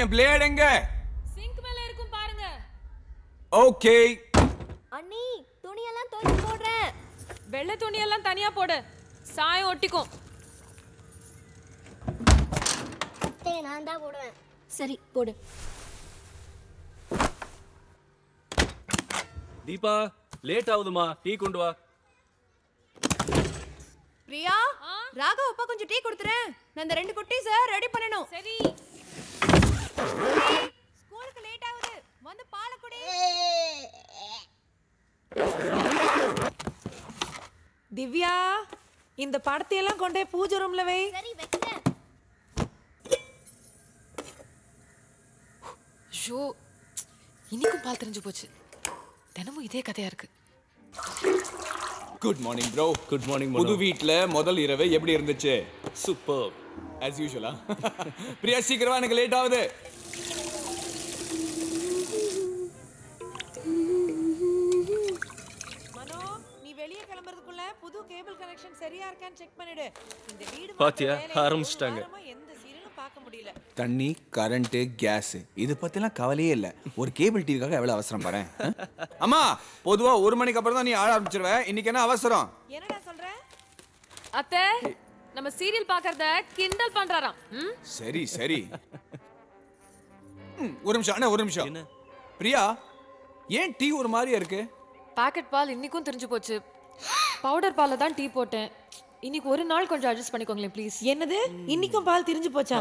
என் plate எங்க? Sink மேல இருக்கும் பாருங்க. ஓகே அண்ணி துணியெல்லாம் துவைச்சு போடுறேன் வெள்ளை துணி எல்லாம் தனியா போடு. சாயம் ஒட்டிக்கும். நான் தான் போடுவேன். சரி போடு. தீபா லேட் ஆகுதுமா டீ கொண்டு வா பிரியா ராகவ் அப்பா கொஞ்சம் டீ கொடுத்துறேன் நான் இந்த ரெண்டு குட்டீஸ ரெடி பண்ணணும் சரி ஸ்கூலுக்கு லேட் ஆகுது வந்து பாலை குடி திவ்யா இந்த படத்தையெல்லாம் கொண்டே பூஜை ரூம்ல வை சரி வைக்கிறேன் ஷோ இன்னைக்கும் பால் தெரிஞ்சு போச்சு. தினமும் இதே கதையா இருக்கு. Good morning bro good morning புது வீட்ல முதல் இரவு எப்படி இருந்துச்சு? சூப்பர் ஆஸ் யூஷுவலா பிரியா சீக்கிரமா எனக்கு லேட் ஆகுது. மனோ நீ வெளியே கிளம்புறதுக்குள்ள புது கேபிள் கனெக்ஷன் சரியா இருக்கான்னு செக் பண்ணிடு. இந்த வீடு பாத்தியா? ஆரம்பிச்சிட்டாங்க. ஒரு வாரமா எந்த சீரியலும் பார்க்க முடியல. தண்ணி கரண்ட் கேஸ். இது பத்திலாம் கவலையே இல்ல. ஒரு கேபிள் டிவிக்காக எவ்வளவு அவசரம் பாரு அம்மா பொதுவா ஒரு மணிக்கு அப்புறம் தான் நீ ஆட ஆரம்பிச்சிருவ. இன்னைக்கு என்ன அவசரம்? என்னடா சொல்ற? அத்தை நம்ம சீரியல் பாக்குறத கிண்டல் பண்றாராம்? சரி சரி. ஒரு நிமிஷம் அண்ணா ஒரு நிமிஷம்? பிரியா ஏன் டீ ஒரு மாதிரியா இருக்கு? பாக்கெட் பால் இன்னைக்கும் தெரிஞ்சு போச்சு. பவுடர் பால்ல தான் டீ போட்டேன். இன்னைக்கு ஒரு நாள் கொஞ்சம் அட்ஜஸ்ட் பண்ணிக்கோங்களேன் ப்ளீஸ் என்னது? இன்னைக்கும் பால் திரிஞ்சு போச்சா?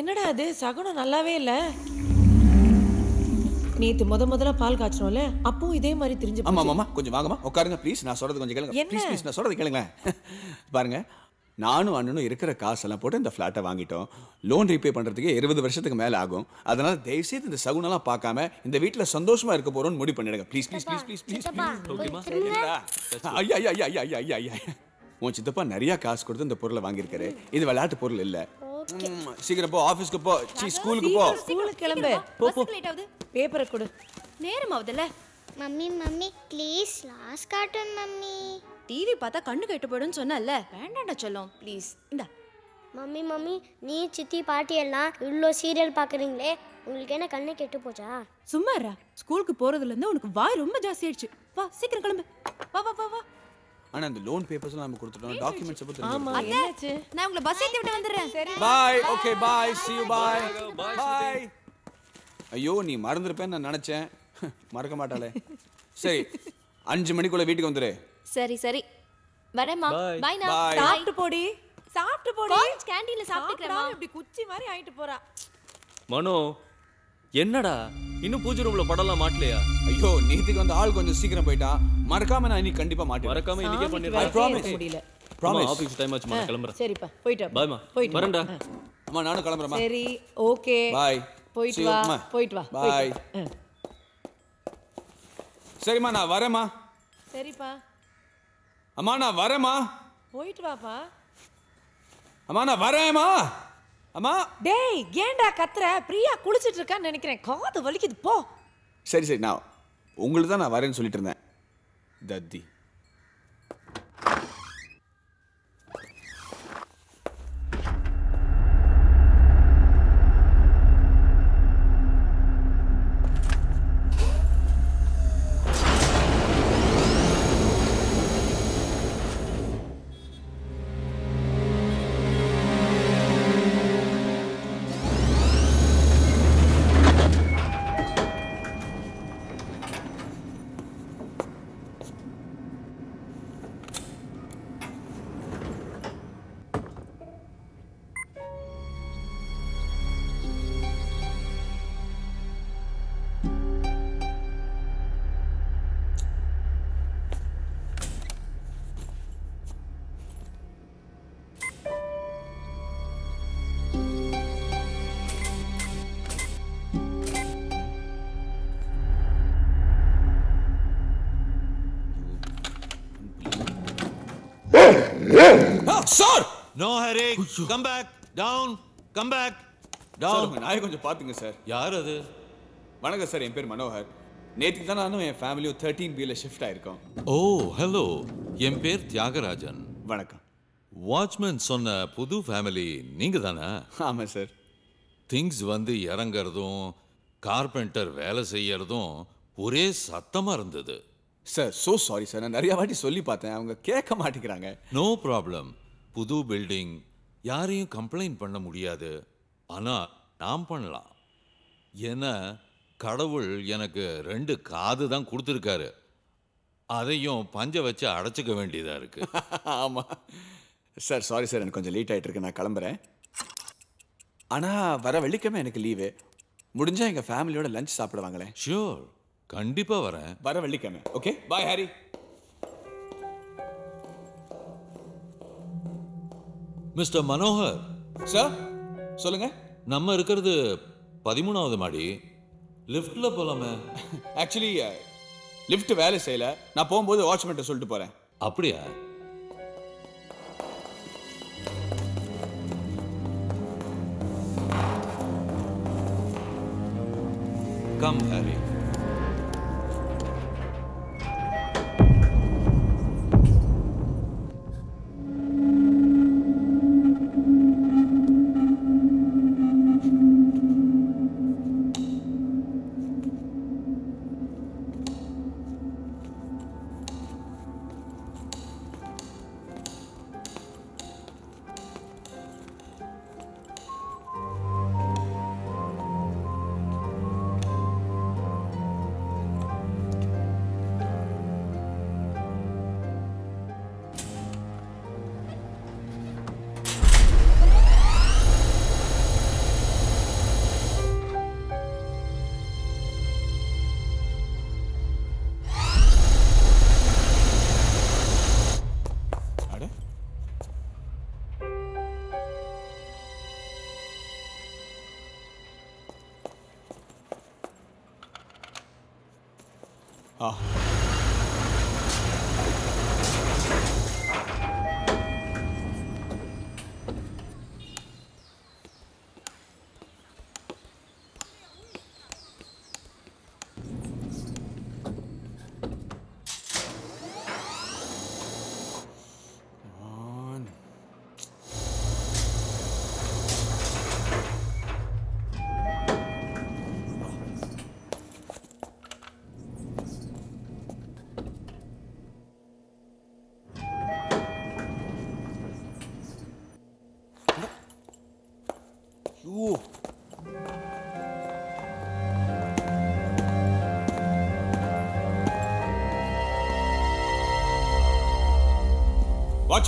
என்னடா அது? சகுனம் நல்லாவே இல்ல. நேத்து முத முதல்ல பால் காய்ச்சணும்ல அப்பவும் இதே மாதிரி திரிஞ்சு ஆமா மாமா கொஞ்சம் வாங்கம்மா. உட்காருங்க ப்ளீஸ் நான் சொல்றது கொஞ்சம் கேளுங்க? ப்ளீஸ் ப்ளீஸ் நான் சொல்றது கேளுங்களேன் பாருங்க. நானும் அண்ணனும் இருக்கிற காசெல்லாம் போட்டு இந்த ஃப்ளாட்டை வாங்கிட்டோம். லோன் ரீபே பண்றதுக்கு இருபது வருஷத்துக்கு மேல ஆகும். அதனால தயவுசெய்து இந்த சகுனெல்லாம் பார்க்காம இந்த வீட்ல சந்தோஷமா இருக்க போறோம்னு முடிவு பண்ணிடுங்க. Please please please please please சித்தப்பா, ஓகேமா ஐயா ஐயா ஐயா ஐயா ஐயா ஐயா. உன் சித்தப்பா நிறைய காசு கொடுத்து இந்த பொருளை வாங்கியிருக்காரு. இது விளையாட்டு பொருள் இல்ல. சீக்கிரம் போ ஆபீஸ்க்கு போ. சீ ஸ்கூலுக்கு போ. ஸ்கூலுக்கு கிளம்பு. லேட் ஆகுது. பேப்பரை கொடு. நேரம் ஆகுதுல்ல mummy mummy please last cartoon mummy. TV பார்த்தா கண்ணு கெட்டு போயிடும்னு சொன்னல வேண்டாம்டா சொல்லும் ப்ளீஸ் இந்தா. மம்மி மம்மி நீ சித்தி பாட்டி எல்லாம் இவ்வளோ சீரியல் பார்க்குறீங்களே உங்களுக்கு என்ன கண்ணு கெட்டு போச்சா? சும்மா இருடா. ஸ்கூலுக்கு போறதுல இருந்து உனக்கு வாய் ரொம்ப ஜாஸ்தி ஆயிடுச்சு. வா சீக்கிரம் கிளம்பு. வா வா வா வா. ஆனா இந்த லோன் பேப்பர்ஸ்லாம் நம்ம கொடுத்துட்டோம் டாக்குமெண்ட்ஸ் பத்தி ஆமா என்னாச்சு? நான் உங்களை பஸ் ஏத்தி விட்டு வந்துடுறேன். சரி. Bye okay bye see you bye bye ஐயோ நீ மறந்துருப்பேன்னு நான் நினைச்சேன். மறக்க மாட்டாளே. சரி அஞ்சு மணிக்குள்ள வீட்டுக்கு வந்துரு. சரி சரி. வரேம்மா. Bye. பாய் நான் Bye. சாப்பிட்டு போடி. சாப்பிட்டு போடி. காலேஜ் கேண்டீன்ல சாப்பிட்டுக்கிறேம்மா. சாப்பிடாம இப்படி குச்சி மாதிரி ஆயிட்டு போறா. மனோ என்னடா? இன்னும் பூஜை ரூம்ல படம்லாம் மாட்டலையா? ஐயோ நேத்துக்கு வந்து ஆள் கொஞ்சம் சீக்கிரம் போயிட்டா. மறக்காம நான் இன்னைக்கு கண்டிப்பா மாட்டேன் மறக்காம இன்னைக்கே பண்ணிடுறேன். promise. இருக்க முடியல. Promise. ஆபீஸ் டைம் ஆச்சு நான் கிளம்புறேன். சரிப்பா. போயிட்டு வா. பாய்மா போயிட்டு. வரேன்டா. அம்மா நானும் கிளம்புறேம்மா. சரி ஓகே. பாய் போயிட்டு வா. போயிட்டு வா. ஆ. சரிம்மா நான் வரேம்மா. சரிப்பா. அம்மா நான் வரேம்மா. போயிட்டு வாப்பா. அம்மா நான் வரேம்மா. அம்மா? டேய் ஏன்டா கத்துற. பிரியா குளிச்சிட்டு இருக்கான்னு நினைக்கிறேன். காது வலிக்குது போ. சரி சரி நான் உங்களுக்கு தான் நான் வரேன்னு சொல்லிட்டு இருந்தேன். தத்தி. Back. Down. Come back. Sir Down. உங்க நாயை கொஞ்சம் பாத்துங்க சார். யார் அது? வணக்கம் சார். என் பேர் மனோகர். நேற்றுக்கு தான் நானும் என் ஃபேமிலியும் தேர்ட்டீன் பியில் ஷிஃப்ட் ஆயிருக்கோம். ஓ ஹலோ என் பேர் தியாகராஜன். வணக்கம். வாட்ச்மேன் சொன்ன புது ஃபேமிலி நீங்க தானே? ஆமாம் சார். திங்ஸ் வந்து இறங்கறதும் கார்பெண்டர் வேலை செய்யறதும் ஒரே சத்தமா இருந்தது. Sir so sorry sir. நான் நிறைய வாட்டி சொல்லி பார்த்தேன். அவங்க கேட்க மாட்டேங்கிறாங்க. நோ ப்ராப்ளம் புது பில்டிங் யாரையும் கம்ப்ளைண்ட் பண்ண முடியாது. ஆனா நான் பண்ணலாம். ஏன்னா கடவுள் எனக்கு ரெண்டு காது தான் கொடுத்துருக்காரு. அதையும் பஞ்ச வச்சு அடைச்சிக்க வேண்டியதா இருக்கு. ஆமா. சார் சாரி சார் எனக்கு கொஞ்சம் லேட் இருக்கு நான் கிளம்புறேன். ஆனா வர வெள்ளிக்கிழமை எனக்கு லீவு முடிஞ்சா எங்க ஃபேமிலியோட லஞ்ச் சாப்பிட வாங்களேன். ஷியோர் கண்டிப்பா வரேன். வர வெள்ளிக்கிழமை. Okay bye Harry mister Manohar. Sir சொல்லுங்க. நம்ம இருக்கிறது பதிமூணாவது மாடி. லிஃப்ட்ல போலாமே. ஆக்சுவலி லிஃப்ட் வேலை செய்யல. நான் போகும்போது வாட்ச்மேன்ட்ட சொல்லிட்டு போறேன். அப்படியா? கம் ஹாரி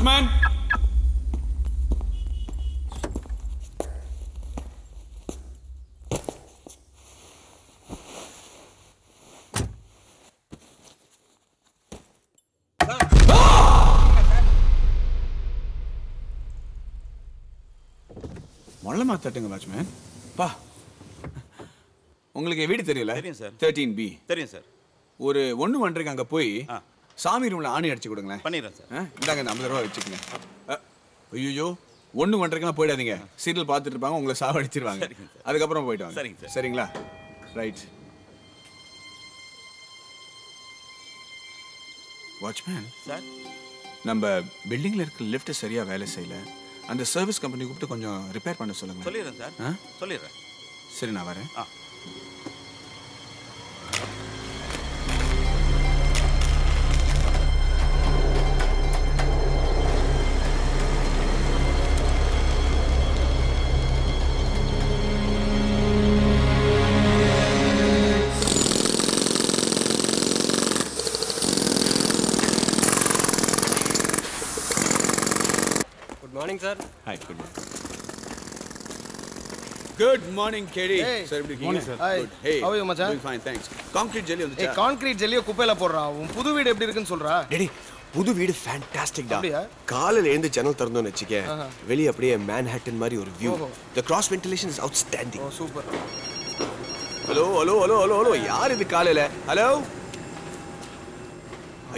வாட்ச்மேன் மொள்ளமா தட்டுங்க வாட்ச்மேன். பா. உங்களுக்கு வீடு தெரியல? தெரியும் சார். தேர்ட்டீன் பி தெரியும் சார். ஒரு ஒன்று ஒன்றரைக்கு அங்கே போய். சாமி ரூமில் ஆணி அடிச்சு கொடுங்களேன். பண்ணிடுறேன் சார். இந்தாங்க இந்த ஐம்பது ரூபா வச்சுக்கோங்க. ஐயோ ஒன்று ஒன்றரைக்கெல்லாம் போயிடாதீங்க. சீரியல் பார்த்துட்டு இருப்பாங்க உங்களை சாவடிச்சிருவாங்க. அதுக்கப்புறம் போயிட்டு வாங்க. சரிங்க சார். சரிங்களா? Right watchman sir. நம்ம பில்டிங்கில் இருக்கிற லிஃப்ட் சரியாக வேலை செய்யல. அந்த சர்வீஸ் கம்பெனி கூப்பிட்டு கொஞ்சம் ரிப்பேர் பண்ண சொல்லுங்க சொல்லிடுறேன் சார்? சொல்லிடுறேன். சரி நான் வரேன். ஆ. குட் மார்னிங் கேடி. சார் எப்படி Morning, இருக்கீங்க sir. Hi. Good hey How are you, மச்சான்? doing fine thanks. Concrete jelly ஏய் வந்துச்சா கான்கிரீட் ஜெல்லியோ குப்பையில போடுறான் உன் புது வீடு எப்படி இருக்குன்னு சொல்றா? டேடி புது வீடு ஃபேண்டாஸ்டிக் டா. அப்படியா? காலையில எழுந்து ஜன்னல் திறந்தோம்னு வச்சுக்க. வெளியே அப்படியே மேன்ஹாட்டன் மாதிரி ஒரு view. The cross ventilation is outstanding oh super. Hello hello hello hello hello யார் இது காலையில? ஹலோ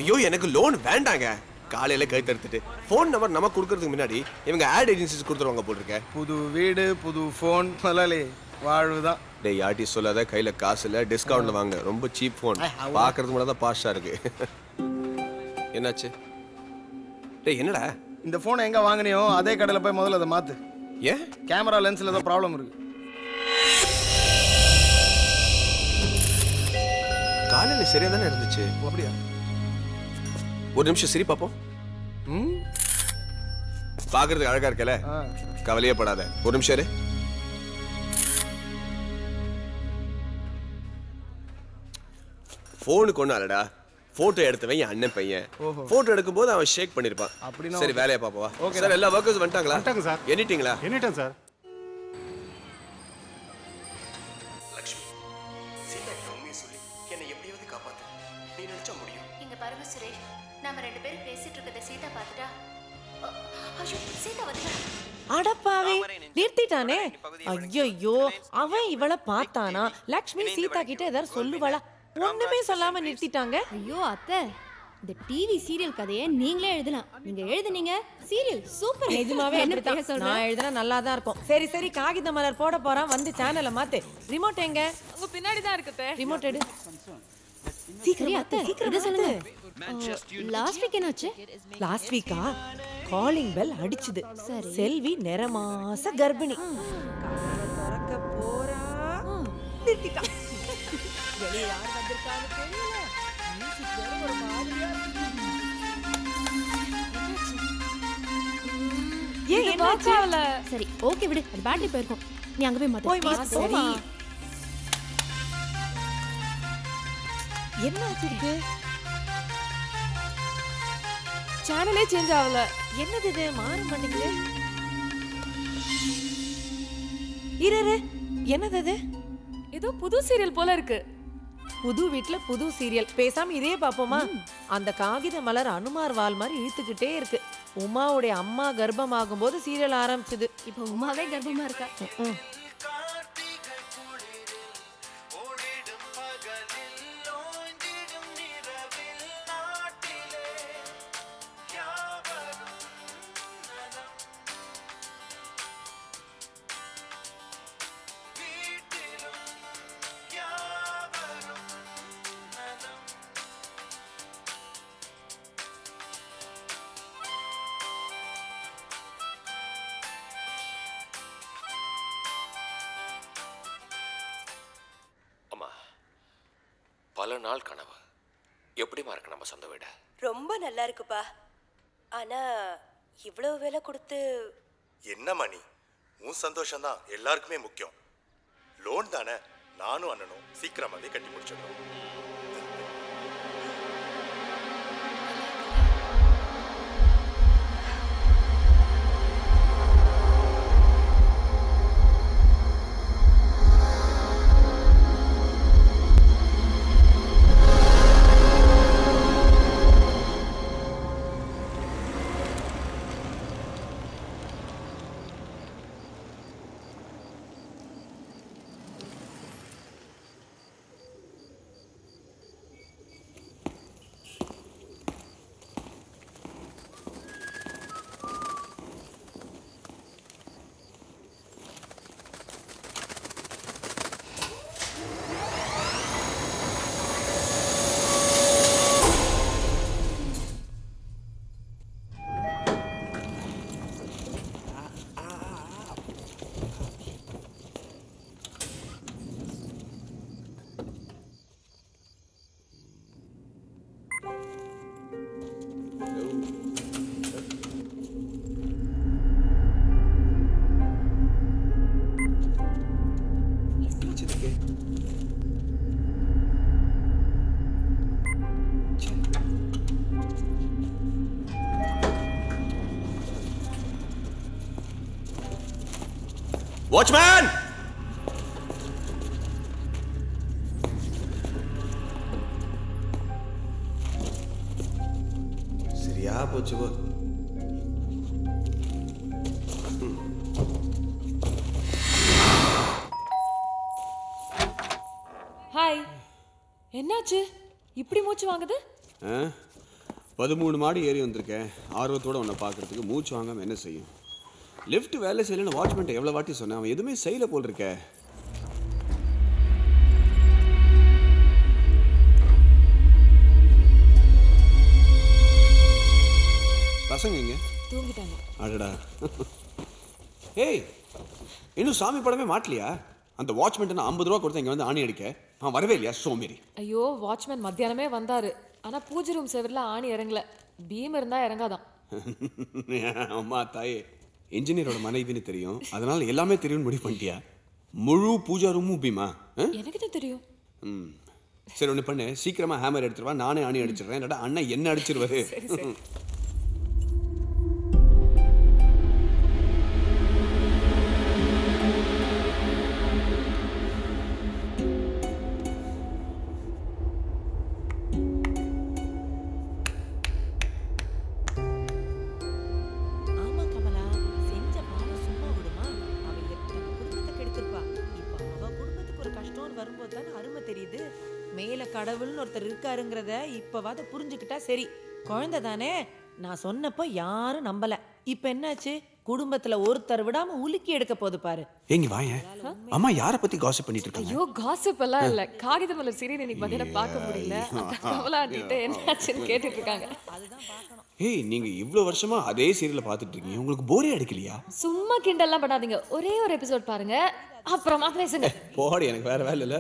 ஐயோ எனக்கு லோன் வேண்டாங்க. காலையில கை தடுத்துட்டு. ஃபோன் நம்பர் நமக்கு கொடுக்கறதுக்கு முன்னாடி இவங்க ஆட் ஏஜென்சிஸ் கொடுத்துருவாங்க போட்டிருக்கேன் புது வீடு புது ஃபோன் முதலாளி வாழ்வுதான். டேய் யாட்டி சொல்லாத கையில காசு இல்லை டிஸ்கவுண்ட்ல வாங்க. ரொம்ப சீப் ஃபோன் பார்க்கறதுக்கு மட்டும் தான் பாஸ்டா இருக்கு. என்னாச்சு? டேய் என்னடா? இந்த ஃபோனை எங்க வாங்கினியோ அதே கடையில் போய் முதல்ல அதை மாத்து. ஏன்? கேமரா லென்ஸ்ல ஏதோ ப்ராப்ளம் இருக்கு. காலையில் சரியாக தானே இருந்துச்சு அப்படியா? ஒரு நிமிஷம் சரி பார்ப்போம் ம்? பாக்குறதுக்கு அழகா இருக்கல? கவலையே படாத. ஒரு நிமிஷம் இரு. ஒன்றும் இல்லடா. போட்டோ எடுத்தவன் என் அண்ணன் பையன். போட்டோ எடுக்கும்போது அவன் ஷேக் பண்ணிருப்பான். சரி வேலையை Okay, சார் எல்லா ஒர்க்கர்ஸ் வந்துட்டாங்களா? வந்துட்டாங்க சார். எண்ணிட்டீங்களா என்னிட்டேன் சார். நிறுத்திட்டானே? ஐயோ அவன் இவள பார்த்தானா? லக்ஷ்மி சீதா கிட்ட ஏதாவது சொல்லுவாளா? ஒண்ணுமே சொல்லாம நிறுத்திட்டாங்க? ஐயோ அத்தை இந்த டிவி சீரியல் கதையை நீங்களே எழுதலாம். நீங்க எழுதுனீங்க சீரியல் சூப்பர் நிஜமாவே என்ன சொல்றேன் நான் எழுதுனா நல்லா தான் இருக்கும். சரி சரி காகித மலர் போட போறான். வந்து சேனலை மாத்து. ரிமோட் எங்க? உங்க பின்னாடி தான் இருக்கு ரிமோட் எடு. சீக்கிரம் அத்தை சீக்கிரம் இதை சொல்லுங்க. லாஸ்ட் வீக் என்னாச்சு? லாஸ்ட் வீக்கா காலிங் பெல் அடிச்சுது. செல்வி நிறமாச கர்ப்பிணி திறக்க போறா நிறுத்திட்டா வெளிய யார் வந்திருக்கான்னு தெரியல மியூசிக் வேற ஒரு மாதிரியா இருக்கு. ஏன் இது என்னாச்சு? work ஆகல. சரி ஓகே விடு அது பேட்டரி போயிருக்கும் நீ அங்க போய் மாத்து போய் மாத்து, சரி போமா. என்ன ஆச்சிருக்கு சேனலே சேஞ்ச் ஆகல என்னது இது? மாற மாட்டேங்குது இரு. என்னது இது? ஏதோ புது சீரியல் போல இருக்கு. புது வீட்ல புது சீரியல். பேசாம இதே பாப்போமா? அந்த காகித மலர் அனுமார் வால் மாதிரி இழுத்துக்கிட்டே இருக்கு. உமாவுடைய அம்மா கர்ப்பமாகும் போது சீரியல் ஆரம்பிச்சது. இப்போ உமாவே கர்ப்பமா இருக்கா? நாள் கனவு. எப்படிமா இருக்கு நம்ம சொந்த வீடு? ரொம்ப நல்லா இருக்குப்பா. ஆனா இவ்வளவு விலை கொடுத்து என்ன மணி உன் சந்தோஷம் தான் எல்லாருக்குமே முக்கியம். லோன் தானே? நானும் அண்ணனும் சீக்கிரமாவே கட்டி முடிச்சிடுறோம் வாட்ச்மேன் சரியா போச்சு போ ஹாய் என்னாச்சு இப்படி மூச்சு வாங்குது ஆ? பதிமூணு மாடி ஏறி வந்திருக்கேன் ஆர்வத்தோட உன்னை பார்க்கறதுக்கு மூச்சு வாங்காம என்ன செய்யும் லிஃப்ட் வேலை செய்யலன்னு வாட்ச்மேன் எவ்வளோ வாட்டி சொன்னேன். அவன் எதுவுமே செய்யல போல் இருக்க. பசங்க எங்க? தூங்கிட்டாங்க. அடடா. ஏய் இன்னும் சாமி படமே மாட்டலையா? அந்த வாட்ச்மேன் நான் ஐம்பது ரூபா கொடுத்து இங்கே வந்து ஆணி அடிக்க. அவன் வரவே இல்லையா சோமேரி ஐயோ வாட்ச்மேன் மத்தியானமே வந்தாரு. ஆனா பூஜை ரூம் செவரில் ஆணி இறங்கல. பீம் இருந்தா இறங்காதான். அம்மா தாயே. இன்ஜினியரோட மனைவின்னு தெரியும். அதனால எல்லாமே தெரியும்னு முடிவு பண்ணிட்டியா? முழு பூஜா ரூமும் பீமா? எனக்கு என்ன தெரியும். ம். சரி ஒன்று பண்ணு. சீக்கிரமா ஹேமர் எடுத்துட்டு வா. நானே ஆணி அடிச்சிடுறேன். இல்லாட்டா அண்ணன் என்ன அடிச்சிருவாரு? இருக்காருங்கிறத இப்பவாத புரிஞ்சுக்கிட்டா சரி. குழந்தை தானே நான் சொன்னப்போ யாரும் நம்பல. இப்ப என்னாச்சு? குடும்பத்துல ஒருத்தர் விடாம உலுக்கி எடுக்க போகுது பாரு. ஏங்க வாயேன் அம்மா யாரை பத்தி காசப் பண்ணிட்டு இருக்காங்க? ஐயோ காசிப் எல்லாம் இல்ல. காகித மலர் சீரியல் இன்னைக்கு மத்தியானம் பார்க்க முடியல. கமலா ஆண்டிட்ட என்னாச்சுன்னு கேட்டுட்டு இருக்காங்க. ஏய் நீங்க இவ்வளவு வருஷமா அதே சீரியலை பார்த்துட்டு இருக்கீங்க. உங்களுக்கு போரே அடிக்கலையா சும்மா கிண்டல்லாம் பண்ணாதீங்க. ஒரே ஒரு எபிசோட் பாருங்க. அப்புறமா பேசுங்க. போடி எனக்கு வேற வேலை இல்ல.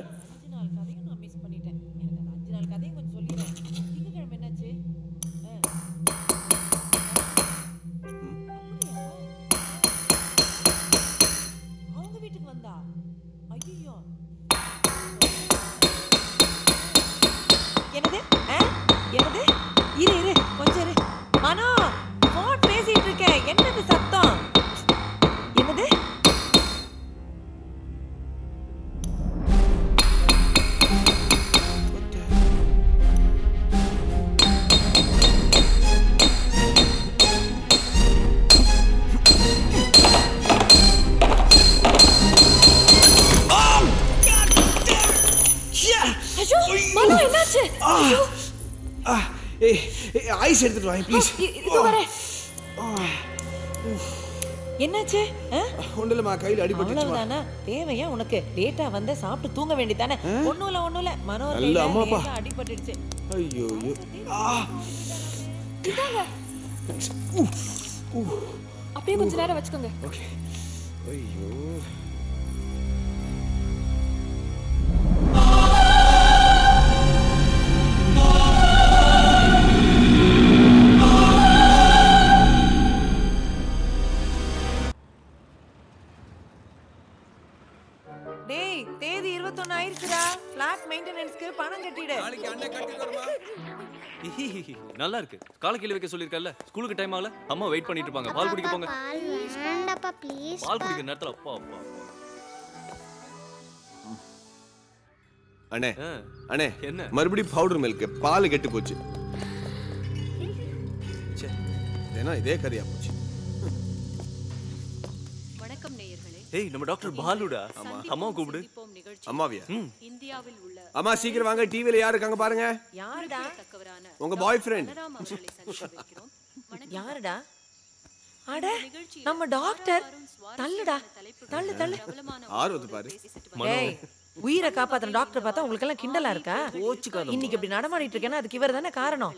ஐஸ் எடுத்துட்டு வாங்க ப்ளீஸ் இதோ வரேன். என்னாச்சு? இல்லைம்மா கையில் அவ்வளவுதானா? தேவையா உனக்கு? லேட்டா வந்து சாப்பிட்டு தூங்க வேண்டியதானே ஒண்ணும் இல்ல ஒண்ணும் இல்ல. மனோர் கையில அம்மாப்பா. அடிபட்டுடுச்சு ஐயோ அப்படியே கொஞ்ச நேரம் வச்சுக்கோங்க. ஓகே. ஐயோ. நல்லா இருக்கு காலை கீழே வைக்க சொல்லிருக்கல ஸ்கூலுக்கு டைம் ஆகல? அம்மா வெயிட் பண்ணிட்டு இருப்பாங்க. பால் குடிக்க போங்க. பால் வேண்டாப்பா ப்ளீஸ் பால் குடிக்கிற நேரத்துல அப்பா அப்பா. அண்ணே ஆ. அண்ணே என்ன? மறுபடியும் பவுடர் மில்க் பால் கெட்டு போச்சு. ச்சே. ஏன்னா இதே கதையா ஏய் நம்ம டாக்டர் பாலுடா. அம்மாவை கூப்பிடு. சிந்திப்போம் நிகழ்ச்சி. அம்மாவியா இந்தியாவில் உள்ள அம்மா சீக்கிரம் வாங்க. டிவில யாரு இருக்காங்க பாருங்க? யாருடா? உங்க பாய் ஃப்ரெண்ட் யாருடா? அட நம்ம டாக்டர் தள்ளுடா. தள்ளு தள்ளு. ஆர்வத்து பாரு. ஏய் உயிரை காப்பாத்துற டாக்டர் பார்த்தா உங்களுக்கு எல்லாம் கிண்டலா இருக்கா? இன்னைக்கு இப்படி நடமாடிட்டு இருக்கேன்னா அதுக்கு இவர் தானே காரணம்.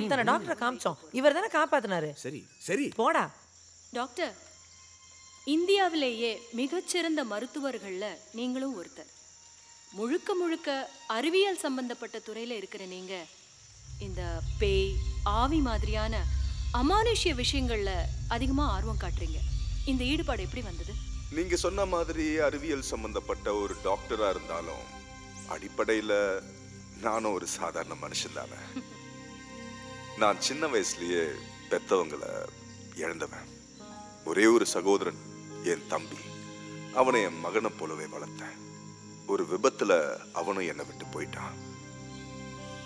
எத்தனை டாக்டரை காமிச்சோம். இவர் தானே காப்பாத்தினாரு. சரி சரி. போடா. டாக்டர் இந்தியாவிலேயே மிகச்சிறந்த மருத்துவர்கள்ல நீங்களும் ஒருத்தர். முழுக்க முழுக்க அறிவியல் சம்பந்தப்பட்ட துறையில இருக்கிற நீங்க இந்த பேய் ஆவி மாதிரியான அமானுஷ்ய விஷயங்கள்ல அதிகமா ஆர்வம் காட்டுறீங்க. இந்த ஈடுபாடு எப்படி வந்தது? நீங்க சொன்ன மாதிரி அறிவியல் சம்பந்தப்பட்ட ஒரு டாக்டரா இருந்தாலும் அடிப்படையில நானும் ஒரு சாதாரண மனுஷன் தானே. நான் சின்ன வயசுலயே பெத்தவங்களை இழந்தவன். ஒரே ஒரு சகோதரன். என் தம்பி. அவனை என் மகனை போலவே வளர்த்தேன். ஒரு விபத்துல அவனும் என்னை விட்டு போயிட்டான்.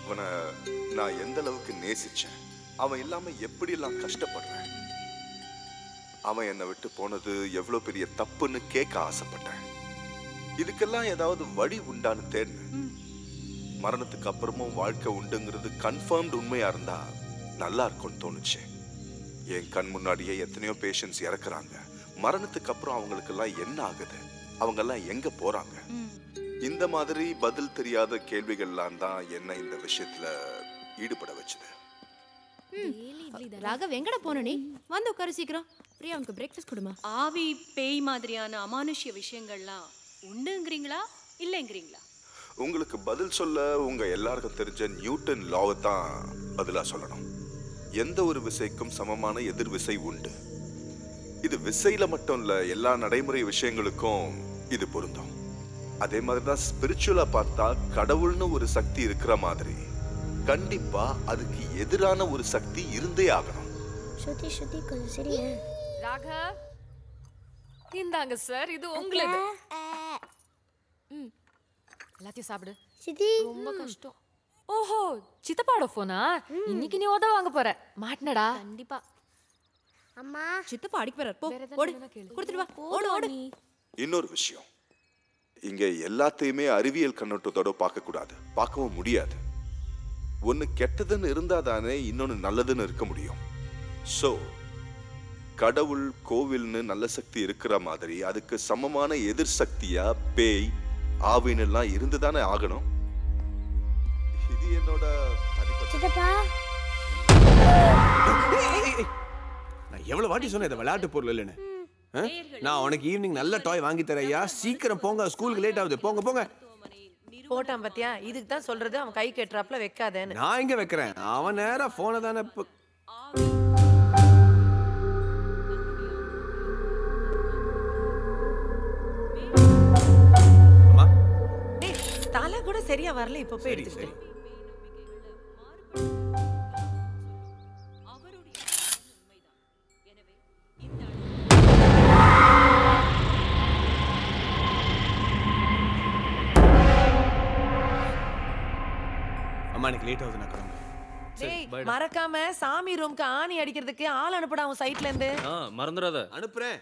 அவனை நான் எந்த அளவுக்கு நேசிச்சேன் அவன் இல்லாம எப்படியெல்லாம் கஷ்டப்படுறேன் அவன் என்னை விட்டு போனது எவ்வளவு பெரிய தப்புன்னு கேட்க ஆசைப்பட்டேன். இதுக்கெல்லாம் ஏதாவது வழி உண்டான்னு தேடினேன். மரணத்துக்கு அப்புறமும் வாழ்க்கை உண்டுங்கிறது கன்ஃபார்ம்டு உண்மையா இருந்தா நல்லா இருக்கும்னு தோணுச்சு. என் கண் முன்னாடியே எத்தனையோ பேஷண்ட்ஸ் இறக்குறாங்க. மரணத்துக்கு அப்புறம் அவங்களுக்கெல்லாம் என்ன ஆகுது? அவங்கெல்லாம் எங்க போறாங்க? இந்த மாதிரி பதில் தெரியாத கேள்விகள்லாம் தான் என்ன இந்த விஷயத்துல ஈடுபட வச்சது. ராகவ் எங்கடா போன நீ? வந்து உட்காரு சீக்கிரம். பிரியா உனக்கு பிரேக்ஃபாஸ்ட் கொடுமா. ஆவி பேய் மாதிரியான அமானுஷ்ய விஷயங்கள்லாம் உண்டுங்கிறீங்களா? இல்லைங்கிறீங்களா? உங்களுக்கு பதில் சொல்ல உங்க எல்லாருக்கும் தெரிஞ்ச நியூட்டன் லாவை தான் பதிலா சொல்லணும். எந்த ஒரு விசைக்கும் சமமான எதிர் விசை உண்டு. இது விசையில மட்டும் இல்ல எல்லா நடைமுறை விஷயங்களுக்கும் இது பொருந்தும். அதே மாதிரி தான் ஸ்பிரிச்சுவலா பார்த்தா கடவுள்னு ஒரு சக்தி இருக்கிற மாதிரி. கண்டிப்பா அதுக்கு எதிரான ஒரு சக்தி இருந்தே ஆகணும். ஸ்ருதி ஸ்ருதி கொஞ்சம் சரி ராகவ்? இந்தாங்க சார் இது உங்களுது. ம். எல்லாத்தையும் சாப்பிடு. சித்தி ரொம்ப கஷ்டம். ஓஹோ சித்தப்பாட போனா இன்னைக்கு நீ உதவ வாங்க போற. மாட்டினடா. கண்டிப்பா. அம்மா. சித்தப்பா அடிக்க போறார் போ ஓடு. கொடுத்துட்டு வா. ஓடு ஓடு. இன்னொரு விஷயம். இங்க எல்லாத்தையுமே அறிவியல் கண்ணோட்டத்தோட பார்க்க கூடாது பார்க்கவும் முடியாது. ஒன்னு கெட்டதுன்னு இருந்தா தானே இன்னொன்னு நல்லதுன்னு இருக்க முடியும். சோ கடவுள் கோவில்னு நல்ல சக்தி இருக்கிற மாதிரி அதுக்கு சமமான எதிர் சக்தியா பேய் ஆவின்னு எல்லாம் இருந்துதானே ஆகணும். இது என்னோட தனிப்பட்ட நான் எவ்வளவு வாட்டி சொன்னேன் இது விளையாட்டு பொருள் இல்லைன்னு. ஆ? நான் உனக்கு ஈவினிங் நல்ல டாய் வாங்கி தரையா சீக்கிரம் போங்க ஸ்கூலுக்கு லேட் ஆகுது. போங்க போங்க. போட்டான் பாத்தியா? இதுக்கு தான் சொல்றது அவன் கை கெட்டுறாப்புல வைக்காதேன்னு. நான் எங்க வைக்கிறேன்? அவன் நேரா போனை தானே தலை கூட சரியா வரல இப்ப போய் எடுத்துட்டு அம்மா எனக்கு லேட் ஆகுது நான் கிளம்புறேன். டேய் மறக்காம சாமி ரூம்க்கு ஆணி அடிக்கிறதுக்கு ஆள் அனுப்புடா அவன் சைட்ல இருந்து. ஆ மறந்துடாத. அனுப்புறேன்.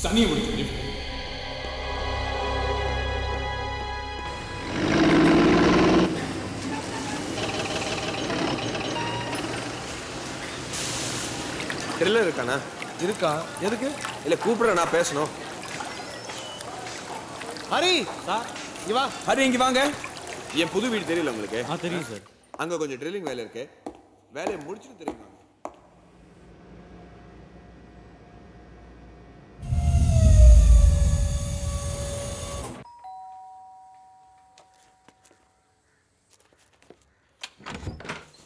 சனியை முடிச்சு ட்ரில்லர் இருக்கானா இருக்கா? எதுக்கு? இல்ல கூப்பிடுறேன் நான் பேசணும். ஹரி! இங்க வா. ஹரி இங்க வாங்க. என் புது வீடு தெரியல உங்களுக்கு. ஆ தெரியும் சார். அங்க கொஞ்சம் ட்ரில்லிங் வேலை இருக்கு. வேலையை முடிச்சுட்டு தெரியுமா?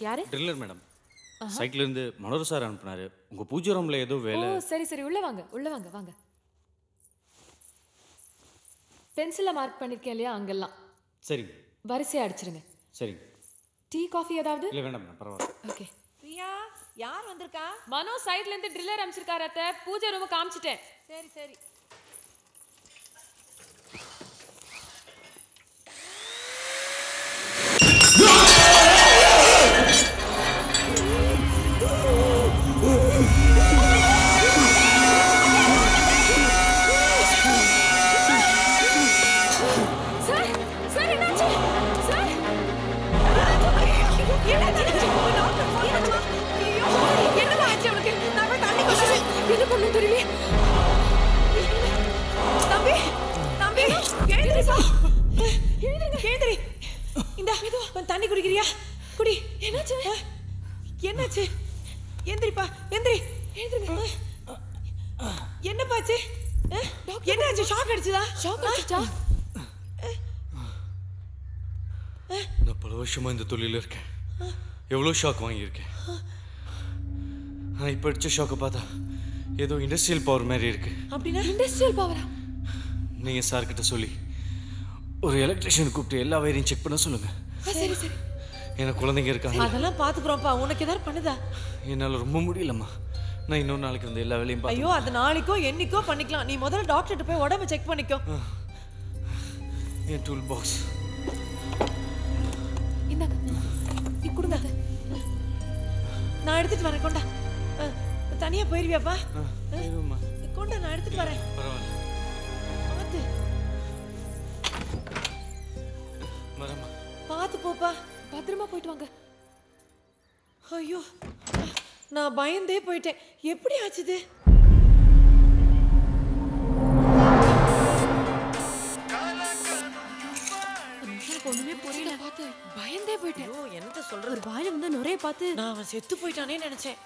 யாரு? Driller madam. சைட்ல இருந்து மனோர் சார் அனுப்புனாரு. உங்க பூஜை ரூம்ல ஏதோ ஓ வேலை சரி சரி. உள்ள வாங்க. உள்ள வாங்க வாங்க. பென்சில்ல மார்க் பண்ணிருக்கேன் இல்லையா அங்கெல்லாம். சரிங்க. வரிசையா அடிச்சிருங்க. சரிங்க. டீ காஃபி ஏதாவது? இல்லை வேண்டாம் பரவாயில்ல. ஓகே. பிரியா யார் வந்திருக்கா? மனோ சைடுல இருந்து ட்ரில்லர் அனுப்பிச்சிருக்காரு அத்தை. பூஜை ரூம் காமிச்சிட்டேன். சரி சரி சார். நான் பல வருஷமா இந்த தொழில இருக்கேன். எவ்வளோ ஷாக் வாங்கியிருக்கேன். ஆனால் இப்போ அடிச்ச ஷாக்கை பார்த்தா ஏதோ இண்டஸ்ட்ரியல் பவர் மாதிரி இருக்கு. அப்படின்னா இண்டஸ்ட்ரியல் பவரா நீங்கள் சார்கிட்ட சொல்லி ஒரு எலக்ட்ரிஷியன் கூப்பிட்டு எல்லா வயரையும் செக் பண்ண சொல்லுங்க. சரி சரி. எனக்கு குழந்தைங்க இருக்காங்க. அதெல்லாம் பாத்துக்கிறோம்ப்பா உனக்கு ஏதாவது பண்ணுதா? என்னால் ரொம்ப முடியலம்மா. நான் இன்னொரு நாளைக்கு வந்து எல்லா வேலையும் ஐயோ அது நாளைக்கோ என்னைக்கோ பண்ணிக்கலாம். நீ முதல்ல டாக்டர்கிட்ட போய் உடம்ப செக் பண்ணிக்கோ. என் டூல் பாக்ஸ் நான் எடுத்துட்டு வரேன் கொண்டா. தனியா போயிருவியாப்பா? கொண்டா நான் எடுத்துட்டு வரேன். பார்த்து. பார்த்து போப்பா. பத்திரமா போயிட்டு வாங்க. ஐயோ நான் பயந்தே போயிட்டேன். எப்படி ஆச்சுது? எனக்கு ஒண்ணுமே புரியல. பார்த்து பயந்தே போயிட்டேன். ஐயோ என்னத்த சொல்றது? ஒரு வாயில வந்து நுரைய பார்த்து நான் அவன் செத்து போயிட்டானே நினைச்சேன்.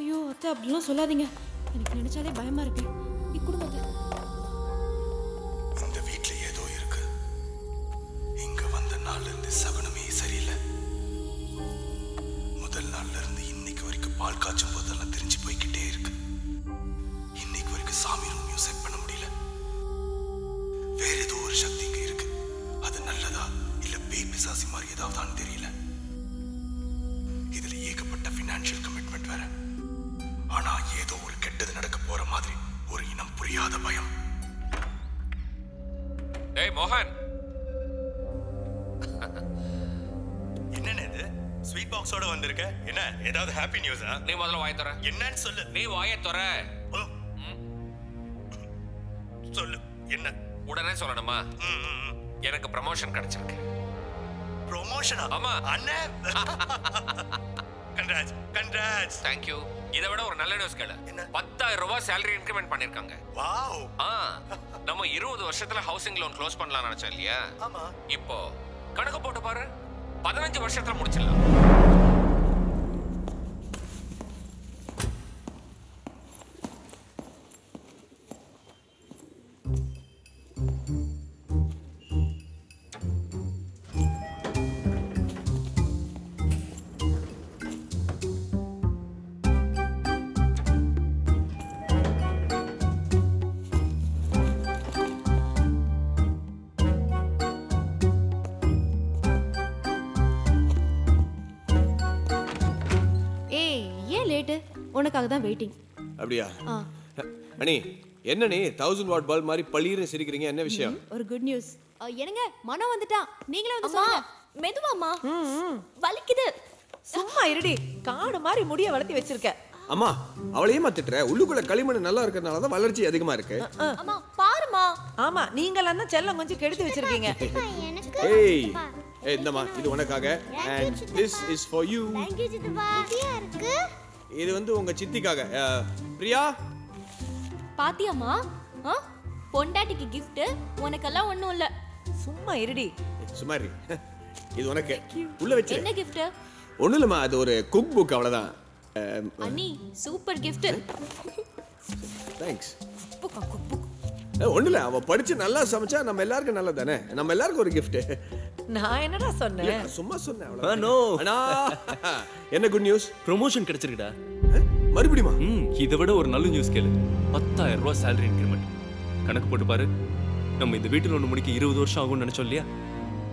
ஐயோ அத்தை அப்படிலாம் சொல்லாதீங்க. எனக்கு நினைச்சாலே பயமா இருக்கு. நீ கொடுங்க அத்தை. இந்த வீட்ல ஏதோ இருக்கு. இங்க வந்த நாள்ல இருந்து சகுனமே சரியில்லை. முதல் நாள்ல இருந்து இன்னைக்கு வரைக்கும் பால் காய்ச்சும் போதெல்லாம் தெரிஞ்சு போய்கிட்டே இருக்கு. இன்னைக்கு வரைக்கும் சாமி ரூமையும் செட் பண்ண முடியல. வேற ஏதோ ஒரு சக்தி இங்க இருக்கு. அது நல்லதா? பேய் பிசாசி மாதிரி ஏதாவதான்னு தெரியல. இதுல ஏகப்பட்ட ஃபினான்ஷியல் கமிட்மெண்ட் வேற. ஆனா ஏதோ ஒரு கெட்டது நடக்க போற மாதிரி ஒரு இனம் புரியாத பயம். டேய் மோகன். என்னன்னு இது? ஸ்வீட் பாக்ஸோட வந்திருக்க. என்ன ஏதாவது ஹாப்பி நியூஸா நீ முதல்ல வாயை தர என்னன்னு சொல்லு. நீ வாயை தர சொல்லு என்ன? உடனே சொல்லணுமா? எனக்கு ப்ரமோஷன் கிடைச்சிருக்கு. ப்ரொமோஷனா ஆமா. அண்ணே? கன்ராஜ் கன்ராஜ் தேங்க் யூ இதை விட ஒரு நல்ல நியூஸ் கேளு. பத்தாயிரம் ரூபாய் சேலரி இன்க்ரிமெண்ட் பண்ணிருக்காங்க. வாவ். ஆ நம்ம இருபது வருஷத்துல ஹவுசிங் லோன் க்ளோஸ் பண்ணலாம் நினைச்சோம் இல்லையா? ஆமா. இப்போ கணக்கு போட்டு பாரு. பதினஞ்சு வருஷத்துல முடிச்சிடலாம். உனக்காக தான் வெயிட்டிங் அப்படியா? அண்ணி என்ன நீ தௌசண்ட் வாட் பல்ப் மாதிரி பளிர்னு சிரிக்கிறீங்க என்ன விஷயம்? ஒரு குட் நியூஸ் என்னங்க மனம் வந்துட்டான் நீங்களே வந்து சொல்லுங்க. மெதுவாமா வலிக்குது. சும்மா இருடி காடு மாதிரி முடிய வளர்த்தி வச்சிருக்க. அம்மா அவளையே மாத்திட்டுற உள்ளுக்குள்ள களிமண் நல்லா இருக்கிறதுனால தான் வளர்ச்சி அதிகமா இருக்கு. அம்மா பாருமா ஆமா நீங்களாம் தான் செல்லம் கொஞ்சம் கெடுத்து வச்சிருக்கீங்க. ஏய் ஏய் இந்தம்மா. இது உனக்காக. And this is for you சித்தப்பா. இருக்கு. இது வந்து உங்க சித்திக்காக. பிரியா? பாத்தியாமா பொண்டாட்டிக்கு gift உனக்கெல்லாம் ஒண்ணும் இல்ல. சும்மா இருடி. சும்மா இரு. இது உனக்கு. உள்ள வச்சு என்ன gift? ஒண்ணும் இல்லம்மா அது ஒரு குக் புக் அவ்வளவுதான். அண்ணி சூப்பர் gift. தேங்க்ஸ் ஒண்ணும் இல்ல அவ படிச்சு நல்லா சமைச்சா நம்ம எல்லாருக்கும் நல்லது தானே நம்ம எல்லாருக்கும் ஒரு gift. நான் என்னடா சொன்னேன்? சும்மா சொன்னேன் no. அண்ணா என்ன குட் நியூஸ் ப்ரொமோஷன் கிடைச்சிருக்குடா. மறுபடியுமா? ம் இதை விட ஒரு நல்ல நியூஸ் கேளு. பத்தாயிரம் ரூபாய் சேலரி இன்க்ரிமெண்ட் கணக்கு போட்டு பாரு. நம்ம இந்த வீட்டில் ஒன்று முடிக்க இருபது வருஷம் ஆகும்னு நினைச்சோம் இல்லையா?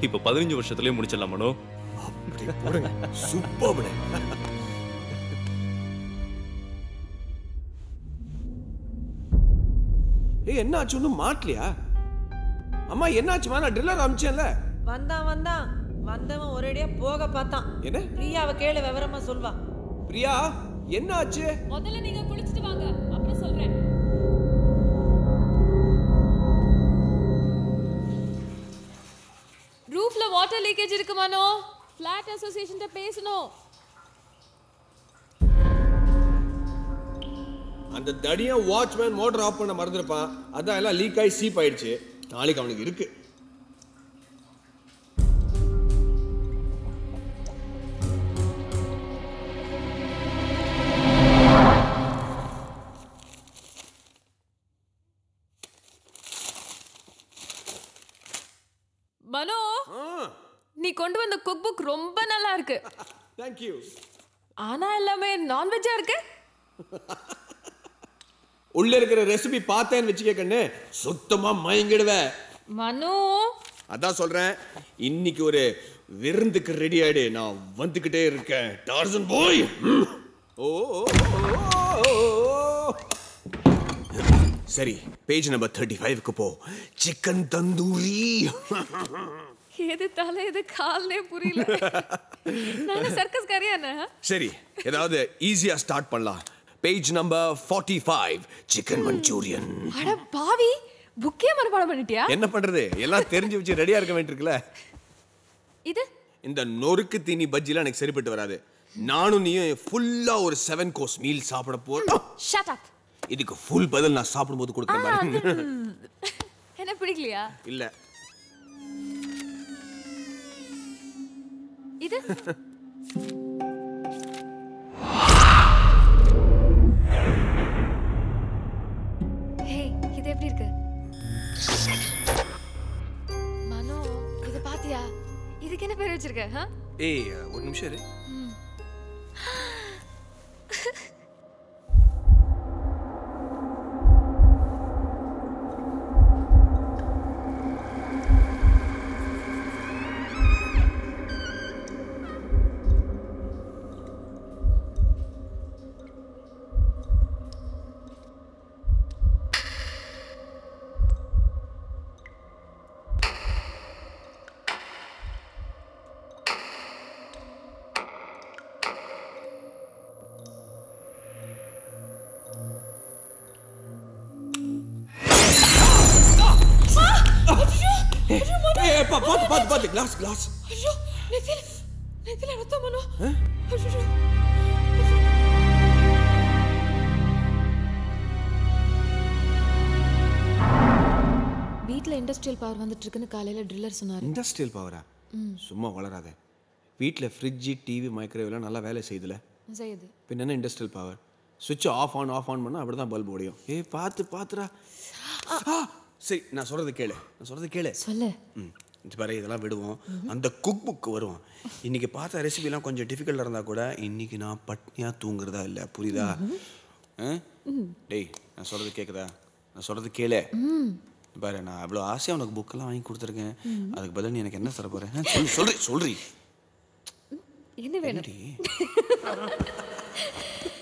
இப்போ பதினஞ்சு வருஷத்துலயே முடிச்சிடலாம் மனோ. சூப்பர்புடே ஏய் என்ன ஆச்சு ஒன்றும் மாட்டலையா? அம்மா என்னாச்சுமா நான் ட்ரில்லர் அமிச்சேன்ல. வந்தான் வந்தான். வந்தவன் ஒரேடியா போக பார்த்தான். என்ன? பிரியாவை கேளு விவரமா சொல்வா. பிரியா என்ன ஆச்சு முதல்ல நீங்க குளிச்சிட்டு வாங்க. அப்புறம் சொல்றேன். ரூஃப்ல வாட்டர் லீக்கேஜ் இருக்கு மனோ. ஃபிளாட் அசோசியேஷன்ட்ட பேசணும். அந்த தடியா வாட்ச்மேன் மோட்டர் ஆஃப் பண்ண மறந்துருப்பான். அதான் எல்லாம் லீக் ஆகி சீப் ஆயிடுச்சு. நாளைக்கு அவனுக்கு இருக்கு. மனோ நீ கொண்டு வந்த குக் புக் ரொம்ப நல்லா இருக்கு. தேங்க் யூ ஆனா எல்லாமே நான்வெஜ்ஜா இருக்கு? உள்ள இருக்கிற ரெசிபி பார்த்தேன்னு வச்சுக்க கண்ணு. சுத்தமா மயங்கிடுவேன் மனோ. அதான் சொல்றேன். இன்னைக்கு ஒரு விருந்துக்கு ரெடி ஆயிடு. நான் வந்துகிட்டே இருக்கேன். டார்சன் போய். ஓ. சரி பேஜ் நம்பர் தேர்ட்டி ஃபைவ்க்கு போ. சிக்கன் தந்தூரி. எது தலை எது கால்னே புரியல. நானும் சர்க்கஸ் கரியானே சரி ஏதாவது ஈஸியா ஸ்டார்ட் பண்ணலாம். Page number forty five chicken manchurian அட பாவி புக்கே மறுபாடம் பண்ணிட்டியா? என்ன பண்றது? எல்லாம் தெரிஞ்சு வச்சு ரெடியா இருக்க வேண்டியிருக்குல்ல. இது? இந்த நொறுக்கு தீனி பஜ்ஜிலாம் எனக்கு சரிப்பட்டு வராது. நானும் நீயும் ஃபுல்லா ஒரு செவன் கோர்ஸ் மீல் சாப்பிட போறோம். ஷட் அப் இதுக்கு ஃபுல் பதில் நான் சாப்பிடும்போது கொடுக்குறேன் பாரு. என்ன பிடிக்கலையா? இல்ல. இது? வச்சிருக்க ஆ? ஏய் ஒரு நிமிஷம் இரு வந்துட்டு இருக்குன்னு காலையில ட்ரில்லர் சொன்னாரு. இண்டஸ்ட்ரியல் பவரா. சும்மா வளராத. வீட்டில் ஃப்ரிட்ஜு டிவி மைக்ரோவேவ்லாம் நல்லா வேலை செய்யுதுல? செய்யுது. பின்ன என்ன இண்டஸ்ட்ரியல் பவர் சுவிட்ச் ஆஃப் ஆன் ஆஃப் ஆன் பண்ணால் அப்படி தான் பல்ப் ஓடியும். ஏய் பார்த்து பார்த்துடா. சரி நான் சொல்கிறது கேளு. நான் சொல்கிறது கேளு. சொல்லு. ம். பாரு இதெல்லாம் விடுவோம். அந்த குக் புக் வரும் இன்னைக்கு பார்த்த ரெசிபிலாம் கொஞ்சம் டிஃபிகல்ட்டாக இருந்தால் கூட இன்னைக்கு நான் பட்னியாக தூங்குறதா இல்லை? புரியுதா? டேய் நான் சொல்கிறது கேட்குதா நான் சொல்கிறது கேளு. பாரு நான் அவ்வளோ ஆசையாக உனக்கு புக்கெல்லாம் வாங்கி கொடுத்துருக்கேன். அதுக்கு பதில் நீ எனக்கு என்ன தர போகிறேன் சொல்லு சொல்றி. சொல்றி என்ன வேணும்?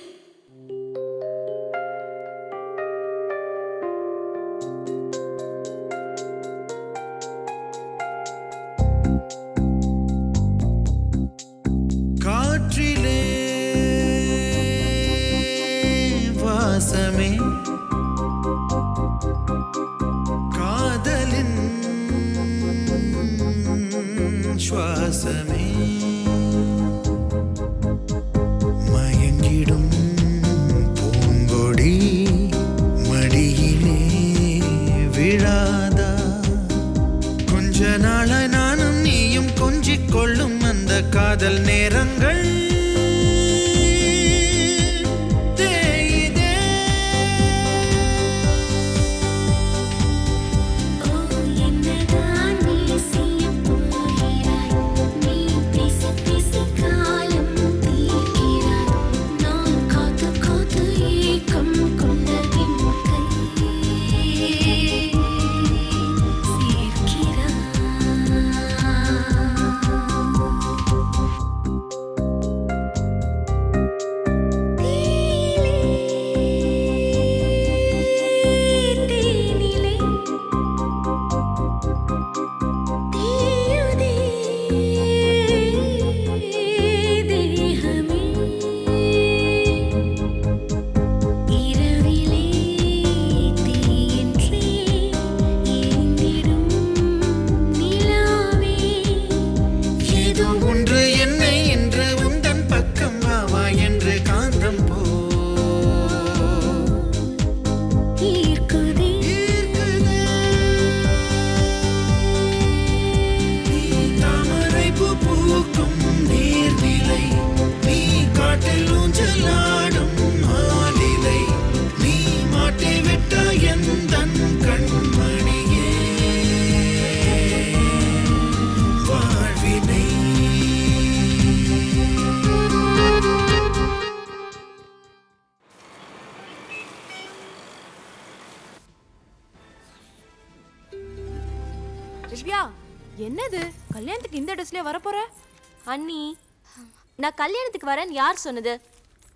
நான் கல்யாணத்துக்கு வரேன்னு யார் சொன்னது?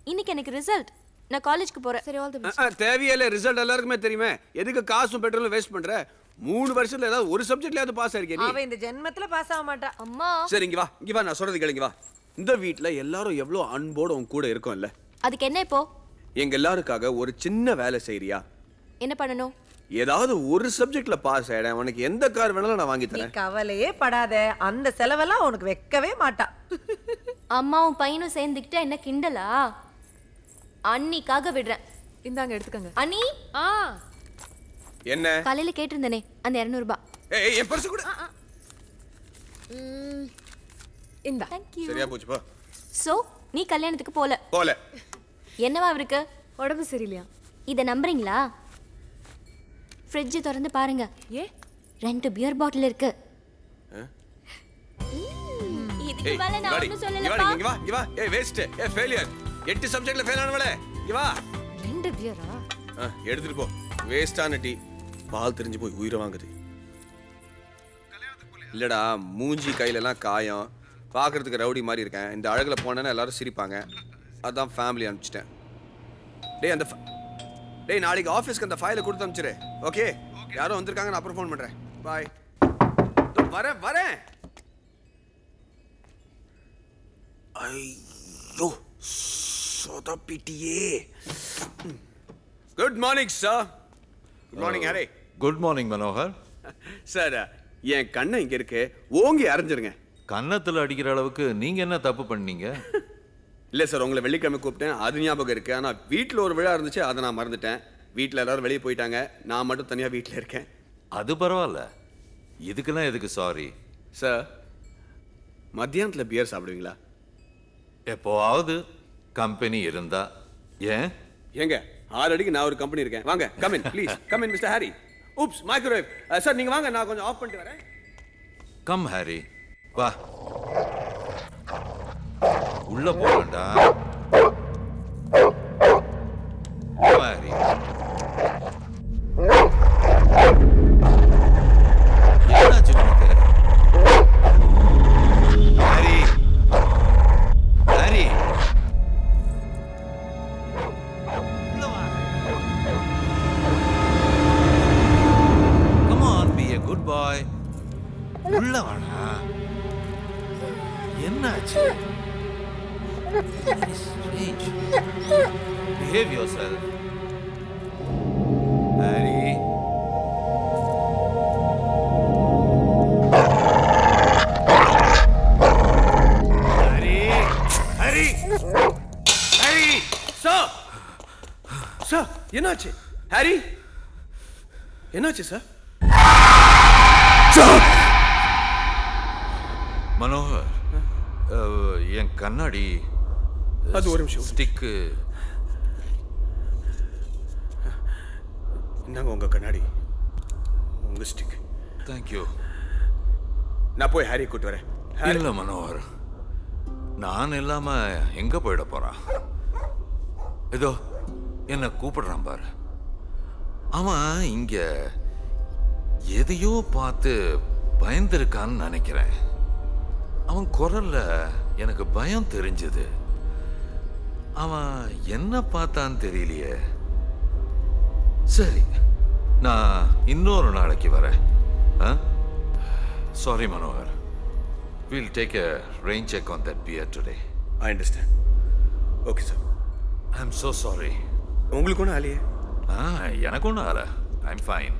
இன்னைக்கு எனக்கு ரிசல்ட் நான் காலேஜ்க்கு போறேன். சரி ஆல் தி ஆ, தேவையில்ல. ரிசல்ட் எல்லாருக்குமே தெரியுமே. எதுக்கு காசும் பெட்ரோலும் வேஸ்ட் பண்ற? மூணு வருஷத்துல ஏதாவது ஒரு சப்ஜெக்ட்லயாவது பாஸ் ஆயிருக்கே நீ? அவ இந்த ஜென்மத்துல பாஸ் ஆக மாட்டா. அம்மா. சரி இங்க வா. இங்க வா நான் சொல்றது கேளு இங்க வா. இந்த வீட்ல எல்லாரும் எவ்வளவு அன்போட உன் கூட இருக்கோம்ல? அதுக்கு என்ன இப்போ? எங்க எல்லாருக்காக ஒரு சின்ன வேலை செய்றியா? என்ன பண்ணணும்? ஏதாவது ஒரு சப்ஜெக்ட்ல பாஸ் ஆயிட உனக்கு எந்த கார் வேணாலும் நான் வாங்கி நீ தரேன் கவலையே படாத. அந்த செலவெல்லாம் உனக்கு வைக்கவே மாட்டா. அம்மாவும் பையனும் சேர்ந்துக்கிட்டு என்ன கிண்டலா? அண்ணிக்காக விடுறேன். இந்தாங்க எடுத்துக்கங்க. அண்ணி ஆ. என்ன? காலையில கேட்டிருந்தேனே அந்த இரநூறுபா. ஏய் ஏய், என் பர்ஸ் கூட. இந்தா. சரியா போச்சு போ. சோ நீ கல்யாணத்துக்கு போல. போல. என்னவா இருக்கு உடம்பு சரியில்லையா? இதை நம்புறீங்களா? ஃப்ரிட்ஜ் திறந்து பாருங்க. ஏ ரெண்டு பியர் பாட்டில் இருக்கு. இதுக்கு மேல நான். ஒண்ணும் சொல்லலப்பா. இங்க வா இங்க வா. ஏய் வேஸ்ட் ஏய் ஃபெயிலியர் எட்டு சப்ஜெக்ட்ல ஃபெயில் ஆனவளே. இங்க வா. ரெண்டு பியரா ஆ, எடுத்துட்டு போ. வேஸ்டான டீ. பால் தெரிஞ்சு போய் உயிரை வாங்குது. இல்லடா மூஞ்சி கையிலலாம் காயம். பார்க்கறதுக்கு ரவுடி மாதிரி இருக்கேன். இந்த அழகுல போனேன்னா எல்லாரும் சிரிப்பாங்க. அதான் ஃபேமிலி அனுப்பிச்சிட்டேன். டேய் அந்த டேய் நாளைக்கு ஆஃபீஸ்க்கு அந்த ஃபைலை கொடுத்து அனுப்பிச்சிரு ஓகே யாரோ வந்திருக்காங்க நான் அப்புறம் ஃபோன் பண்றேன். பாய் வரேன் வரேன். ஐயோ சொதப்பிட்டியே. Good morning sir good morning Hare good morning Manohar sir என் கண்ணை இங்க இருக்கு. ஓங்கி அரைஞ்சிருங்க. கன்னத்தில் அடிக்கிற அளவுக்கு நீங்க என்ன தப்பு பண்ணீங்க? இல்ல சார் உங்களை வெள்ளிக்கிழமை கூப்பிட்டேன். அது ஞாபகம் இருக்கு. ஆனா வீட்டில் ஒரு விழா இருந்துச்சு அதை நான் மறந்துட்டேன். வீட்டில் எல்லாரும் வெளியே போயிட்டாங்க. நான் மட்டும் தனியா வீட்டில் இருக்கேன். அது பரவாயில்ல. இதுக்கெல்லாம் எதுக்கு சாரி சார் மத்தியானத்தில் பியர் சாப்பிடுவீங்களா? எப்போவாவது கம்பெனி இருந்தா ஏன்? ஏங்க ஆல்ரெடி நான் ஒரு கம்பெனி இருக்கேன். வாங்க come in please come in mister Harry oops microwave sir நீங்க வாங்க நான் கொஞ்சம் ஆஃப் பண்ணிட்டு வரேன். கம் ஹாரி வா. உள்ள போகண்டா ஹாரி என்னாச்சு உனக்கு? உள்ள வாடா என்னாச்சு? Behave your Behave Hari Hari Hari Hari sir sir என்னாச்சு? ஹரி என்னாச்சு சார் கண்ணாடி அது ஒரு நிமிஷம். ஸ்டிக்கு. என்னங்க உங்க கண்ணாடி உங்க ஸ்டிக் தேங்க்யூ நான் போய் ஹாரி கூட்டு வரேன். இல்ல மனோகர் நான் இல்லாம எங்க போயிட போறான் இதோ என்ன கூப்பிடுறான் பாரு. அவன் இங்க எதையோ பார்த்து பயந்திருக்கான்னு நினைக்கிறேன். அவன் குரல்ல எனக்கு பயம் தெரிஞ்சது அவன் என்ன பார்த்தான்னு தெரியலையே சரி நான் இன்னொரு நாளைக்கு வரேன் sorry Manohar We'll take a rain check on that beer today. I understand. Okay, sir. I'm so sorry. உங்களுக்கு ஒன்றும் ஆலையே ஆ எனக்கு ஒன்றும் ஆகல ஐம் ஃபைன்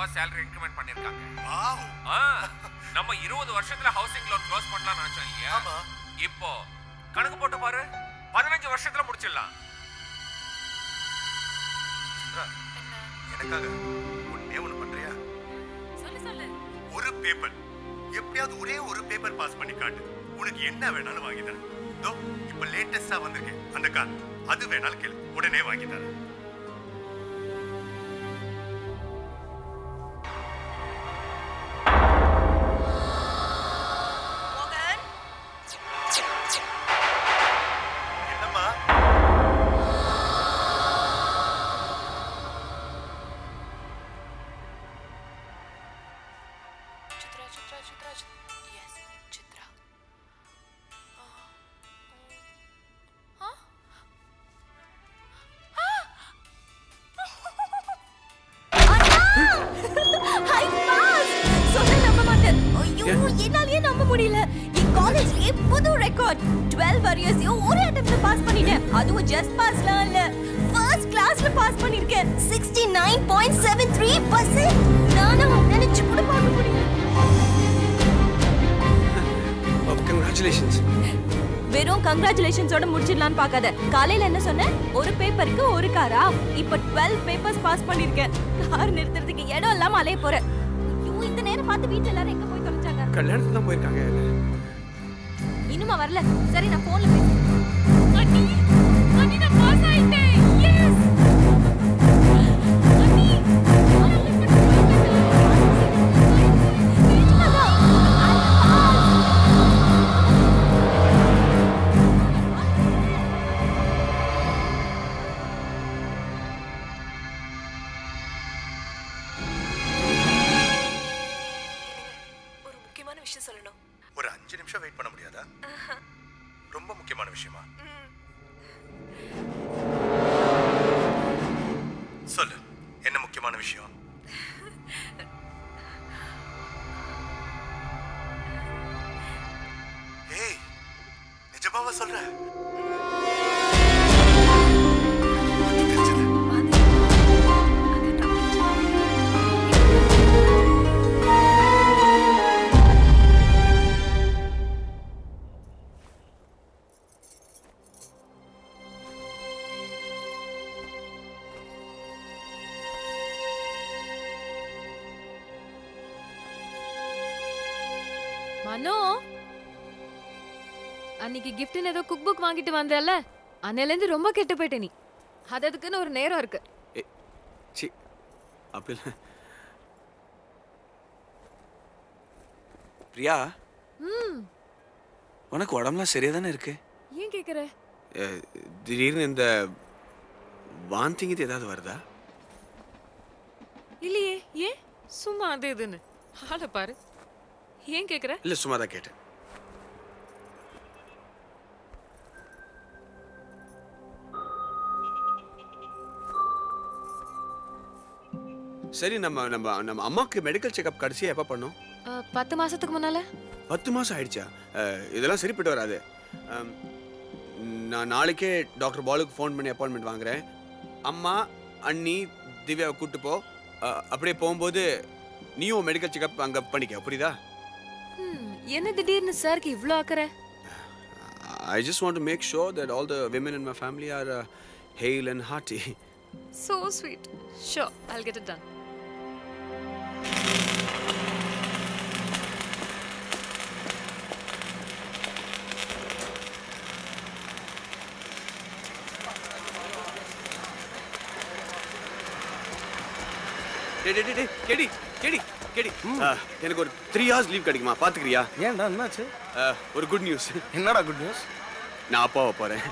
ரூபாய் சேலரி இன்க்ரிமெண்ட் பண்ணிருக்காங்க. ஆ, நம்ம இருபது வருஷத்துல ஹவுசிங் லோன் க்ளோஸ் பண்ணலாம் நினைச்சோம் இல்லையா? இப்போ கணக்கு போட்டு பாரு. பதினஞ்சு வருஷத்துல முடிச்சிடலாம். எனக்காக ஒன்னே ஒண்ணு பண்றியா? சொல்லு சொல்லு. ஒரு பேப்பர் எப்படியாவது ஒரே ஒரு பேப்பர் பாஸ் பண்ணி காட்டு. உனக்கு என்ன வேணாலும் வாங்கி தரேன். இப்ப லேட்டஸ்டா வந்திருக்கேன். அந்த கார். அது வேணாலும் கேளு. உடனே வாங்கி தரேன். பார்க்காத காலையில என்ன சொன்னேன் ஒரு பேப்பருக்கு ஒரு காரா? இப்ப 12 பேப்பர்ஸ் பாஸ் பண்ணிருக்கேன். கார் நிறுத்துறதுக்கு இடம் இல்லாம அலைய போறேன் இந்த நேரம் பார்த்து வீட்ல எல்லாரும் எங்க போய் தொலைஞ்சாங்க கல்யாணத்துக்கு தான் போயிருக்காங்க. இன்னுமா வரல. சரி நான் போன்ல அன்னைக்கு கிஃப்ட்னு ஏதோ குக் புக் வாங்கிட்டு வந்தல அன்னையிலேருந்து ரொம்ப கெட்டு போயிட்ட நீ. அது அதுக்குன்னு ஒரு நேரம் இருக்கு. சி அப்படிலாம் பிரியா? ம். உனக்கு உடம்புலாம் சரியா தானே இருக்கு? ஏன் கேக்குற? திடீர்னு இந்த வாந்திங்கிறது ஏதாவது வருதா? இல்லையே ஏன்? சும்மா அது இதுன்னு. ஆளை பாரு. ஏன் கேக்குற? இல்ல சும்மா தான் கேட்டேன். சரி நம்ம நம்ம நம்ம அம்மாக்கு மெடிக்கல் செக்கப் கடைசியா எப்போ பண்ணோம் பத்து மாசத்துக்கு முன்னால. பத்து மாசம் ஆயிடுச்சா? இதெல்லாம் சரிப்பட்டு வராது. நான் நாளைக்கே டாக்டர் பாலுக்கு ஃபோன் பண்ணி அப்பாயின்மெண்ட் வாங்குறேன். அம்மா அண்ணி திவ்யாவை கூட்டு போ. அப்படியே போகும்போது நீயும் மெடிக்கல் செக்கப் அங்கே பண்ணிக்க புரியுதா? ம், என்ன திடீர்னு சாருக்கு அக்கறை? I just want to make sure that all the women in my family are uh, hale and hearty. So sweet. Sure, I'll get it done. டேய் டேய், டேய் டேய், கேடி கேடி கேடி. ஆ, எனக்கு ஒரு த்ரீ ஹவர்ஸ் லீவ் கிடைக்குமா? பாத்துக்கிறியா ஏன்டா என்னாச்சு? ஒரு குட் நியூஸ் என்னடா குட் நியூஸ் நான் அப்பாவை போறேன்.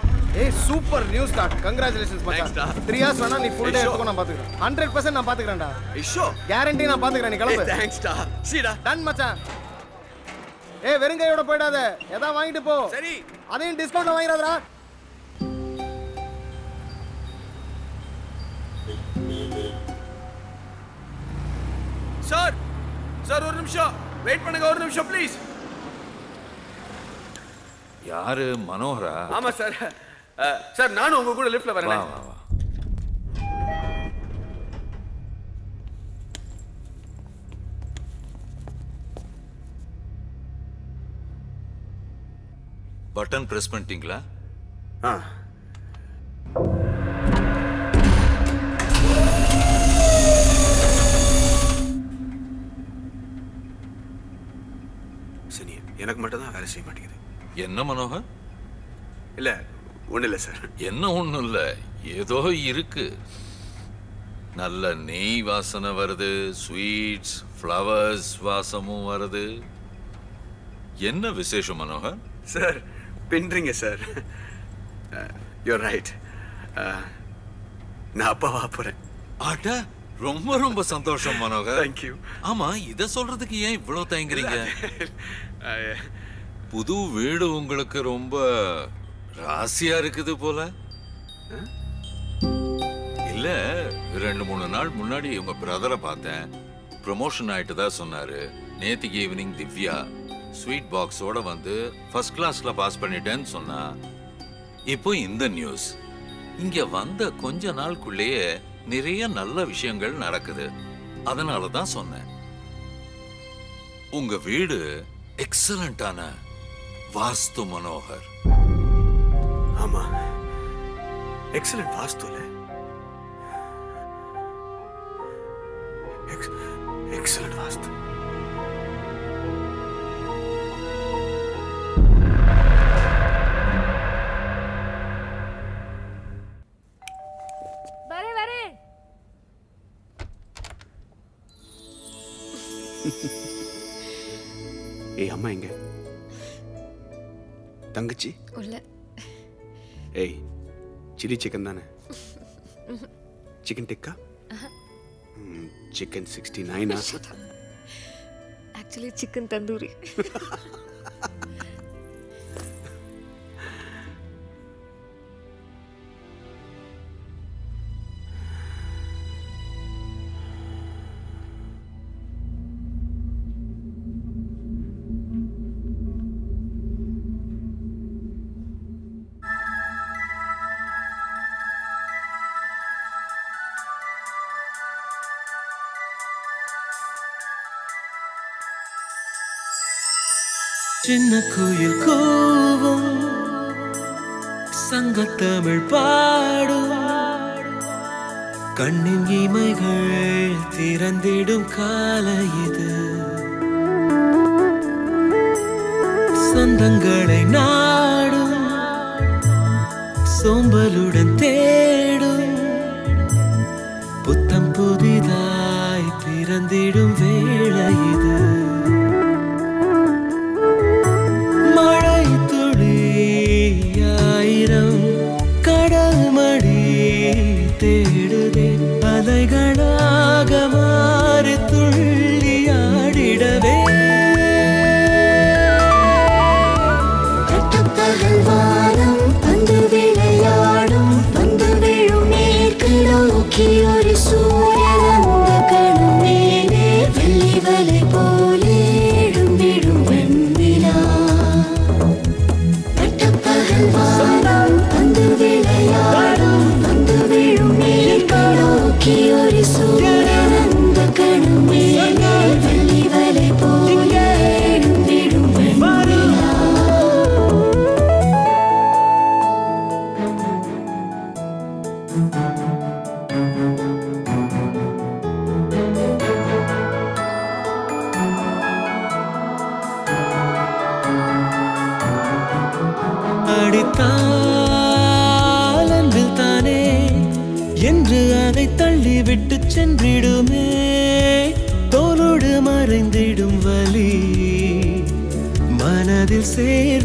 ஏய் சூப்பர் நியூஸ் டா கங்க்ராச்சுலேஷன்ஸ் மச்சான். த்ரீ ஹவர்ஸ் வேணா நீ ஃபுல் டே எடுத்துக்கோ நான் பாத்துக்கிறேன். ஹண்ட்ரட் பர்சன்ட் நான் பாத்துக்கிறேன்டா. இஷோ கேரண்டி நான் பாத்துக்கிறேன் நீ கிளம்பு. தேங்க்ஸ் டா சீடா டன் மச்சான். ஏய் வெறுங்கையோட போயிடாத. எதா வாங்கிட்டு போ. சரி. அதையும் டிஸ்கவுண்ட்ல வாங்கிடாதடா. சார் சார் ஒரு நிமிஷம். வெயிட் பண்ணுங்க ஒரு நிமிஷம் ப்ளீஸ் யாரு? மனோகரா? ஆமா சார் சார் நானும் உங்க கூட லிஃப்ட்ல வரேன். பட்டன் பிரஸ் பண்ணிட்டீங்களா? ஆ. சரி எனக்கு மட்டும் தான் வேலை செய்ய மாட்டேங்குது. என்ன மனோகர்? இல்ல ஒண்ணு இல்ல சார். என்ன ஒண்ணும் இல்ல ஏதோ இருக்கு. நல்ல நெய் வாசனை வருது ஸ்வீட்ஸ் ஃப்ளவர்ஸ் வாசமும் வருது. என்ன விசேஷம் மனோகர்? சார் பின்றீங்க சார். யூர் ரைட் நான் அப்பாவா போறேன். ஆட்டா ரொம்ப ரொம்ப சந்தோஷம் மனோகர். தேங்க்யூ ஆமா இத சொல்றதுக்கு ஏன் இவ்வளவு தயங்குறீங்க? புது வீடு உங்களுக்கு ரொம்ப ராசியா இருக்குது போல. இல்ல ரெண்டு மூணு நாள் முன்னாடி உங்க பிரதரை பார்த்தேன். ப்ரமோஷன் ஆயிட்டு தான் சொன்னாரு. நேத்திக்கு ஈவினிங் திவ்யா ஸ்வீட் பாக்ஸோட வந்து ஃபர்ஸ்ட் கிளாஸ்ல பாஸ் பண்ணிட்டேன்னு சொன்னா இப்போ இந்த நியூஸ் இங்க வந்த கொஞ்ச நாளுக்குள்ளேயே நிறைய நல்ல விஷயங்கள் நடக்குது. அதனால தான் சொன்னேன். உங்க வீடு எக்ஸலண்டான வாஸ்து மனோகர். ஆமா எக்ஸலண்ட் வாஸ்துல எக்ஸலண்ட் வாஸ்து வரேன் வரேன் ஏய் அம்மா எங்க தங்கச்சி உள்ள ஏய் சில்லி சிக்கன் தானே chicken tikka chicken sixty nine actually chicken tandoori சின்ன குயில் கூவும். சங்கத்தமிழ் பாடும். கண்ணின் இமைகள் திறந்திடும் கால இது. சொந்தங்களை நாடும். சோம்பலுடன் தேடும். புத்தம் புதிதாய் பிறந்திடும் வேளையில்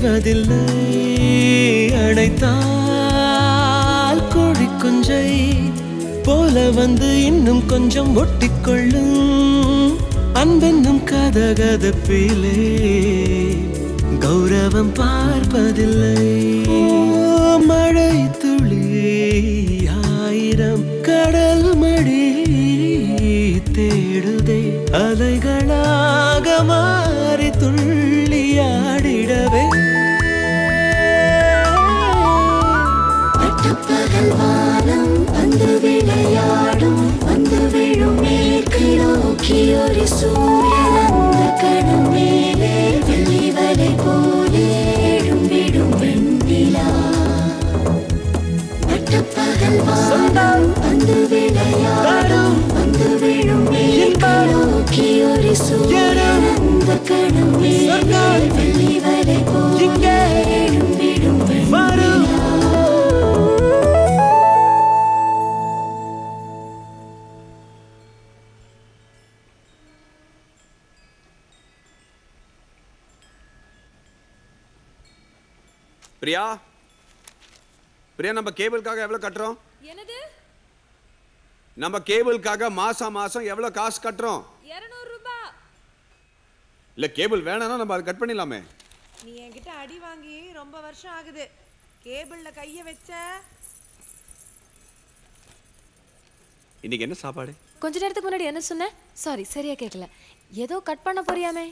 சேர்வதில்லை அடைத்தால் கோழி குஞ்சை போல வந்து இன்னும் கொஞ்சம் ஒட்டிக்கொள்ளும் அன்பென்னும் கதகதப்பிலே. கௌரவம் பார்ப்பதில்லை. மழை துளி ஆயிரம் கடல் மடி தேடுதே. அலைகளாக மாறி ஒரு சூரியன் அந்த கணம் மேலே வெள்ளி வலை போலே எழும்பிடும் வெண்ணிலா. பட்டப்பகல் வானம் வந்து விளையாடும் வந்து விழும் மேற்கு நோக்கி ஒரு சூரியன் அந்த கணம் மேலே வெள்ளி பிரியா நம்ம கேபிளுக்காக எவ்வளவு கட்டுறோம்? என்னது? நம்ம கேபிளுக்காக மாசம் மாசம் எவ்வளவு காசு கட்டுறோம்? இல்ல கேபிள் வேணாம்னா நம்ம அதை கட் பண்ணிடலாமே. நீ என்கிட்ட அடி வாங்கி ரொம்ப வருஷம் ஆகுது. கேபிள்ல கைய வச்ச. இன்னைக்கு என்ன சாப்பாடு? கொஞ்ச நேரத்துக்கு முன்னாடி என்ன சொன்னேன் சாரி சரியா கேட்கல. ஏதோ கட் பண்ண போறியாமே?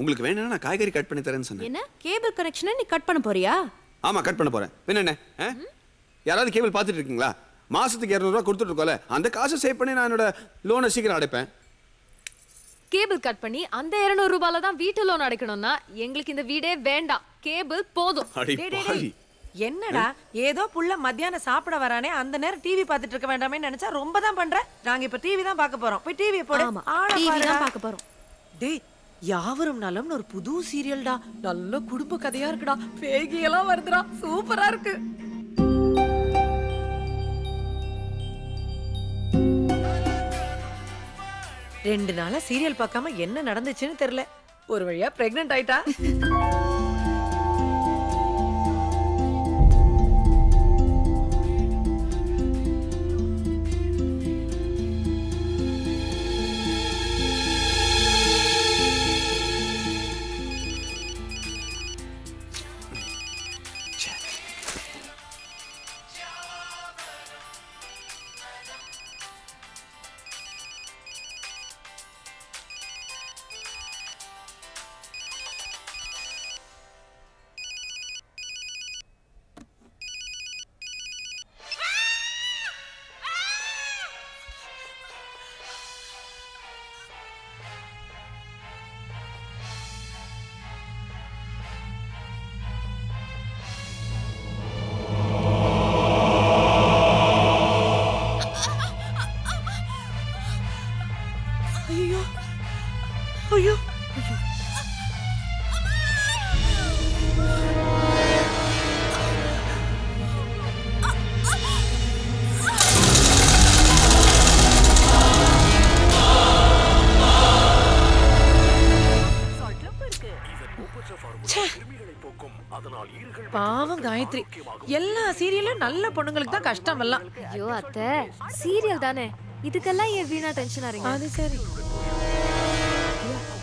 உங்களுக்கு வேணும்னா நான் காய்கறி கட் பண்ணி தரேன்னு சொன்னேன். என்ன? கேபிள் கனெக்ஷனை நீ கட் பண்ண போறியா? ஆமா கட் பண்ண போறேன் பின்ன என்ன ஆ? யாராவது கேபிள் பார்த்துட்டு இருக்கீங்களா மாசத்துக்கு இரநூறுவா கொடுத்துட்டு இருக்கோம்ல அந்த காசை சேவ் பண்ணி நான் என்னோட லோனை சீக்கிரம் அடைப்பேன் கேபிள் கட் பண்ணி அந்த 200 ரூபாயில தான் வீட்டு லோன் அடைக்கணும்னா எங்களுக்கு இந்த வீடே வேண்டாம் கேபிள் போதும் அடி டேய், டேய், பாவி. டேய். என்னடா ஏதோ புள்ள மத்தியானம் சாப்பிட வரானே அந்த நேரம் டிவி பார்த்துட்டு இருக்க வேண்டாமே நினைச்சா ரொம்ப தான் பண்ற நாங்க இப்ப டிவி தான் பார்க்க போறோம் போய் டிவி போடு ஆமா, ஆளை. பார்க்க போறோம். டேய் யாவரும் நலம்னு ஒரு புது சீரியல்டா. நல்ல குடும்ப கதையா இருக்குடா. பேகியெல்லாம் வருதுடா. சூப்பரா இருக்கு. ரெண்டு நாளா சீரியல் பார்க்காம என்ன நடந்துச்சுன்னு தெரியல. ஒரு வழியா பிரெக்னென்ட் ஆயிட்டா. நல்ல பொண்ணுங்களுக்கு தான் கஷ்டம் எல்லாம். ஐயோ அத்தை. சீரியல் தானே. இதுக்கெல்லாம் ஏன் வீணா டென்ஷன் ஆறீங்க? அது சரி.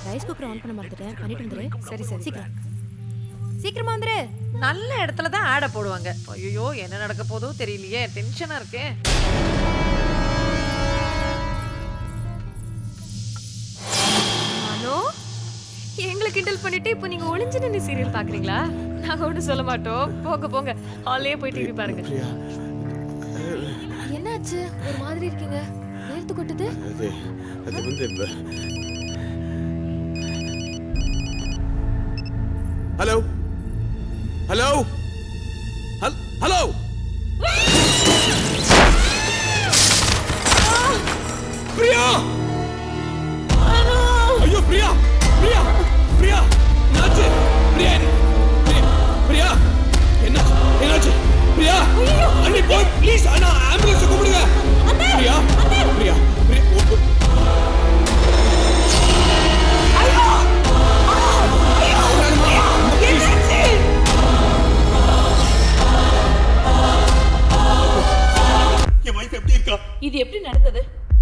ரைஸ் குக்கர் ஆன் பண்ண மறந்துட்டேன். பண்ணிட்டு வந்துரு. சரி சரி. சீக்கிரம். சீக்கிரமா வந்துரு. நல்ல இடத்துல தான் ஆட போடுவாங்க. ஐயோ என்ன நடக்க போதோ தெரியலையே. டென்ஷனா இருக்கே. அனோ எங்களை கிண்டல் பண்ணிட்டு இப்போ நீங்க ஒளிஞ்சு நின்று சீரியல் பாக்குறீங்களா? நாங்க ஒன்றும் சொல்ல மாட்டோம். போங்க போங்க. ஹாலே போய் டிவி பாருங்க. என்னாச்சு? ஒரு மாதிரி இருக்கீங்க. நேர்த்து கொட்டுது? அது அது வந்து ஹலோ ஹலோ ஹலோ ப்ளீஸ் அண்ணா ஆம்புலன்ஸ் கூப்பிடுங்க. பிரியா பிரியா எப்படி இது எப்படி நடந்தது?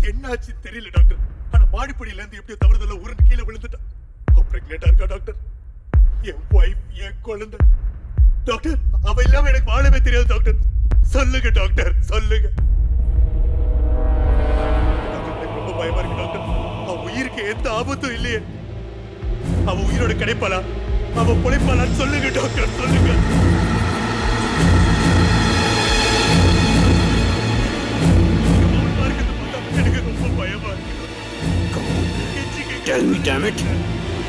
என்னாச்சு தெரியல டாக்டர் ஆனா மாடிப்படியில இருந்து எப்படியோ தவறுதல உருண்டு கீழே விழுந்துட்டா. அவ பிரெக்னெண்டா இருக்கா டாக்டர் என் வைஃப் என் குழந்தை. டாக்டர் அவ இல்லாம எனக்கு வாழவே தெரியாது டாக்டர் சொல்லுங்க டாக்டர் சொல்லுங்க. ரொம்ப பயமா இருக்கு டாக்டர் அவ உயிருக்கு எந்த ஆபத்தும் இல்லையே. அவ உயிரோட கிடைப்பாளா? அவ பொழைப்பாளான்னு சொல்லுங்க டாக்டர் சொல்லுங்க. எனக்கு ரொம்ப பயமா இருக்கு Tell me, damn it.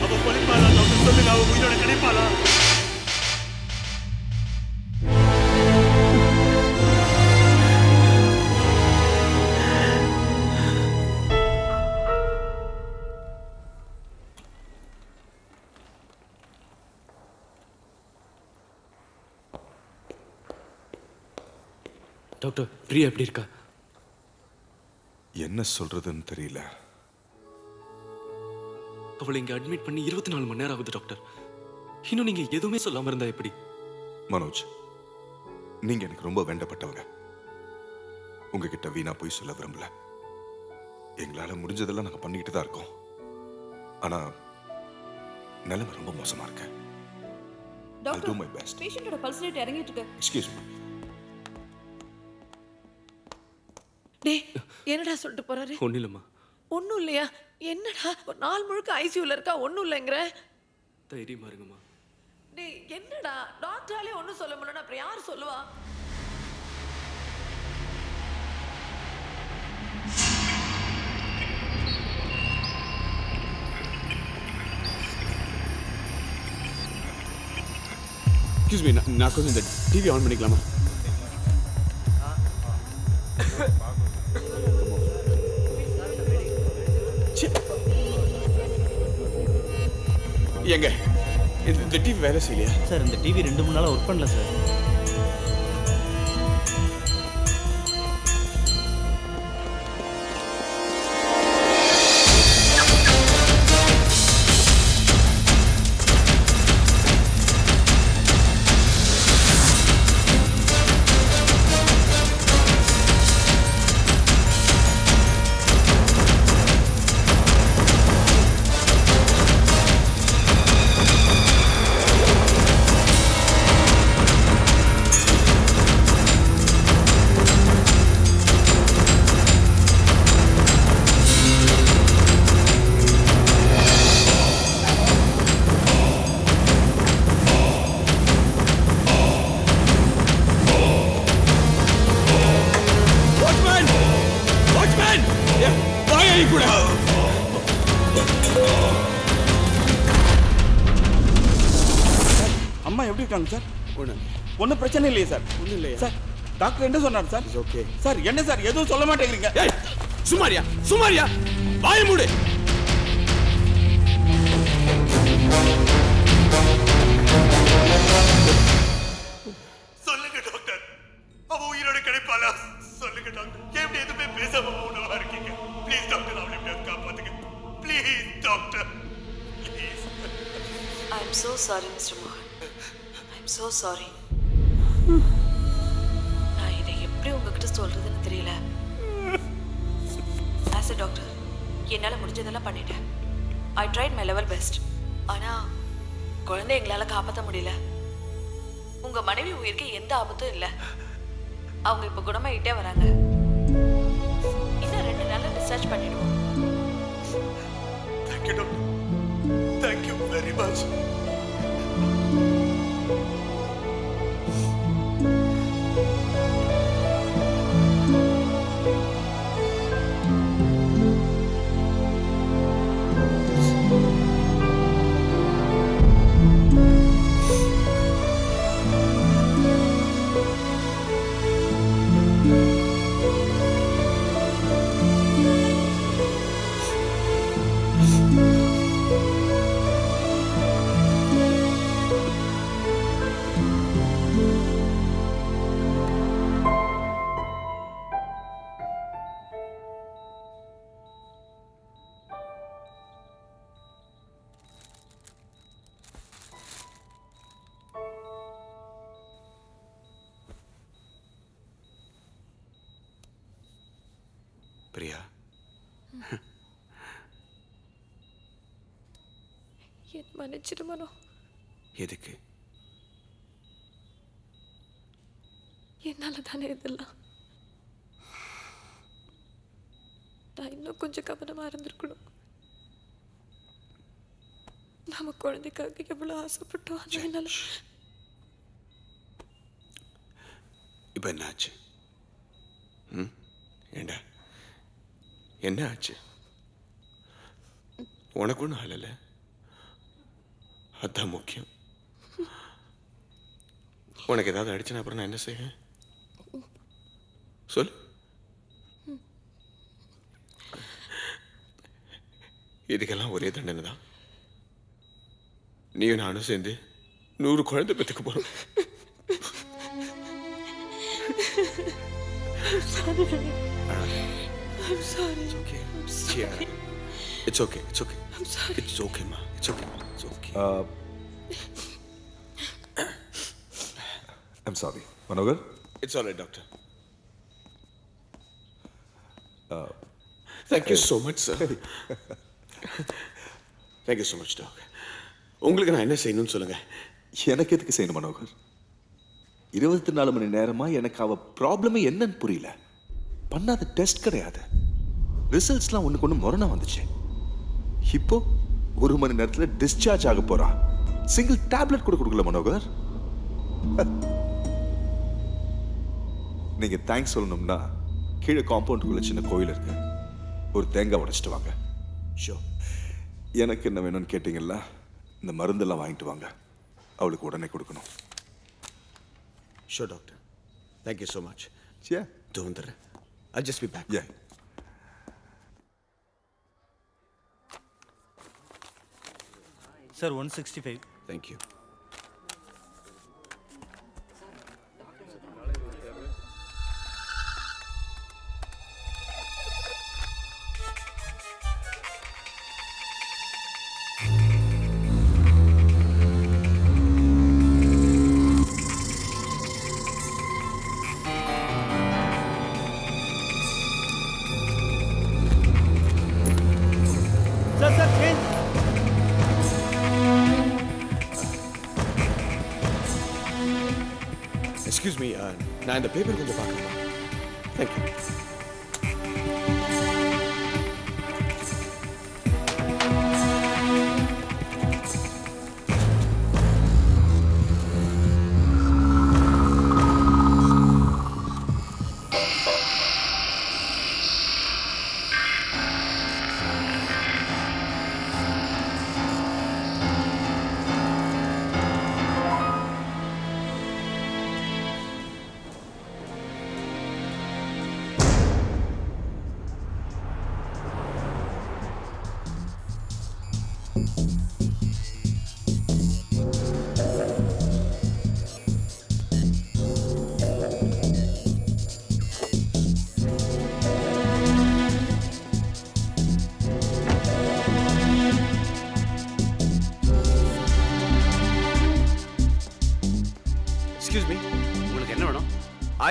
அவ பொழைப்பாளா டாக்டர் சொல்லுங்க அவ உயிரோட கிடைப்பாளா? டாக்டர் பிரியா எப்படி இருக்கா? என்ன சொல்றதுன்னு தெரியல. அவளை இங்க அட்மிட் பண்ணி இருபத்தி நாலு மணி நேரம் ஆகுது டாக்டர். இன்னும் நீங்க எதுவுமே சொல்லாம இருந்தா எப்படி? மனோஜ் நீங்க எனக்கு ரொம்ப வேண்டப்பட்டவங்க. உங்ககிட்ட வீணா போய் சொல்ல விரும்பல. எங்களால முடிஞ்சதெல்லாம் நாங்க பண்ணிக்கிட்டு தான் இருக்கோம். ஆனா நிலைமை ரொம்ப மோசமா இருக்கு. I'll do my best. பேஷண்டோட பல்ஸ் ரேட் இறங்கிட்டு இருக்கு. எக்ஸ்கியூஸ் மீ டேய் என்னடா சொல்லிட்டு போறாரு? ஒன்றும் இல்லைம்மா ஒன்றும் இல்லையா? என்னடா ஒரு நாள் முழுக்க ஐசியூல இருக்கா? ஒன்றும் இல்லைங்கிற. தைரியமா இருங்கம்மா. டேய் என்னடா? டாக்டராலே ஒன்றும் சொல்ல முடியலன்னா அப்புறம் யார் சொல்லுவா? எக்ஸ்கியூஸ் மீ நான் கொஞ்சம் இந்த டிவி ஆன் பண்ணிக்கலாமா? எங்க? இந்த இந்த டிவி வேலை செய்யலையா? சார் இந்த டிவி ரெண்டு மூணு நாளாக ஒர்க் பண்ணல சார். டாக்டர் என்ன சொன்னார் சார்? ஓகே சார் என்ன சார் எதுவும் சொல்ல மாட்டேங்கிறீங்க? சுமாரியா சுமாரியா வாய மூடு. குழந்தை எங்களால் காப்பாற்ற முடியல. உங்கள் மனைவி உயிருக்கு எந்த ஆபத்தும் இல்லை. அவங்க இப்போ குணமாயிட்டே வராங்க. இன்னும் ரெண்டு நாளில் டிஸ்சார்ஜ் பண்ணிடுவோம். Thank you doctor thank you very much என் மன்னிச்சிடு மனோ எதுக்கு? என்னால தானே இதெல்லாம்? நான் இன்னும் கொஞ்சம் கவனமா இருந்திருக்கணும். நம்ம குழந்தைக்காக எவ்வளவு ஆசைப்பட்டோம் ஆனா என்னால இப்போ என்ன ஆச்சு? ம்? ஏண்டா? என்ன ஆச்சு? உனக்கு ஒன்றும் ஆகல அதான் முக்கியம் உனக்கு ஏதாவது அடிச்சுனா அப்புறம் நான் என்ன செய்வேன் சொல் இதுக்கெல்லாம் ஒரே தண்டனை தான் நீயும் நானும் சேர்ந்து நூறு குழந்தை பெற்றுக்க போறோம் I'm sorry. I'm sorry. It's okay. I'm sorry. It's okay. It's okay. I'm sorry. It's okay, ma. It's okay. It's okay. I'm sorry Manohar It's all right, doctor. Thank you so much, sir. Thank you so much, doc. உங்களுக்கு நான் என்ன செய்யணும்னு சொல்லுங்க எனக்கு எதுக்கு செய்யணும் மனோகர் இருபத்தி நாலு மணி நேரமா எனக்கு அவ ப்ராப்ளமே என்னன்னு புரியல பண்ணாத டெஸ்ட் கிடையாது ரிசல்ட்ஸ்லாம் ஒண்ணுக்கு ஒண்ணு முரணா வந்துச்சு இப்போ ஒரு மணி நேரத்துல டிஸ்சார்ஜ் ஆக போறா சிங்கிள் டேப்லெட் கூட கொடுக்கல மனோகர். நீங்க தேங்க்ஸ் சொல்லணும்னா கீழே காம்பவுண்டுக்குள்ள சின்ன கோயில் இருக்கு. ஒரு தேங்காய் உடைச்சிட்டு வாங்க. ஷோ. எனக்கு என்ன வேணும்னு கேட்டீங்கல்ல இந்த மருந்தெல்லாம் வாங்கிட்டு வாங்க. அவளுக்கு உடனே கொடுக்கணும். Show doctor thank you so much Yeah. இதோ வந்துடுறேன் I just be back Yeah. Sir one sixty five நான் இந்த பேப்பர் கொஞ்சம் பார்க்கணுமா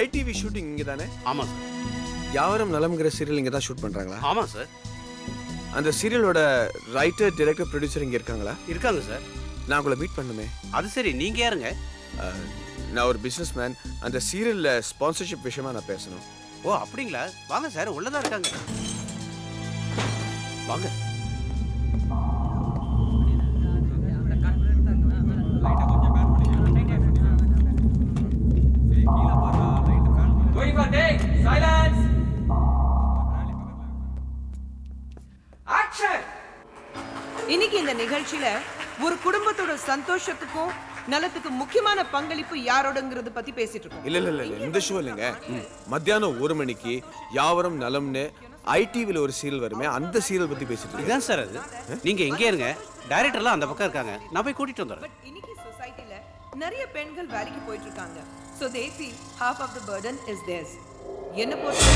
ஐடிவி ஷூட்டிங் இங்கே தானே ஆமாம் சார். யாவரம் நலம்ங்கிற சீரியல் இங்கே தான் ஷூட் பண்ணுறாங்களா ஆமாம் சார். அந்த சீரியலோட ரைட்டர் டைரக்டர் ப்ரொடியூசர் இங்கே இருக்காங்களா? இருக்காங்க சார். நான் உங்களை மீட் பண்ணுமே. அது சரி நீங்கள் யாருங்க? நான் ஒரு பிஸ்னஸ் மேன் அந்த சீரியலில் ஸ்பான்சர்ஷிப் விஷயமா நான் பேசணும். ஓ அப்படிங்களா? வாங்க சார் உள்ளதா இருக்காங்க. வாங்க. சந்தோஷத்துக்கும் நலத்துக்கு முக்கியமான பங்களிப்பு யாரோடங்கிறத பத்தி பேசிட்டு இருக்கோம். இல்ல இல்ல இல்ல இல்ல, இந்த ஷோ இல்லைங்க. மத்தியானம் ஒரு மணிக்கு யாவரம் நலம்னு ஐடிவில ஒரு சீரியல் வருமே அந்த சீரியல் பத்தி பேசிட்டு இருக்கேன் இதான் சார் அது. நீங்க எங்கே இருங்க? டைரக்டர்லாம் அந்த பக்கம் இருக்காங்க. நான் போய் கூட்டிட்டு வந்துடுறேன். இன்னைக்கு சொசைட்டில நிறைய பெண்கள் வேலைக்கு போயிட்டு இருக்காங்க. So they feel half of the burden is theirs. என்ன பொறுத்த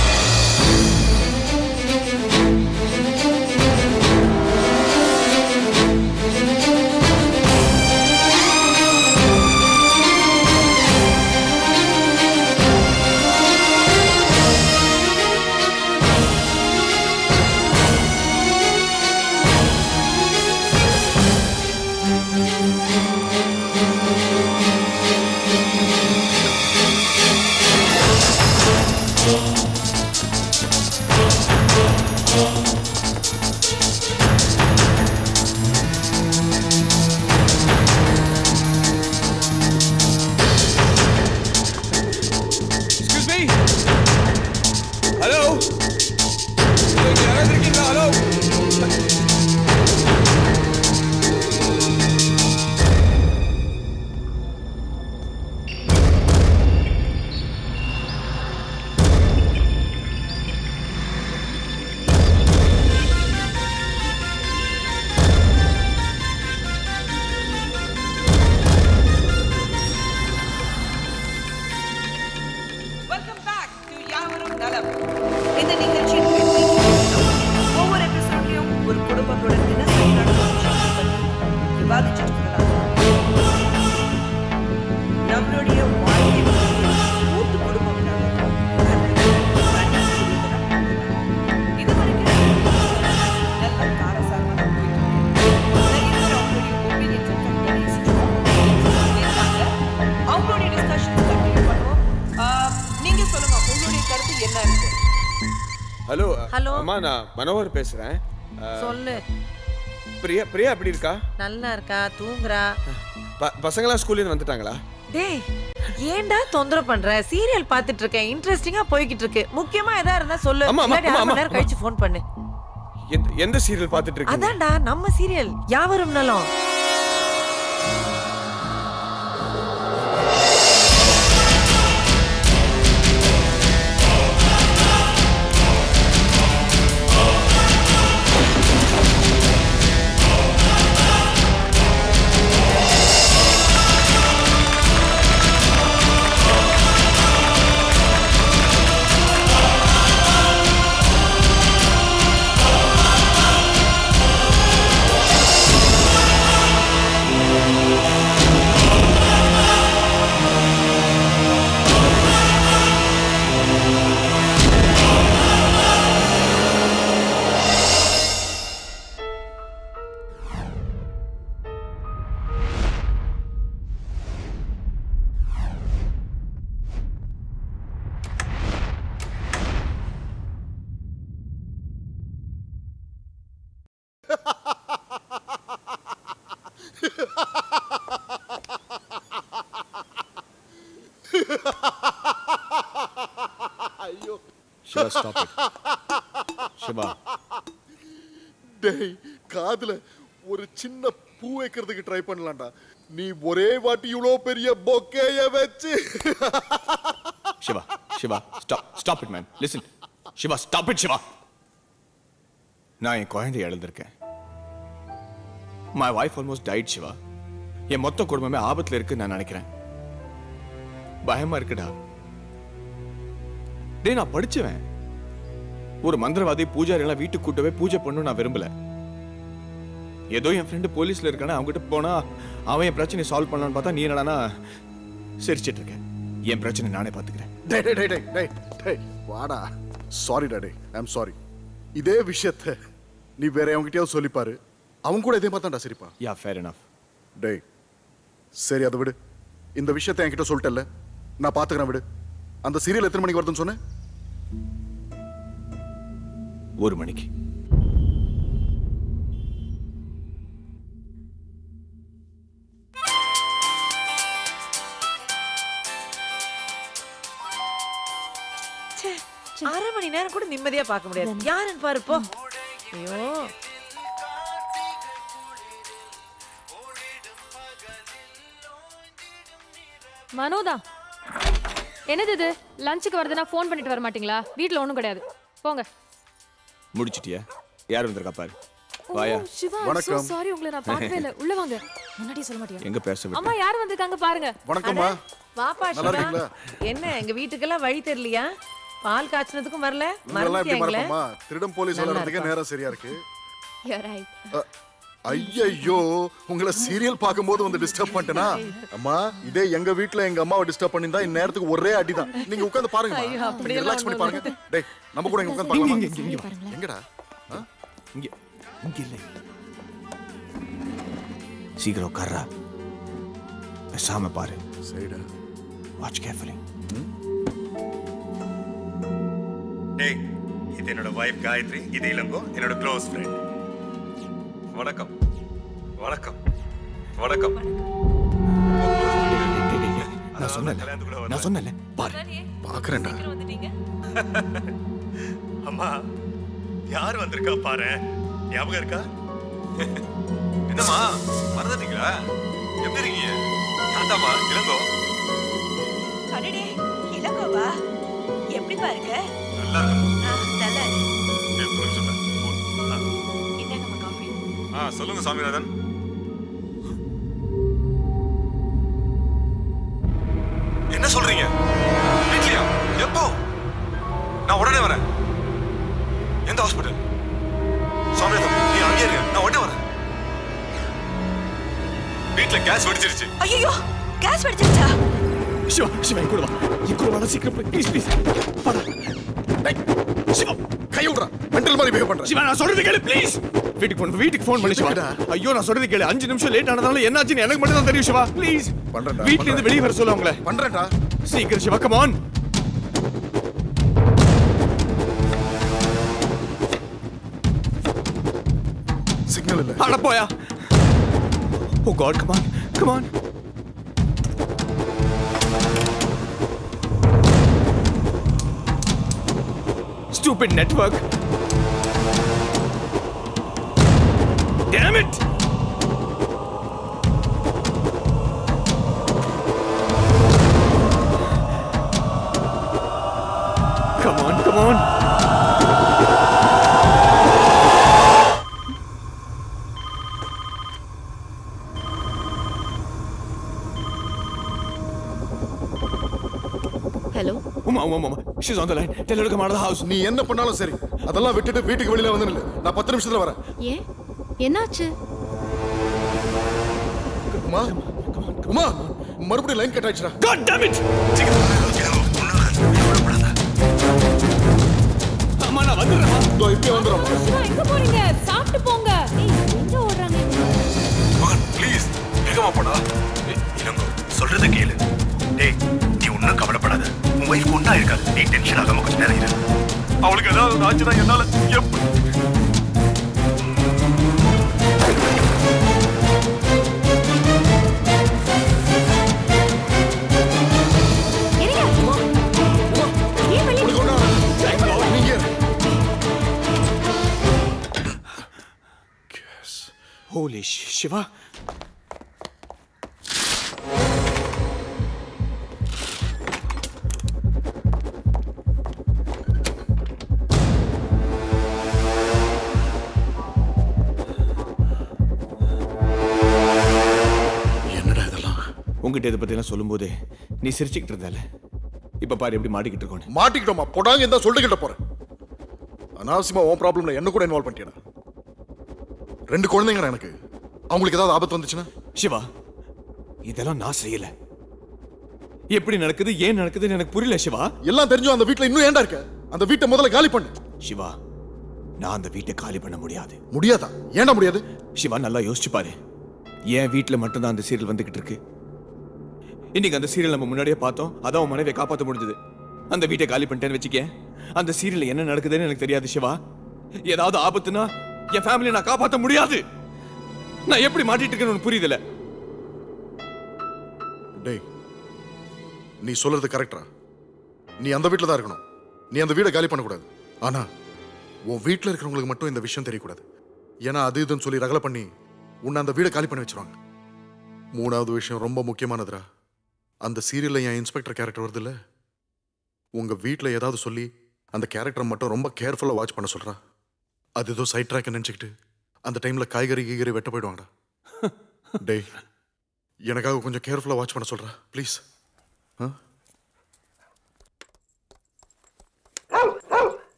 நான் மனோகர் பேசுறேன். சொல்லு. பிரியா பிரியா எப்படி இருக்கா? நல்லா இருக்கா? தூங்குறா? ப- பசங்களாம் ஸ்கூல்ல இருந்து வந்துட்டாங்களா? டேய் ஏன்டா தொந்தரவு பண்ற? சீரியல் பார்த்துட்டு இருக்கேன். இன்ட்ரெஸ்டிங்கா போய்கிட்டு இருக்கு. முக்கியமா எதா இருந்தா சொல்லு. நேரம். கழிச்சு ஃபோன் பண்ணு. எந்த சீரியல் பார்த்துட்டு இருக்கீங்க? அதான்டா நம்ம சீரியல் யாவரும் நலம். சிவா ஸ்டாப் சிவா டேய் காதுல ஒரு சின்ன பூ வைக்கிறதுக்கு ட்ரை பண்ணலாம்டா. நீ ஒரே வாட்டி இவ்வளோ பெரிய பொக்கேய வச்சு. Shiva Shiva stop stop it man listen Shiva stop it Shiva நான் என் குழந்தைய இழந்திருக்கேன். My wife almost died Shiva என் மொத்த குடும்பமே ஆபத்துல இருக்குன்னு நான் நினைக்கிறேன். பயமா இருக்குடா. டேய் நான் படிச்சவன். ஒரு மந்திரவாதி பூஜாரி எல்லாம் வீட்டுக்கு கூட்டவே பூஜை பண்ணணும் நான் விரும்பல. ஏதோ என் ஃப்ரெண்டு போலீஸ்ல இருக்கானே அவங்ககிட்ட போனா அவன் என் பிரச்சனையை சால்வ் பண்ணலான்னு பார்த்தா நீ என்னடானா சிரிச்சிட்டு இருக்க. என் பிரச்சனை நானே பாத்துக்கிறேன் வாடா. சாரிடா டேய் ஐம் சாரி இதே விஷயத்த நீ வேற அவங்ககிட்டயாவது சொல்லிப்பாரு. அவங்க கூட இதே தான்டா சரிப்பா யா ஃபேர் enough. டேய் சரி அதை விடு. இந்த விஷயத்தை என்கிட்ட சொல்லிட்டல்ல. நான் பாத்துக்கிறேன் விடு. அந்த சீரியல் எத்தனை மணிக்கு வருதுன்னு சொன்னேன்? ஒரு மணிக்கு. ச்சே, அரை மணி நேரம் கூட நிம்மதியா பார்க்க முடியாது. யாருன்னு பாரு போ. ஐயோ. மனோதா என்னது இது? லஞ்சுக்கு வருதுன்னா ஃபோன் பண்ணிட்டு வர மாட்டீங்களா? வீட்ல ஒண்ணும் கிடையாது. போங்க. முடிச்சிட்டியா? யார் வந்திருக்கா பாரு. வாயா. சிவா வணக்கம். சாரி உங்களை நான் பார்க்கவே இல்ல. உள்ள வாங்க. முன்னாடியே சொல்ல மாட்டியா? எங்க பேச அம்மா யார் வந்திருக்காங்க பாருங்க. வணக்கம்மா. வாப்பா சிவா? என்ன எங்க வீட்டுக்கெல்லாம் வழி தெரியலையா? பால் காய்ச்சினதுக்கும் வரல. மறப்போமா? திருடம் போலீஸ். நேரம் சரியா இருக்கு. ஐயோ உங்களை சீரியல் பார்க்கும்போது வந்து டிஸ்டர்ப் பண்ணிட்டேனா? அம்மா இதே எங்க வீட்ல எங்க அம்மாவை டிஸ்டர்ப் பண்ணிருந்தா இந்நேரத்துக்கு ஒரே அடிதான். நீங்க உட்கார்ந்து பாருங்க ரிலாக்ஸ் பண்ணி பாருங்க. டேய் நம்ம கூட இங்க இங்க, இங்க. எங்கடா? ஆ? இங்க இங்க இல்ல. சீக்கிரம் உட்கார்றா. பேசாம பாரு. சரிடா வாட்ச் கேர்ஃபுல்லி டேய் இது என்னோட வைஃப் காயத்ரி இது இளங்கோ என்னோட க்ளோஸ் ஃப்ரெண்ட் வணக்கம். வணக்கம். வணக்கம். நான் சொன்னேன்ல. நான் சொன்னேன்ல. பாரு. பாக்குறேன்டா. அம்மா யார் வந்திருக்கா பாரு? ஞாபகம் இருக்கா? என்னம்மா மறந்துட்டீங்களா? எப்படி இருக்கீங்க? தாத்தாமா இளங்கோ. அடடே இளங்கோவா? எப்படி பாருங்க நல்லா இருக்கு ஆ சொல்லுங்க சாமிநாதன். என்ன சொல்றீங்க? வீட்லயா? எப்போ? நான் உடனே வரேன். எந்த ஹாஸ்பிட்டல் சாமிநாதன் நீ அங்கே இருங்க. நான் உடனே வரேன். வீட்ல கேஸ் வெடிச்சிருச்சு. ஐயோ கேஸ் வெடிச்சிருச்சா? சிவா சிவா கூட வா. கூட வாடா சீக்கிரம் ப்ளீஸ் ப்ளீஸ் வாடா டேய், சிவா கை விடுறா மென்டல் மாதிரி பிஹேவ் பண்ற. சிவா நான் சொல்றது கேளு ப்ளீஸ் வீட்டுக்கு போன் வீட்டுக்கு ஃபோன் பண்ணி சிவா. ஐயோ நான் சொல்றது கேளு. அஞ்சு நிமிஷம் லேட் ஆனதால என்னாச்சுன்னு எனக்கு மட்டும் தான் தெரியும் சிவா. ப்ளீஸ் பண்றேன்டா, வீட்ல இருந்து வெளிய வர சொல்ல அவங்கள. பண்றேன்டா. சீக்கிரம் சிவா. கம் ஆன் சிக்னல் இல்ல. அட போயா. ஓ God come on come on Stupid network. Damn it! She's on the line. Tell her to come out of the house. நீ என்ன பண்ணாலும் சரி. அதெல்லாம் விட்டுட்டு வீட்டுக்கு வெளியில வந்து நில்லு. நான் பத்து நிமிஷத்துல வரேன். ஏன்? என்னாச்சு? உமா உமா மறுபடியும் லைன் கட் ஆயிடுச்சுடா. God damn it! அம்மா நான் வந்துடுறேன் இதோ இப்பயே வந்துடுறோம் சிவா எங்க போறீங்க? சாப்பிட்டு போங்க. ஏய் எங்க ஓடுறாங்க? மகன் ப்ளீஸ் வேகமா போடா. ஏய், இளங்கோ சொல்றத கேளு. ஒன்றா இருக்காது நீ டென்ஷன் ஆகாம கொஞ்சம் நேரம் இரு. அவளுக்கு ஏதாவது ஒண்ணு ஆச்சுன்னா என்னால Holy Shiva. உங்ககிட்ட இதை எல்லாம் சொல்லும்போது நீ சிரிச்சுக்கிட்டு இருந்தால? இப்ப பாரு எப்படி மாட்டிக்கிட்டு இருக்கோன்னு. மாட்டிக்கிட்டோமா? போடாங்க இருந்தா சொல்லிக்கிட்ட போறேன். அனாவசியமா உன் ப்ராப்ளம்ல என்ன கூட இன்வால்வ் பண்ணிட்டியடா? ரெண்டு குழந்தைங்கடா எனக்கு. அவங்களுக்கு ஏதாவது ஆபத்து வந்துச்சுன்னா? சிவா இதெல்லாம் நான் செய்யல. எப்படி நடக்குது ஏன் நடக்குதுன்னு எனக்கு புரியல சிவா. எல்லாம் தெரிஞ்சும் அந்த வீட்ல இன்னும் ஏன்டா இருக்க? அந்த வீட்டை முதல்ல காலி பண்ணு. சிவா நான் அந்த வீட்டை காலி பண்ண முடியாது. முடியாதா? ஏன்டா முடியாது? சிவா நல்லா யோசிச்சு பாரு. என் வீட்டில் மட்டும்தான் அந்த சீரியல் வந்துகிட்டு இருக்கு. இன்னைக்கு அந்த சீரியல் நம்ம முன்னாடியே பார்த்தோம். அதான் உன் மனைவியை காப்பாற்ற முடிஞ்சது. அந்த வீட்டை காலி பண்ணிட்டேன்னு வச்சுக்க அந்த சீரியல் என்ன நடக்குதுன்னு எனக்கு தெரியாது சிவா. ஏதாவது ஆபத்துனா என் ஃபேமிலியை நான் காப்பாற்ற முடியாது. நான் எப்படி மாட்டிட்டு இருக்கேன்னு உனக்கு புரியுதுல? டேய் நீ சொல்றது கரெக்டா நீ அந்த வீட்டில் தான் இருக்கணும். நீ அந்த வீடை காலி பண்ணக்கூடாது. ஆனா உன் வீட்டில் இருக்கிறவங்களுக்கு மட்டும் இந்த விஷயம் தெரியக்கூடாது. ஏன்னா அது இதுன்னு சொல்லி ரகலை பண்ணி உன்னை அந்த வீடை காலி பண்ணி வச்சிருவாங்க. மூணாவது விஷயம் ரொம்ப முக்கியமானதுடா. அந்த சீரியல்ல என் இன்ஸ்பெக்டர் கேரக்டர் வருதுல்ல? உங்க வீட்டில் ஏதாவது சொல்லி அந்த கேரக்டரை மட்டும் ரொம்ப கேர்ஃபுல்லாக வாட்ச் பண்ண சொல்றா. அது ஏதோ சைட் ட்ராக் நினச்சிக்கிட்டு அந்த டைம்ல காய்கறி கீகறி வெட்ட போயிடுவாங்கடா. டேய் எனக்காக கொஞ்சம் கேர்ஃபுல்லாக வாட்ச் பண்ண சொல்றா ப்ளீஸ்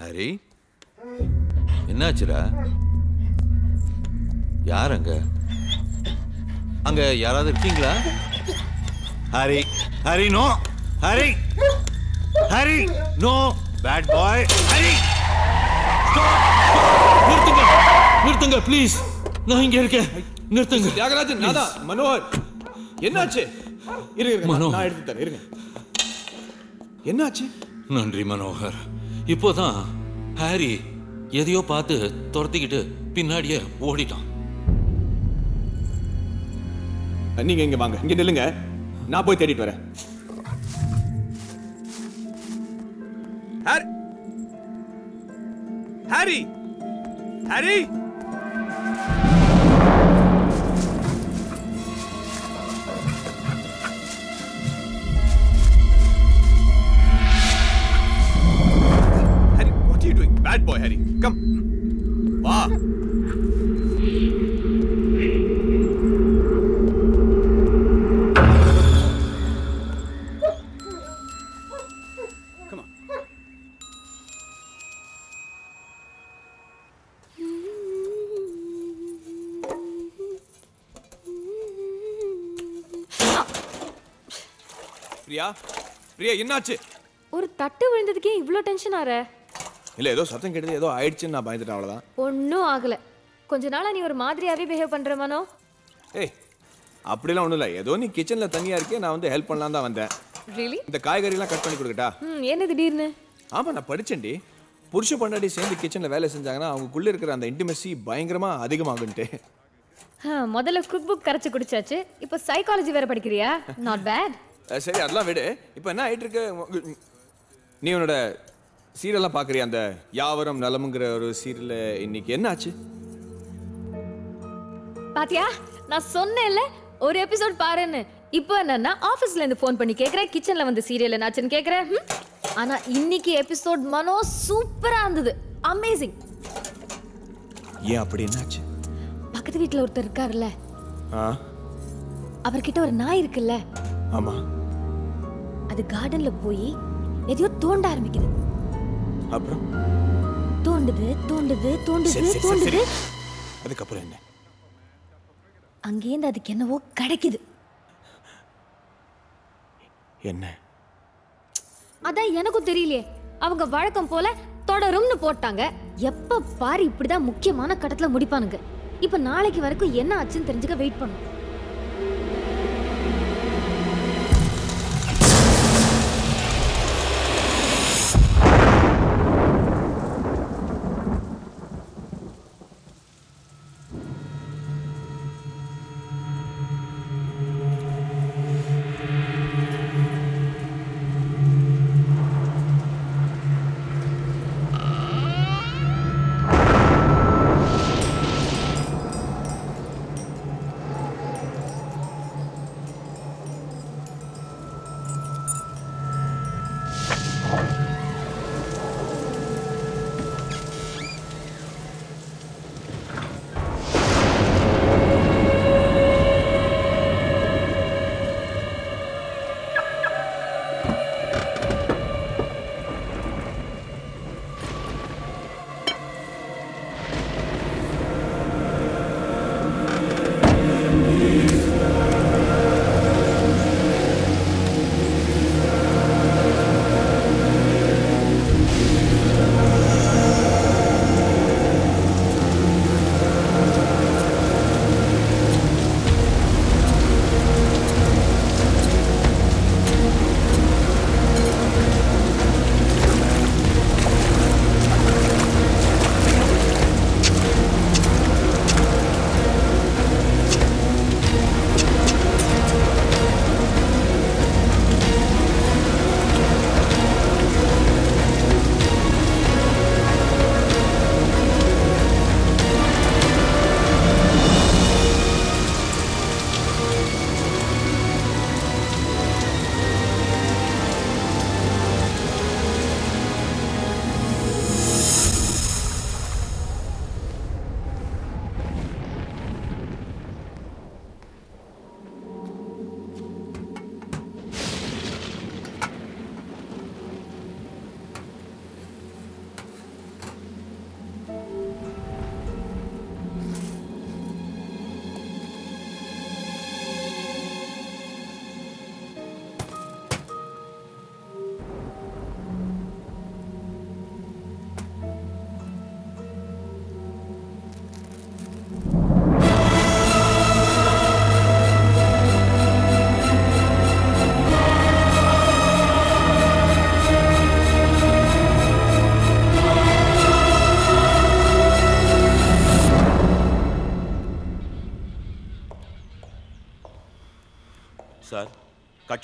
ஹரி என்னாச்சுடா? யார் அங்க? அங்க யாராவது இருக்கீங்களா? Harry Harry no Harry. Harry no bad boy Harry! நிறுத்துங்க நிறுத்துங்க ப்ளீஸ் நான் இங்க இருக்கேன். நிறுத்துங்க. தியாகராஜன் நான் தான். மனோகர் என்னாச்சு? இருங்க இருங்க, மனோ. நான் எடுத்து தரேன். இருங்க. என்னாச்சு? நன்றி மனோகர். இப்போதான் ஹாரி எதையோ பார்த்து துரத்திக்கிட்டு பின்னாடியே ஓடிட்டான். நீங்க இங்க வாங்க. இங்க நில்லுங்க. நான் போய் தேடிட்டு வரேன் Harry Harry Harry Harry, what are you doing? Bad boy, Harry. Come. வா பிரியா? பிரியா என்னாச்சு? ஒரு தட்டு விழுந்ததுக்கே இவ்ளோ டென்ஷன் ஆற? இல்ல ஏதோ சத்தம் கேட்டது ஏதோ ஆயிடுச்சுன்னு நான் பயந்துட்டேன் அவ்வளவுதான். ஒன்றும் ஆகல. கொஞ்ச நாளா நீ ஒரு மாதிரியாவே பிஹேவ் பண்ற மனோ. ஏய் அப்படிலாம் ஒண்ணும் இல்ல. ஏதோ நீ கிச்சன்ல தனியா இருக்கே நான் வந்து ஹெல்ப் பண்ணலாம் தான் வந்தேன். ரியலி இந்த காய்கறிலாம் கட் பண்ணி கொடுக்கட்டா? ம் என்ன திடீர்னு? ஆமா நான் படிச்சேன்டி. புருஷ பொண்டாட்டி சேர்ந்து கிச்சன்ல வேலை செஞ்சாங்கன்னா அவங்களுக்குள்ள இருக்கிற அந்த இன்டிமெசி பயங்கரமா அதிகமாகுன்ட்டு. முதல்ல குக் புக் கரைச்சு குடிச்சாச்சு. இப்போ சைக்காலஜி வேற படிக்கிறியா? நாட் பேட் சரி அதெல்லாம் விடு. இப்போ என்ன ஆயிட்டு இருக்கு நீ உன்னோட சீரியல்லாம் பார்க்குறியா அந்த யாவரம் நலமுங்கிற ஒரு சீரியல்ல இன்னைக்கு என்ன ஆச்சு பாத்தியா நான் சொன்னேன்ல ஒரு எபிசோட் பாருன்னு. இப்போ என்னன்னா ஆபீஸ்ல இருந்து ஃபோன் பண்ணி கேக்குறேன் கிச்சன்ல வந்து சீரியல் என்னாச்சுன்னு கேக்குறேன். ஹம்? ஆனா இன்னைக்கு எபிசோட் மனோ சூப்பரா இருந்தது. அமேசிங் ஏன் அப்படி என்னாச்சு? பக்கத்து வீட்ல ஒருத்தர் இருக்காருல்ல. ஆ? அவர்கிட்ட ஒரு நாய் இருக்குல்ல. ஆமா. அது கார்டன்ல போய் எதையோ தோண்ட ஆரம்பிக்குது. அப்புறம்? தோண்டுது தோண்டுது தோண்டுது தோண்டுது. அதுக்கப்புறம் என்ன? அங்கேருந்து அதுக்கு என்னவோ கிடைக்குது. என்ன? அதான் எனக்கும் தெரியலையே. அவங்க வழக்கம் போல தொடரும்னு போட்டாங்க. எப்ப பாரு இப்படிதான் முக்கியமான கட்டத்துல முடிப்பானுங்க. இப்ப நாளைக்கு வரைக்கும் என்ன ஆச்சுன்னு தெரிஞ்சுக்க வெயிட் பண்ணும்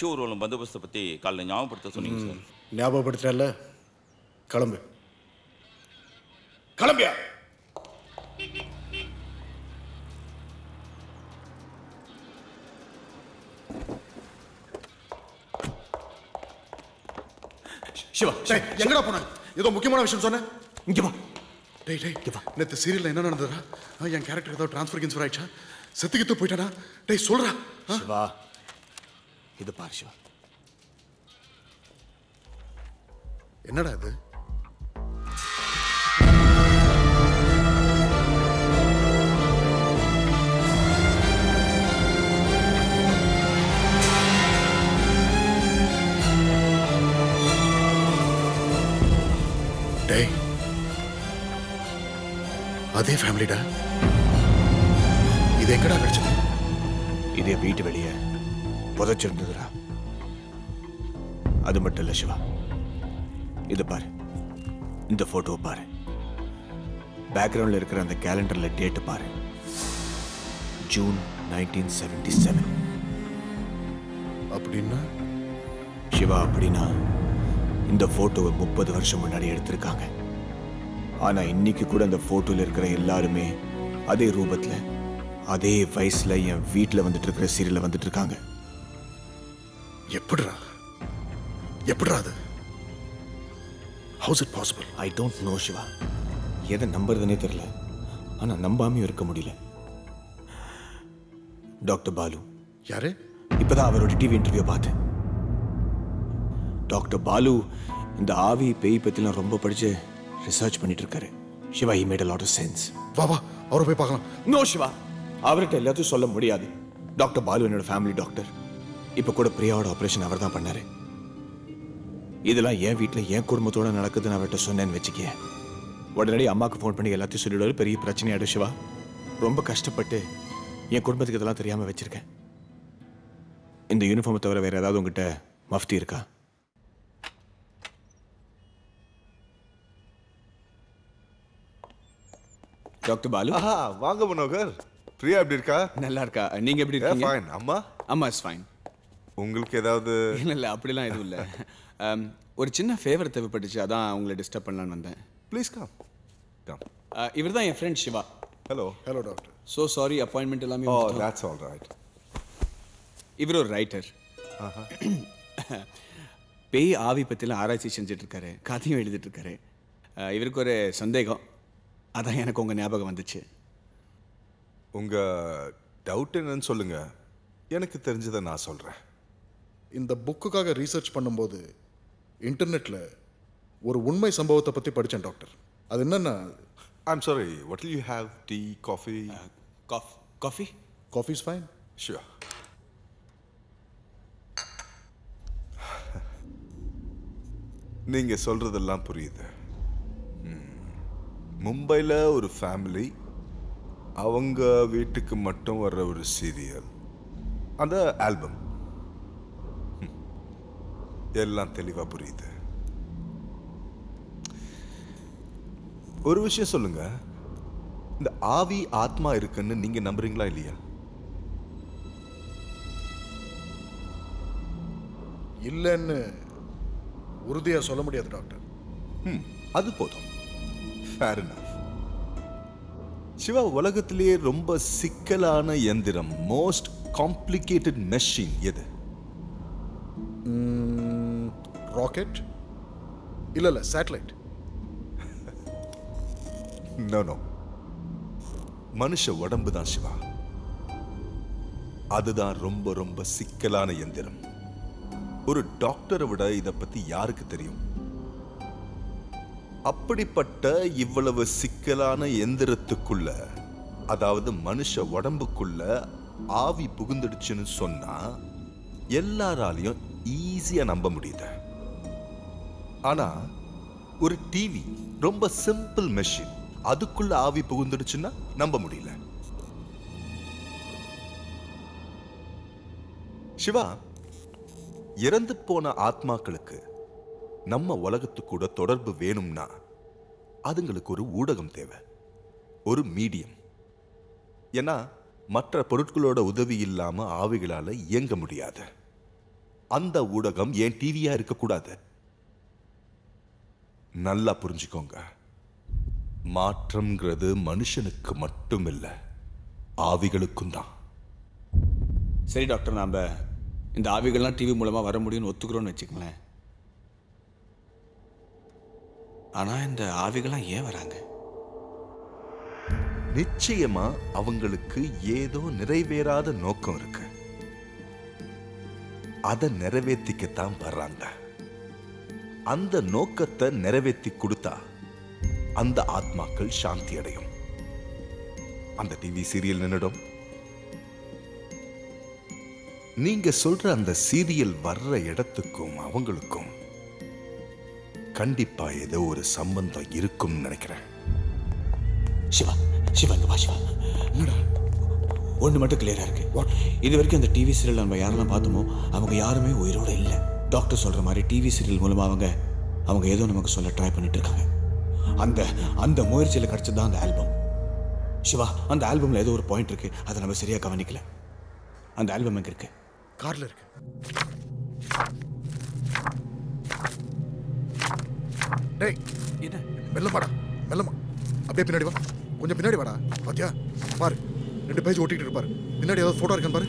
கட்சி ஊர்வலம் பந்தோபஸ்தை பற்றி காலைல ஞாபகப்படுத்த சொன்னீங்க சார். ஞாபகப்படுத்துறல கிளம்பு. கிளம்பியா? சிவா டேய் எங்கடா போன? ஏதோ முக்கியமான விஷயம் சொன்னேன் இங்க வா. டேய் டேய் நேத்து சீரியல்ல என்ன நடந்ததா? ஆ, என் கேரக்டர் ஏதோ ட்ரான்ஸ்ஃபர் கின்ஸ்ஃபர் ஆயிடுச்சா செத்துக்கிட்டு போயிட்டானா? டேய் சொல்றா. ஆ? சிவா இது பாரு என்னடா இது? டேய் அதே ஃபேமிலிடா இது எங்கடா கிடைச்சது? இது வீட்டு வெளியே. புதைச்சிருந்ததுடா. அது மட்டும் இல்ல சிவா. இது பாரு. இந்த போட்டோ பாரு. பேக்ரவுண்ட்ல இருக்கிற அந்த கேலண்டர்ல டேட் பாரு. ஜூன் நைன்டீன் செவன்டி செவன் அப்படின்னா? சிவா அப்படின்னா இந்த போட்டோவை முப்பது வருஷம் முன்னாடி எடுத்திருக்காங்க. ஆனா இன்னைக்கு கூட அந்த போட்டோல இருக்கிற எல்லாருமே அதே ரூபத்துல அதே வயசுல என் வீட்டுல வந்துட்டு இருக்கிற சீரியல்ல வந்துட்டு இருக்காங்க. எப்படிடா? எப்படிடா அது? How's it possible I don't know Shiva எதை நம்புறதுனே தெரியல. ஆனா நம்பாமையும் இருக்க முடியல. டாக்டர் பாலு யாரு? இப்பதான் அவரோட டிவி இன்டர்வியூ பார்த்தேன். டாக்டர் பாலு இந்த ஆவி பேய் பத்திலாம் ரொம்ப படிச்சு ரிசர்ச் பண்ணிட்டு இருக்காரு Shiva he made a lot of sense வா வா அவரை போய் பார்க்கலாம். நோ சிவா அவர்கிட்ட எல்லாத்தையும் சொல்ல முடியாது. டாக்டர் பாலு என்னோட ஃபேமிலி டாக்டர் இப்போ கூட பிரியாவோட ஆபரேஷன் அவர் தான் பண்ணாரு. இதெல்லாம் என் வீட்டில் என் குடும்பத்தோட நடக்குதுன்னு அவர்கிட்ட சொன்னேன்னு வச்சுக்க. உடனடி அம்மாவுக்கு ஃபோன் பண்ணி எல்லாத்தையும் சொல்லிடுவாரு. பெரிய பிரச்சனையாயிடும் சிவா. ரொம்ப கஷ்டப்பட்டு என் குடும்பத்துக்கு இதெல்லாம் தெரியாமல் வச்சிருக்கேன். இந்த யூனிஃபார்மை தவிர வேற ஏதாவது உங்ககிட்ட மஃப்தி இருக்கா? டாக்டர் பாலு? ஆஹா வாங்க மனோகர். பிரியா எப்படி இருக்கா? நல்லா இருக்கா. நீங்க எப்படி இருக்கீங்க? ஃபைன் அம்மா? அம்மா இஸ் ஃபைன் உங்களுக்கு ஏதாவது இல்லை இல்லை அப்படிலாம் எதுவும் இல்லை. ஒரு சின்ன ஃபேவர் தேவைப்பட்டுச்சு அதான் உங்களை டிஸ்டர்ப் பண்ணலான்னு வந்தேன். ப்ளீஸ் கம் கம் இவர் தான் என் friend Shiva. Hello hello doctor so sorry appointment எல்லாமே ஓ. தட்ஸ் ஆல் ரைட் இவர் ஒரு ரைட்டர் பேய் ஆவி பற்றிலாம் ஆராய்ச்சி செஞ்சுட்டு இருக்காரு கதையும் எழுதிட்டு இருக்காரு அஹ், இவருக்கு ஒரு சந்தேகம். அதான் எனக்கு உங்கள் ஞாபகம் வந்துச்சு. உங்க டவுட் என்னன்னு சொல்லுங்க. எனக்கு தெரிஞ்சதை நான் சொல்றேன். இந்த புக்குக்காக ரீசர்ச் பண்ணும்போது இன்டர்நெட்ல ஒரு உண்மை சம்பவத்தை பத்தி படிச்சேன் டாக்டர் அது என்னன்னா I'm sorry what you have tea coffee cough coffee coffee is fine sure நீங்க சொல்றதெல்லாம் புரியுது. ம். மும்பைல ஒரு ஃபேமிலி அவங்க வீட்டுக்கு மட்டும் வர்ற ஒரு சீரியல் அந்த ஆல்பம். எல்லாம் தெளிவா புரியுது. ஒரு விஷயம் சொல்லுங்க. இந்த ஆவி ஆத்மா இருக்குன்னு நீங்க நம்புறீங்களா இல்லையா? இல்லைன்னு உறுதியா சொல்ல முடியாது டாக்டர். ம் அது போதும். ஃபேர் சிவா உலகத்திலேயே ரொம்ப சிக்கலான எந்திரம் மோஸ்ட் காம்ப்ளிகேட்டட் மெஷின் எது? ராக்கெட் இல்ல இல்ல சேட்டலைட் நோ மனுஷ உடம்பு தான் சிவா. அதுதான் ரொம்ப ரொம்ப சிக்கலான எந்திரம். ஒரு டாக்டரை விட இதை பத்தி யாருக்கு தெரியும்? அப்படிப்பட்ட இவ்வளவு சிக்கலான எந்திரத்துக்குள்ள அதாவது மனுஷ உடம்புக்குள்ள ஆவி புகுந்துடுச்சுன்னு சொன்னா எல்லாராலையும் ஈஸியா நம்ப முடியுது. ஆனா ஒரு டிவி ரொம்ப சிம்பிள் மெஷின் அதுக்குள்ள ஆவி புகுந்துடுச்சுன்னா நம்ப முடியல. சிவா இறந்து போன ஆத்மாக்களுக்கு நம்ம உலகத்து கூட தொடர்பு வேணும்னா அதுங்களுக்கு ஒரு ஊடகம் தேவை. ஒரு மீடியம். ஏன்னா மற்ற பொருட்களோட உதவி இல்லாமல் ஆவிகளால் இயங்க முடியாது. அந்த ஊடகம் ஏன் டிவியாக இருக்கக்கூடாது? நல்லா புரிஞ்சுக்கோங்க. மாற்றம்ங்கிறது மனுஷனுக்கு மட்டும் இல்ல ஆவிகளுக்கும் தான். சரி டாக்டர் நாம் இந்த ஆவிகள்லாம் டிவி மூலமாக வர முடியும்னு ஒத்துக்கிறோன்னு வச்சுக்கங்களேன். ஆனால் இந்த ஆவிகள்லாம் ஏன் வராங்க? நிச்சயமா அவங்களுக்கு ஏதோ நிறைவேறாத நோக்கம் இருக்கு. அதை நிறைவேற்றிக்கத்தான் வர்றாங்க. அந்த நோக்கத்தை நிறைவேற்றி கொடுத்தா அந்த ஆத்மாக்கள் சாந்தி அடையும். அந்த டிவி சீரியல் நின்னுடும். நீங்க சொல்ற அந்த சீரியல் வர்ற இடத்துக்கும் அவங்களுக்கும் கண்டிப்பா ஏதோ ஒரு சம்பந்தம் இருக்கும்னு நினைக்கிறேன். சிவா சிவா இங்க வா சிவா. ஒன்று மட்டும் கிளியரா இருக்கு. இது வரைக்கும் அந்த டிவி சீரியல் நம்ம யாரெல்லாம் பார்த்தோமோ அவங்க யாருமே உயிரோட இல்லை. டாக்டர் சொல்கிற மாதிரி டிவி சீரியல் மூலமாக அவங்க அவங்க ஏதோ நமக்கு சொல்ல ட்ரை பண்ணிட்டு இருக்காங்க அந்த அந்த முயற்சியில் கிடச்சது தான் அந்த ஆல்பம் சிவா அந்த ஆல்பமில் ஏதோ ஒரு பாயிண்ட் இருக்குது அதை நம்ம சரியாக கவனிக்கல. அந்த ஆல்பம் எங்கே இருக்கு? கார்ல இருக்கு. டேய் என்ன? மெல்ல மெல்லமா அப்படியே பின்னாடி வா. கொஞ்சம் பின்னாடி வாடா. பாத்தியா? பாரு ரெண்டு பேஜ் ஓட்டிகிட்டு இருப்பாரு. பின்னாடி ஏதாவது ஃபோட்டோ இருக்கான்னு பாரு.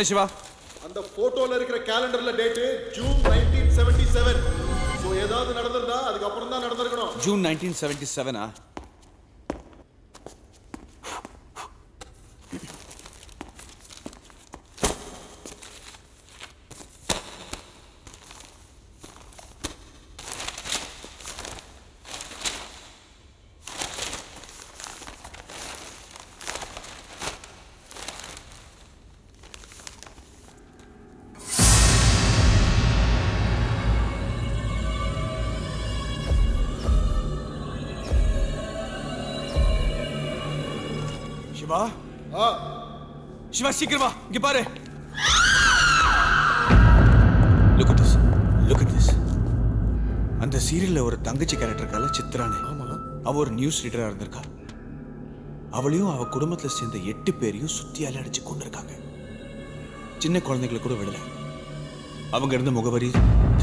என்ன சிவா? அந்த போட்டோல இருக்கிற கேலண்டர்ல டேட் ஜூன் 1977 சோ ஏதாவது நடந்திருந்தா அதுக்கப்புறம் தான் நடந்திருக்கணும். ஜூன் நைன்டீன் செவன்டி சிவா சீக்கிரம் இங்க பாரு. Look at this look at this அந்த சீரியல்ல ஒரு தங்கச்சி கேரக்டர் இருக்கால சித்ரானு. அவ ஒரு நியூஸ் ரீடரா இருந்திருக்கா. அவளையும் அவ குடும்பத்துல சேர்ந்த எட்டு பேரையும் சுத்தியால அடிச்சு கொண்டிருக்காங்க சின்ன குழந்தைகளை கூட விடல. அவங்க இருந்த முகவரி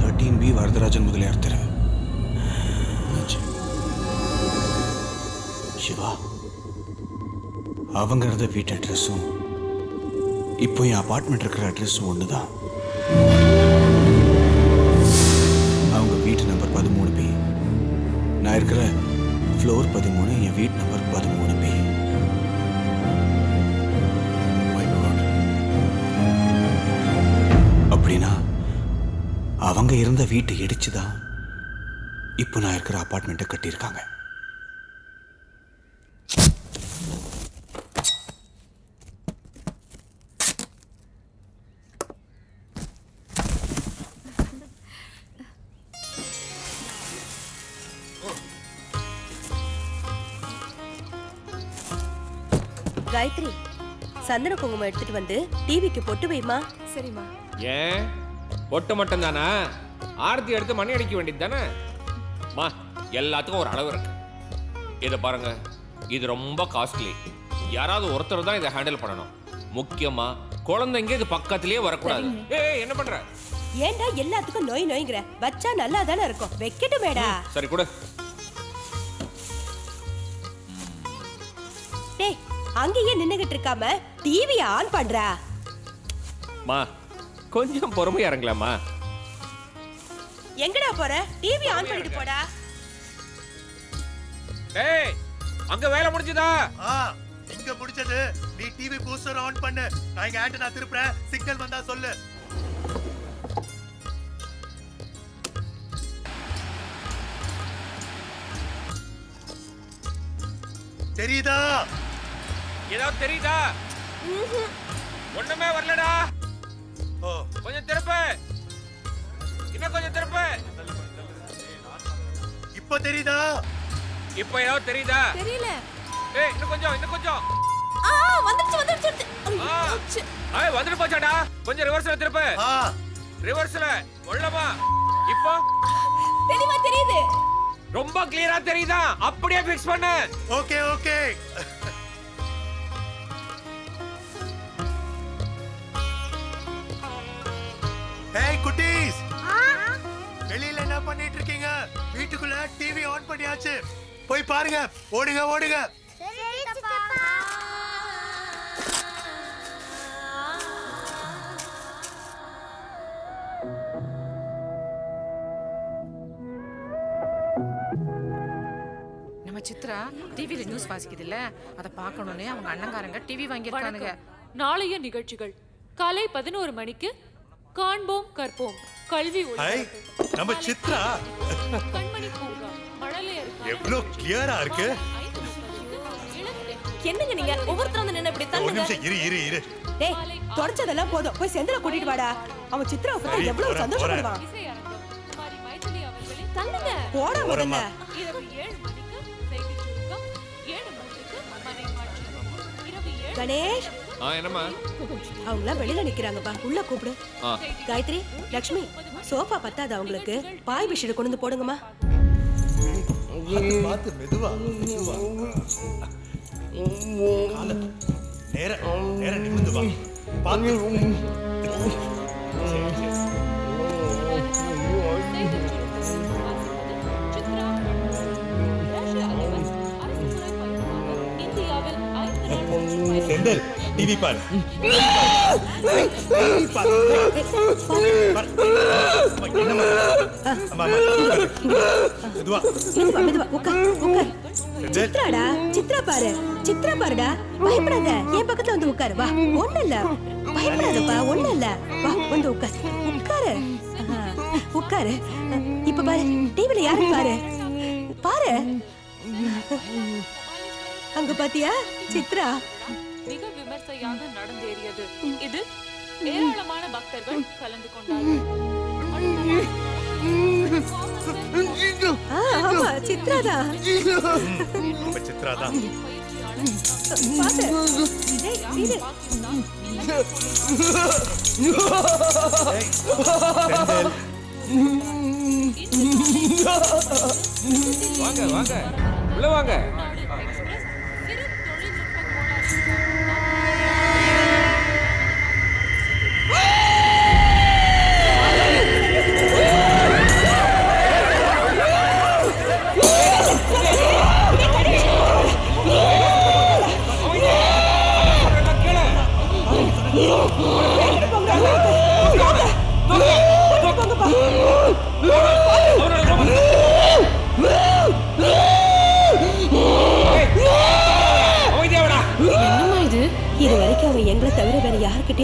தேர்ட்டீன் பி வரதராஜன் முதலியார் தெரு. சிவா அவங்க இருந்த வீட்டு அட்ரஸும் இப்போ என் அப்பார்ட்மெண்ட் இருக்கிற அட்ரஸ் ஒன்று தான் அவங்க வீட்டு நம்பர் பதிமூணு பி. நான் இருக்கிற ஃப்ளோர் பதிமூணு என் வீட்டு நம்பர் பதிமூணு பி. அப்படின்னா அவங்க இருந்த வீட்டை இடிச்சு தான் இப்போ நான் இருக்கிற அபார்ட்மெண்ட்டை கட்டியிருக்காங்க. சந்தன குங்குமம் எடுத்துட்டு வந்து டிவிக்கு பொட்டு வைமா. சரிம்மா. ஏன்? பொட்டு மட்டும் தானா ஆரத்தி எடுத்து மணி அடிக்க வேண்டியது தானே மா எல்லாத்துக்கும் ஒரு அளவு இருக்கு. இதை பாருங்க. இது ரொம்ப காஸ்ட்லி யாராவது ஒருத்தர் தான் இதை ஹேண்டில் பண்ணணும். முக்கியமா குழந்தைங்க இது பக்கத்திலேயே வரக்கூடாது. ஏய் என்ன பண்ற? ஏன்டா எல்லாத்துக்கும் நோய் நோய்ங்கிற? வச்சா நல்லா தானே இருக்கும். வைக்கட்டுமேடா. சரி கொடு. அங்கேயே நின்னுகிட்டு இருக்காம டிவிய ஆன் பண்றா? மா கொஞ்சம் பொறுமையா இருங்களேம்மா எங்கடா போற? டிவி ஆன் பண்ணிட்டு போடா. டேய் அங்க வேலை முடிஞ்சதா? இங்க முடிச்சது நீ டிவி பூஸ்டர் ஆன் பண்ணு. நான் இங்க ஆண்டனா திருப்புறேன். சிக்னல் வந்தா சொல்லு. தெரியுதா? ஏதாவது தெரியுதா? ஒண்ணுமே வரலடா. கொஞ்சம் திருப்பு. இன்னும் கொஞ்சம் திருப்பு. இப்போ தெரியுதா? இப்போ ஏதாவது தெரியுதா? தெரியல. ஏய் இன்னும் கொஞ்சம் இன்னும் கொஞ்சம். ஆ வந்துருச்சு வந்துருச்சு ஆ. ஏய் வந்துட்டு போச்சாடா. கொஞ்சம் ரிவர்ஸ்ல திருப்பு. ரிவர்ஸ்ல உள்ளமா இப்போ? தெளிவா தெரியுது. ரொம்ப கிளியரா தெரியுதா? அப்படியே ஃபிக்ஸ் பண்ணு. Okay okay. ஏய் குட்டீஸ். வெளியில என்ன பண்ணிட்டு இருக்கீங்க? வீட்டுக்குள்ள டிவி ஆன் பண்ணியாச்சு. போய் பாருங்க. ஓடுங்க ஓடுங்க. நம்ம சித்ரா டிவியில நியூஸ் வாசிக்குது இல்ல அதை பார்க்கணும்னு அவங்க அண்ணங்காரங்க டிவி வாங்கியிருக்கானுங்க. நாளைய நிகழ்ச்சிகள். காலை பதினோரு மணிக்கு காண்போம் கற்போம். கல்வி. நம்ம சித்ரா. கண்மணி பூங்கா மழலையர் எவ்வளவு கிளியரா இருக்கு. என்னங்க நீங்க? ஒவ்வொருத்தரும் வந்து நின்னு இப்படி தள்ளுங்க. நிமிஷம் இரு இரு இரு. டேய் தொடச்சதெல்லாம் போதும். போய் செந்தில கூட்டிட்டு வாடா. அவன் சித்ராவை பார்த்தா எவ்வளவு சந்தோஷப்படுவான். தள்ளுங்க. போடா முதல்ல. கணேஷ் ஆ என்னம்மா? அவங்களாம் வெளியில நிக்கிறாங்கப்பா உள்ள கூப்பிடு. ஆ. காயத்ரி லக்ஷ்மி சோஃபா பத்தாது அவங்களுக்கு? பாய் பெட்ஷீட் கொண்டு வந்து போடுங்கம்மா. பார்த்து மெதுவா நேர வா. பார்த்து செந்தில் உட்கார் உட்கார். சித்ராடா சித்ரா பாரு. சித்ரா பாருடா. பயப்படாத. என் பக்கத்துல வந்து உட்காரு. வா. ஒண்ணு இல்ல பயப்படாதப்பா ஒண்ணு இல்ல வா வந்து உட்கார். உட்காரு. உட்காரு. இப்ப பாரு டிவில யாரு பாரு? பாரு. அங்க பாத்தியா? சித்ரா. மிக விமர்சையாக நடந்தேறியது. இது ஏராளமான பக்தர்கள் கலந்து கொண்டார்கள். ஆ, ஆமா சித்ரா தான் நம்ம சித்ரா தான் பாத்து டேய், இது. வாங்க வாங்க. உள்ள வாங்க. バイバイ!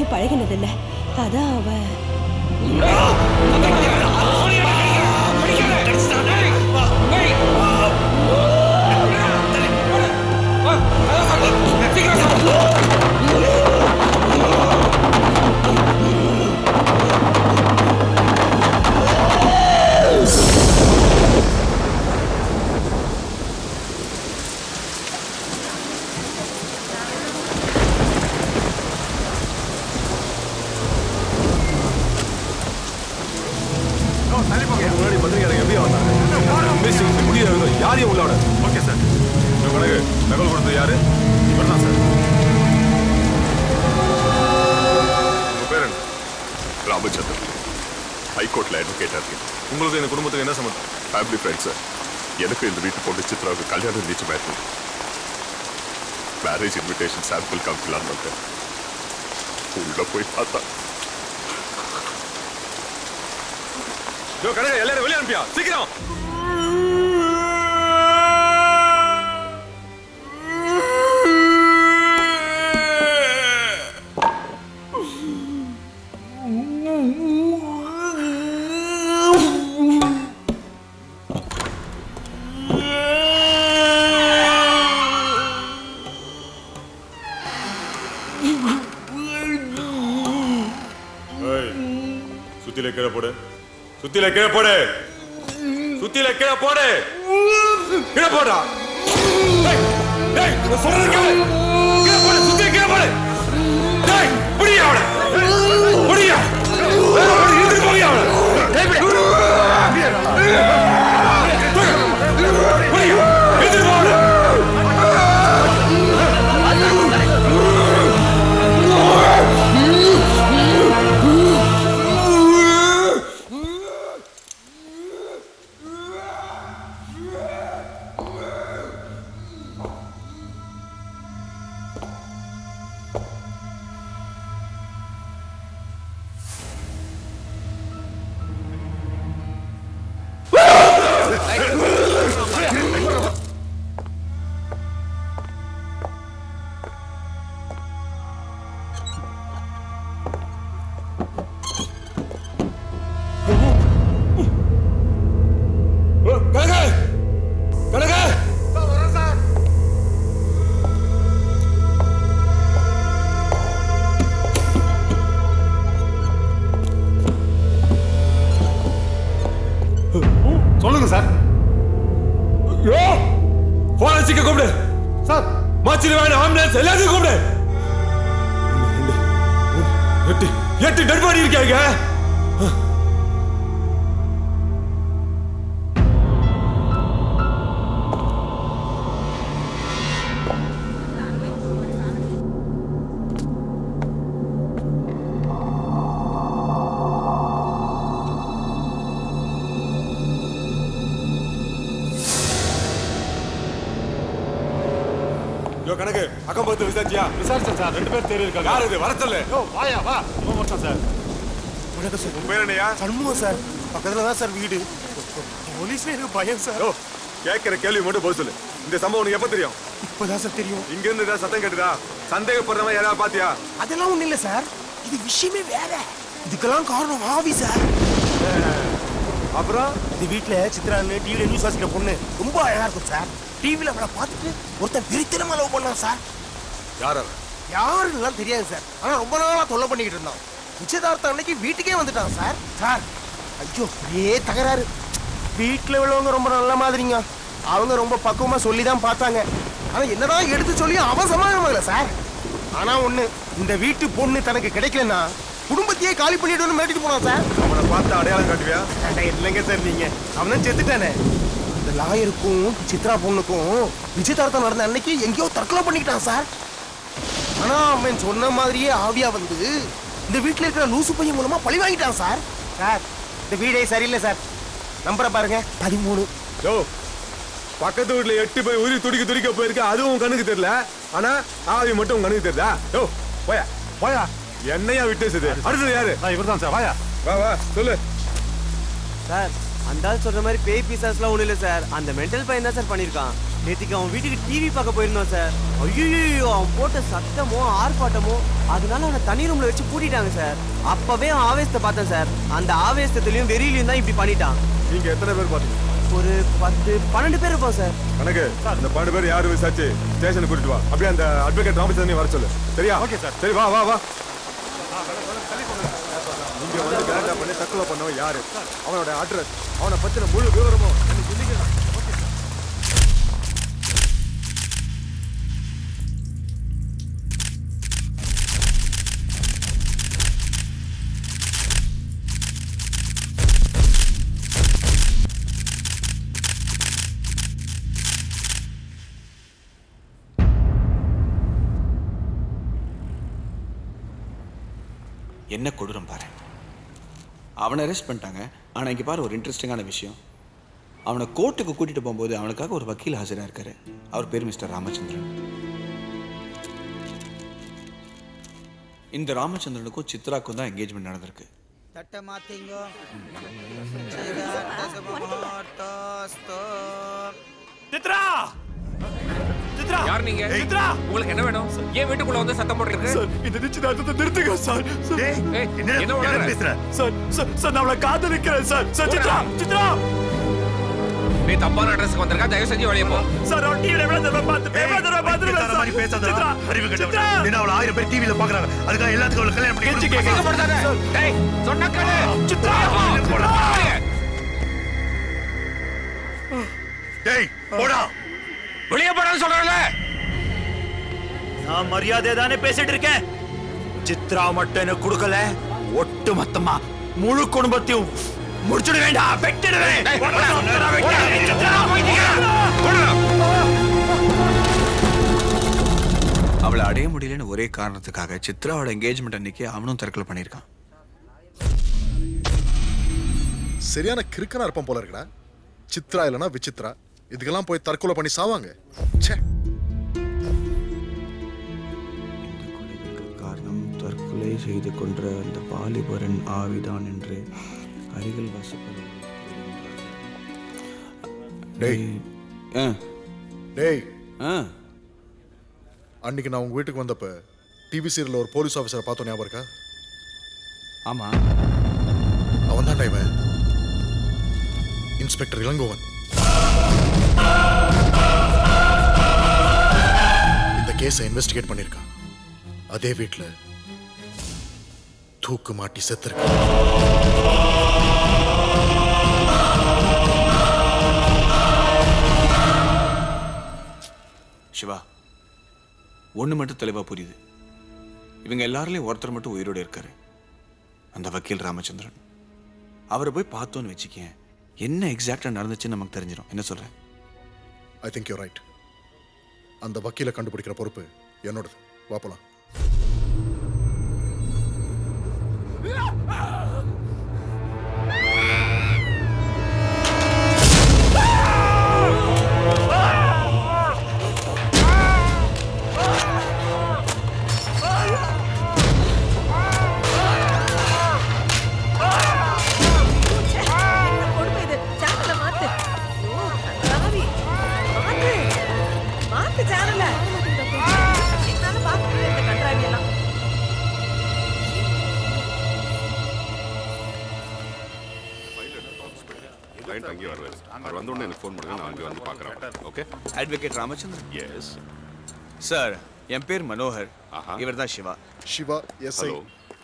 யார்கிட்டயும் பழகினது இல்ல அதான் அவன் முன்னாடி முடியாது யாரையும் உள்ள விட ஓகே சார். கணக்கு தகவல் கொடுத்தது யாரு? இவர் தான் சார். உங்க பேர் என்ன? ராமச்சந்திரன். ஹைகோர்ட்ல அட்வொகேட்டா இருக்கேன். உங்களுக்கு இந்த குடும்பத்துக்கு என்ன சம்மந்தம் ஃபேமிலி ஃப்ரெண்ட் சார். எனக்கு இந்த வீட்டு பொண்ணு சித்ராவுக்கு கல்யாணம் நிச்சயமாயிருக்கு மேரேஜ் இன்விடேஷன் சாம்பிள் காமிக்கலான்னு வந்தேன். உள்ள போய் பார்த்தா. எல்லாரும் வெளிய அனுப்பியா? சீக்கிரம்! தேடி இருக்காங்க யார் இது? வர சொல்லு யோ வாயா வா. ரொம்ப வருஷம் சார். வணக்கம் சார் உன் பேர் என்னையா? சண்முகம் சார். பக்கத்துல தான் சார் வீடு. போலீஸ்ல எனக்கு பயம் சார். யோ கேட்கிற கேள்வி மட்டும் பதில் சொல்லு. இந்த சம்பவம் உனக்கு எப்ப தெரியும்? இப்பதான் சார் தெரியும். இங்க இருந்து ஏதாவது சத்தம் கேட்டுதா? சந்தேகப்படுறவன் யாராவது பாத்தியா? அதெல்லாம் ஒண்ணும் இல்ல சார். இது விஷயமே வேற. இதுக்கெல்லாம் காரணம் ஆவி சார். அப்புறம்? இது வீட்ல சித்ரான்னு டிவில நியூஸ் வாசிக்கிற பொண்ணு ரொம்ப அழகா இருக்கும் சார். டிவில அவளை பார்த்துட்டு ஒருத்தன் வெறித்தனமா லவ் பண்ணான் சார். யார் அவன்? யாருன்னு தெரியாது சார். ஆனா ரொம்ப நாளா தொல்லை பண்ணிக்கிட்டு இருந்தான். நிச்சயதார்த்தம் அன்னைக்கு வீட்டுக்கே வந்துட்டான் சார். சார். ஐயோ ஒரே தகராறு. வீட்டில் உள்ளவங்க ரொம்ப நல்ல மாதிரிங்க. அவங்க ரொம்ப பக்குவமா சொல்லி தான் பார்த்தாங்க. ஆனா என்னதான் எடுத்து சொல்லி அவன் சமாதானம் சார். ஆனா ஒண்ணு இந்த வீட்டு பொண்ணு தனக்கு கிடைக்கலன்னா குடும்பத்தையே காலி பண்ணிடுன்னு மிரட்டிட்டு போனான் சார். அவனை பார்த்து அடையாளம் காட்டுவியா? அட, இல்லைங்க சார் நீங்க? அவன் தான் செத்துட்டானே. இந்த லாயருக்கும் சித்ரா பொண்ணுக்கும் நிச்சயதார்த்தம் நடந்த அன்னைக்கு எங்கேயோ தற்கொலை பண்ணிக்கிட்டான் சார். ஆனா அவன் சொன்ன மாதிரியே ஆவியா வந்து இந்த வீட்ல இருக்கிற லூசு பையன் மூலமா பழி வாங்கிட்டான் சார். சார் இந்த வீடே சரியில்லை சார். நம்பரை பாருங்க. பதிமூணு. யோ பக்கத்து வீட்டுல எட்டு போய் உயிரி துடிக்க துடிக்க போயிருக்க. அதுவும் உன் கண்ணுக்கு தெரியல. ஆனா ஆவி மட்டும் உன் கண்ணுக்கு தெரியுதா யோ போயா போயா. என்னையா விட்டேசுது அடுத்தது யாரு? இவர் தான் சார். வாயா. வா வா சொல்லு. சார் அந்த ஆள் சொல்ற மாதிரி பேய் பிசாஸ்லாம் ஒன்றும் இல்லை சார். அந்த மென்டல் பையன் தான் சார் பண்ணியிருக்கான். நேற்றுக்கு அவன் வீட்டுக்கு டிவி பார்க்க போயிருந்தோம் சார். ஐயோ அவன் போட்ட சத்தமோ ஆர்ப்பாட்டமோ அதனால அவனை தனி ரூம்ல வச்சு பூட்டிட்டாங்க சார். அப்பவே அவன் ஆவேசத்தை பார்த்தேன் சார். அந்த ஆவேசத்துலயும் வெறியிலையும் தான் இப்படி பண்ணிட்டான். நீங்க எத்தனை பேர் பாத்தீங்க ஒரு பத்து பன்னெண்டு பேர் இருப்போம் சார். கணக்கு. அந்த பன்னெண்டு பேர் யாரு விசாரிச்சு ஸ்டேஷனுக்கு கூட்டிட்டு வா. அப்படியே அந்த அட்வொகேட் ராமச்சந்திரன் வர சொல்லு. சரியா? Okay sir. சரி வா வா வா. நீங்க வந்து கலாட்டா பண்ணி தற்கொலை பண்ணவன் யாரு? அவனோட அட்ரஸ் அவனை பத்தின முழு விவரமும் என்ன கொடூரம் பாரு. அவனை அரெஸ்ட் பண்ணிட்டாங்க. ஆனால் இங்கே பாரு ஒரு இன்ட்ரெஸ்டிங்கான விஷயம். அவனை கோர்ட்டுக்கு கூட்டிட்டு போகும்போது அவனுக்காக ஒரு வக்கீல் ஆஜராக இருக்காரு. அவர் பேர் மிஸ்டர் ராமச்சந்திரன். இந்த ராமச்சந்திரனுக்கும் சித்ராக்கும் தான் என்கேஜ்மெண்ட் நடந்திருக்கு. தட்டை மாத்தீங்க. சித்ரா! சித்ரா யார் நீங்க? சித்ரா உங்களுக்கு என்ன வேணும்? ஏன் வீட்டுக்குள்ள வந்து சத்தம் போட்டுருக்கு சார் இந்த நிச்சயதார்த்தத்தை நிறுத்துங்க சார். என்ன உளறுற? சார் சார் சார் நான் அவளை காதலிக்கிறேன் சார். சார் சித்ரா! சித்ரா! நீ தப்பான அட்ரஸ்க்கு வந்திருக்கா? தயவு செஞ்சு வெளியே போ. சார் அவன் டிவில எவ்வளவு தடவை பார்த்து எவ்வளவு தடவை பார்த்துருக்கேன் சார்? மாதிரி பேசாத அறிவு. கட்டவன். என்ன அவளை ஆயிரம் பேர் டிவில பாக்குறாங்க. அதுக்காக எல்லாத்துக்கும் அவளை கல்யாணம் பண்ணி கேட்க. டேய் சொன்னா கேளு. சித்ரா! போடா. டேய் போடா. வெளியே போடான்னு சொல்றேன்ல. நான் மரியாதை தானே பேசிட்டு இருக்கேன். சித்ரா மட்டும் எனக்கு கொடுக்கல. ஒட்டு மொத்தமா முழு குடும்பத்தையும் முடிச்சிட வேண்டாம் வெட்டிடுவேன். அவளை அடைய முடியலன்னு ஒரே காரணத்துக்காக சித்ராவோட என்கேஜ்மெண்ட் அன்னைக்கு அவனும் தற்கொலை பண்ணியிருக்கான். சரியான கிறுக்கனா இருப்பான் போல இருக்கடா. சித்ரா இல்லனா விசித்ரா. இதுக்கெல்லாம் போய் தற்கொலை பண்ணி சாவாங்க. ச்சே. காரணம் தற்கொலை செய்து கொன்ற அந்த பாலிபரன் ஆவிதான் என்று அருகில் வசிப்பது டேய். ஆ. டேய். ஆ. அன்னைக்கு நான் உங்க வீட்டுக்கு வந்தப்ப டிவி சீரியல்ல ஒரு போலீஸ் ஆஃபீஸரை பார்த்தோம் ஞாபகம் இருக்கா? ஆமா. அவன் தான் இன்ஸ்பெக்டர் இளங்கோவன். இந்த கேஸை இன்வெஸ்டிகேட் பண்ணியிருக்கான். அதே வீட்டில் தூக்கு மாட்டி செத்துருக்கான். சிவா ஒன்று மட்டும் தெளிவாக புரியுது. இவங்க எல்லாருலேயும் ஒருத்தர் மட்டும் உயிரோடு இருக்காரு. அந்த வக்கீல் ராமச்சந்திரன். அவரை போய் பார்த்தோன்னு வச்சுக்கேன் என்ன எக்ஸாக்டாக நடந்துச்சுன்னு நமக்கு தெரிஞ்சிடும் என்ன சொல்கிறேன் ஐ திங்க் யூ ரைட் அந்த வக்கீலை கண்டுபிடிக்கிற பொறுப்பு என்னோடது. வா வருவார் அவர் வந்த உடனே எனக்கு ஃபோன் பண்ணுங்க நான் அங்கே வந்து பார்க்குறேன். Okay advocate Ramachandran yes sir என் பேர் மனோகர். இவர் தான் சிவா. Siva SI Hello.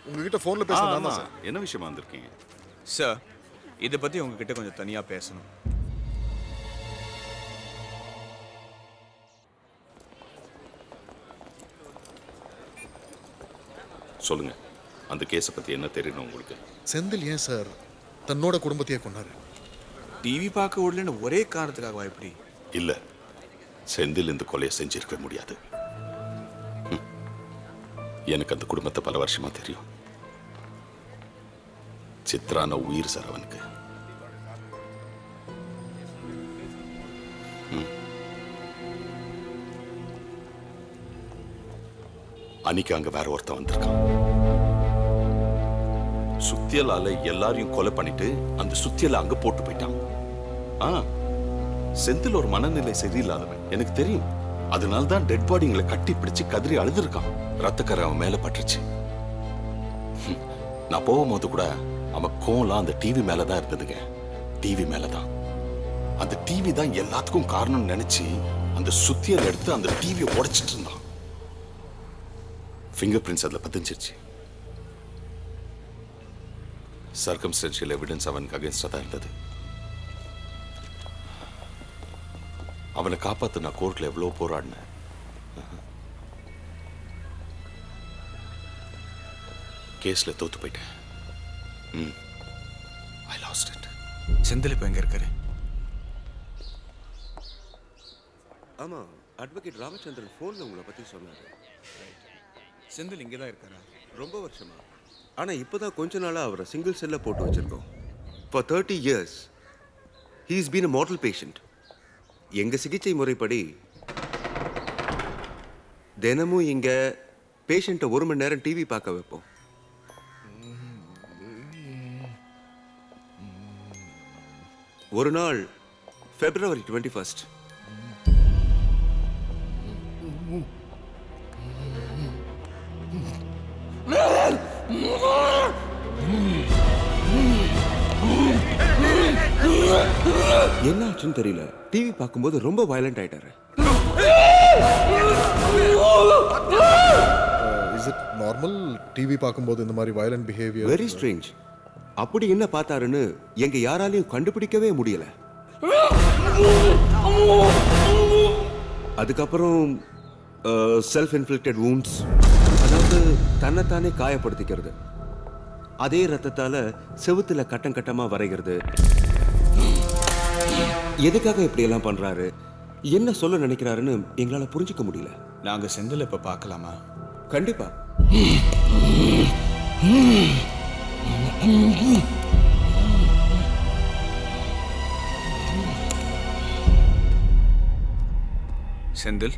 உங்ககிட்ட ஃபோனில். தான் சார் என்ன விஷயமா வந்திருக்கீங்க? சார் இதை பற்றி உங்ககிட்ட கொஞ்சம் தனியாக பேசணும். சொல்லுங்க. அந்த கேஸை பற்றி என்ன தெரியணும் உங்களுக்கு? செந்தில் ஏன் சார் தன்னோட குடும்பத்தையே கொண்டாரு டிவி பார்க்க விடலன்னு ஒரே காரணத்துக்காகவா எப்படி? இல்ல. செந்தில் இந்த கொலையை செஞ்சிருக்க முடியாது. எனக்கு அந்த குடும்பத்தை பல வருஷமா தெரியும். சித்ரான உயிர் சார் அவனுக்கு. அன்னைக்கு அங்க வேற ஒருத்தன் வந்திருக்கான். சுத்தியலால எல்லாரையும் கொலை பண்ணிட்டு அந்த சுத்தியலை அங்க போட்டு போயிட்டான். ஆ. செந்தில் ஒரு மனநிலை சரியில்லாதவன். எனக்கு தெரியும். அதனால தான் டெட் பாடிங்களை கட்டி பிடிச்சு கதறி அழுதுருக்கான். ரத்தக்கரை அவன் மேல பட்டுருச்சு. ஹம். நான் போகும்போது கூட அவன் கோலாம் அந்த டிவி மேல தான் இருந்ததுங்க. டிவி மேல தான். அந்த டிவி தான் எல்லாத்துக்கும் காரணம்னு நினைச்சு அந்த சுத்தியல் எடுத்து அந்த டிவியை உடைச்சிட்டு இருந்தான். ஃபிங்கர் பிரிண்ட்ஸ் அதில் பதிஞ்சிருச்சு. சர்க்கம்ஸ்டன்ஷியல் எவிடன்ஸ் அவனுக்கு அகேன்ஸ்டாக தான் இருந்தது. அவனை காப்பாத்த நான் கோர்ட்ல எவ்வளோ போராடினேன். கேஸ்ல தோத்து போயிட்டேன். ம். ஐ லாஸ்ட் இட் செந்தில் இப்போ எங்கே இருக்காரு? ஆமா அட்வொகேட் ராமச்சந்திரன் ஃபோன்ல உங்களை பத்தி சொன்னாரு. செந்தில் இங்கே தான் இருக்காரா? ரொம்ப வருஷமா. ஆனா இப்போதான் கொஞ்ச நாளா அவரை சிங்கிள் செல்ல போட்டு வச்சிருக்கோம். For thirty years he's been a model patient எங்கள் சிகிச்சை முறைப்படி தினமும் இங்கே பேஷண்ட்டை ஒரு மணி நேரம் டிவி பார்க்க வைப்போம். ஒரு நாள் பிப்ரவரி டுவெண்ட்டி ஃபர்ஸ்ட் என்ன ஆச்சுன்னு தெரியல. டிவி பார்க்கும்போது ரொம்ப வயலண்ட் ஆயிட்டாரு. இஸ் இட் நார்மல் டிவி பார்க்கும்போது இந்த மாதிரி வயலண்ட் பிஹேவியர் வெரி ஸ்ட்ரேஞ்ச் அப்படி என்ன பார்த்தாருன்னு எங்க யாராலையும் கண்டுபிடிக்கவே முடியல. அதுக்கப்புறம் செல்ஃப் இன்ஃபிளிக்டட் wounds. அதாவது தன்னைத்தானே காயப்படுத்திக்கிறது. அதே ரத்தத்தால செவுத்துல கட்டம் கட்டமா வரைகிறது. எதுக்காக இப்படி எல்லாம் பண்றாரு? என்ன சொல்ல நினைக்கிறாருன்னு எங்களால புரிஞ்சுக்க முடியல. நாங்கள் செந்தில் இப்போ பார்க்கலாமா? கண்டிப்பா. செந்தில்?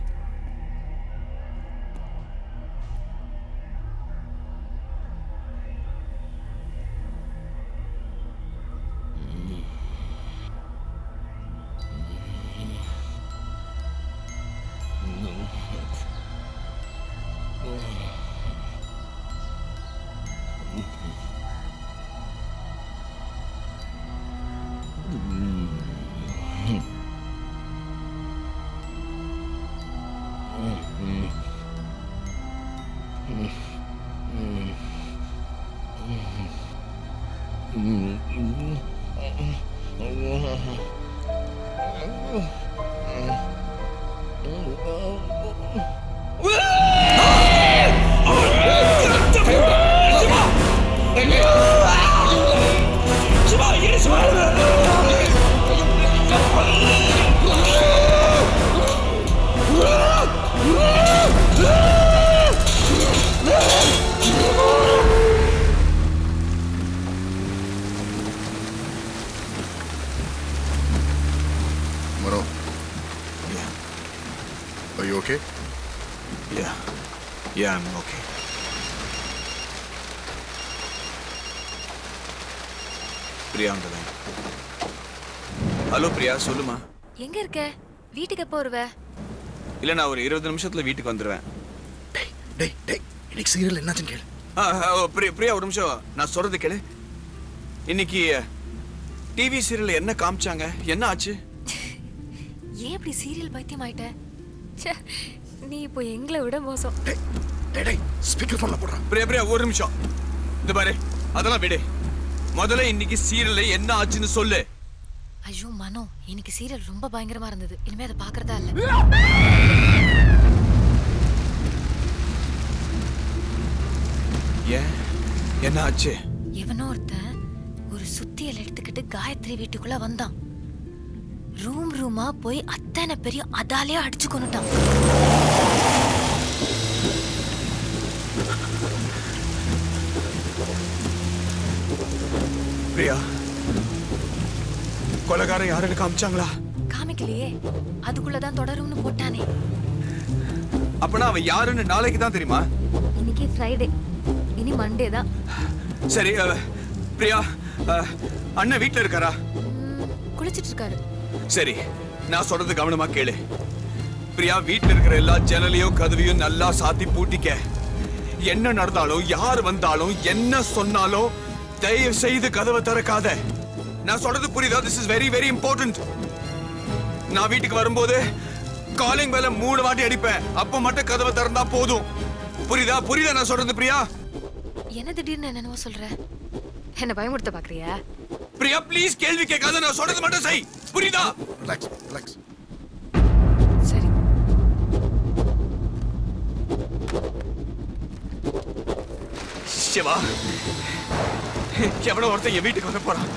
நான் ஒரு இருபது நிமிஷத்துல வீட்டுக்கு வந்துடுவேன் டேய் டேய் இன்னைக்கு சீரியல் என்னாச்சுன்னு கேளு. பிரியா பிரியா ஒரு நிமிஷம். நான் சொல்றது கேளு. இன்னைக்கு டிவி சீரியல்ல என்ன காமிச்சாங்க? என்ன ஆச்சு? ஏன் இப்படி சீரியல் பைத்தியம் ஆயிட்ட ச்சே, நீ இப்போ எங்களை விட மோசம். டேய் டேய் ஸ்பீக்கர் போன்ல போடுறா. பிரியா பிரியா ஒரு நிமிஷம். இந்த பாரு அதெல்லாம் விடு. முதல்ல இன்னைக்கு சீரியல்ல என்ன ஆச்சுன்னு சொல்லு. ஐயோ மனோ இன்னைக்கு சீரியல் ரொம்ப பயங்கரமா இருந்தது. இனிமே அதை பாக்குறதா இல்ல. ஏன்? என்ன ஆச்சு எவனோ ஒருத்தன் ஒரு சுத்தியல் எடுத்துக்கிட்டு காயத்ரி வீட்டுக்குள்ள வந்தான். ரூம் ரூமா போய் அத்தனை பெரிய அதாலே அடிச்சு கொண்டுட்டான் பிரியா கொலகாரம் யாருன்னு காமிச்சாங்களா? காமிக்கலையே. அதுக்குள்ளதான் தொடரும்னு போட்டானே. அப்பனா அவன் யாருன்னு நாளைக்கு தான் தெரியுமா? இன்னைக்கு ஃப்ரைடே இனி மண்டே தான். சரி பிரியா அண்ணன் வீட்ல இருக்காரா? குளிச்சிட்டு இருக்காரு சரி நான் சொல்றது கவனமா கேளு. பிரியா வீட்ல இருக்கிற எல்லா ஜன்னலையும் கதவையும் நல்லா சாத்தி பூட்டிக்க. என்ன நடந்தாலும் யார் வந்தாலும் என்ன சொன்னாலும் தயவு செய்து கதவை திறக்காத. நான் சொல்றது புரியுதா? This is very very important நான் வீட்டுக்கு வரும்போது காலிங் பெல்ல மூணு வாட்டி அடிப்பேன். அப்ப மட்டும் கதவை திறந்தா போதும். புரியுதா? புரியுதா நான் சொல்றது பிரியா? என்ன திடீர்னு என்னென்னவோ சொல்ற? என்ன பயமுறுத்த பாக்குறியா? பிரியா ப்ளீஸ் கேள்வி கேட்காத நான் சொல்றது மட்டும் செய். புரியுதா? ரிலாக்ஸ் ரிலாக்ஸ் சரி. சிவா எவனோ ஒருத்தன் என் வீட்டுக்கு வர போறான்.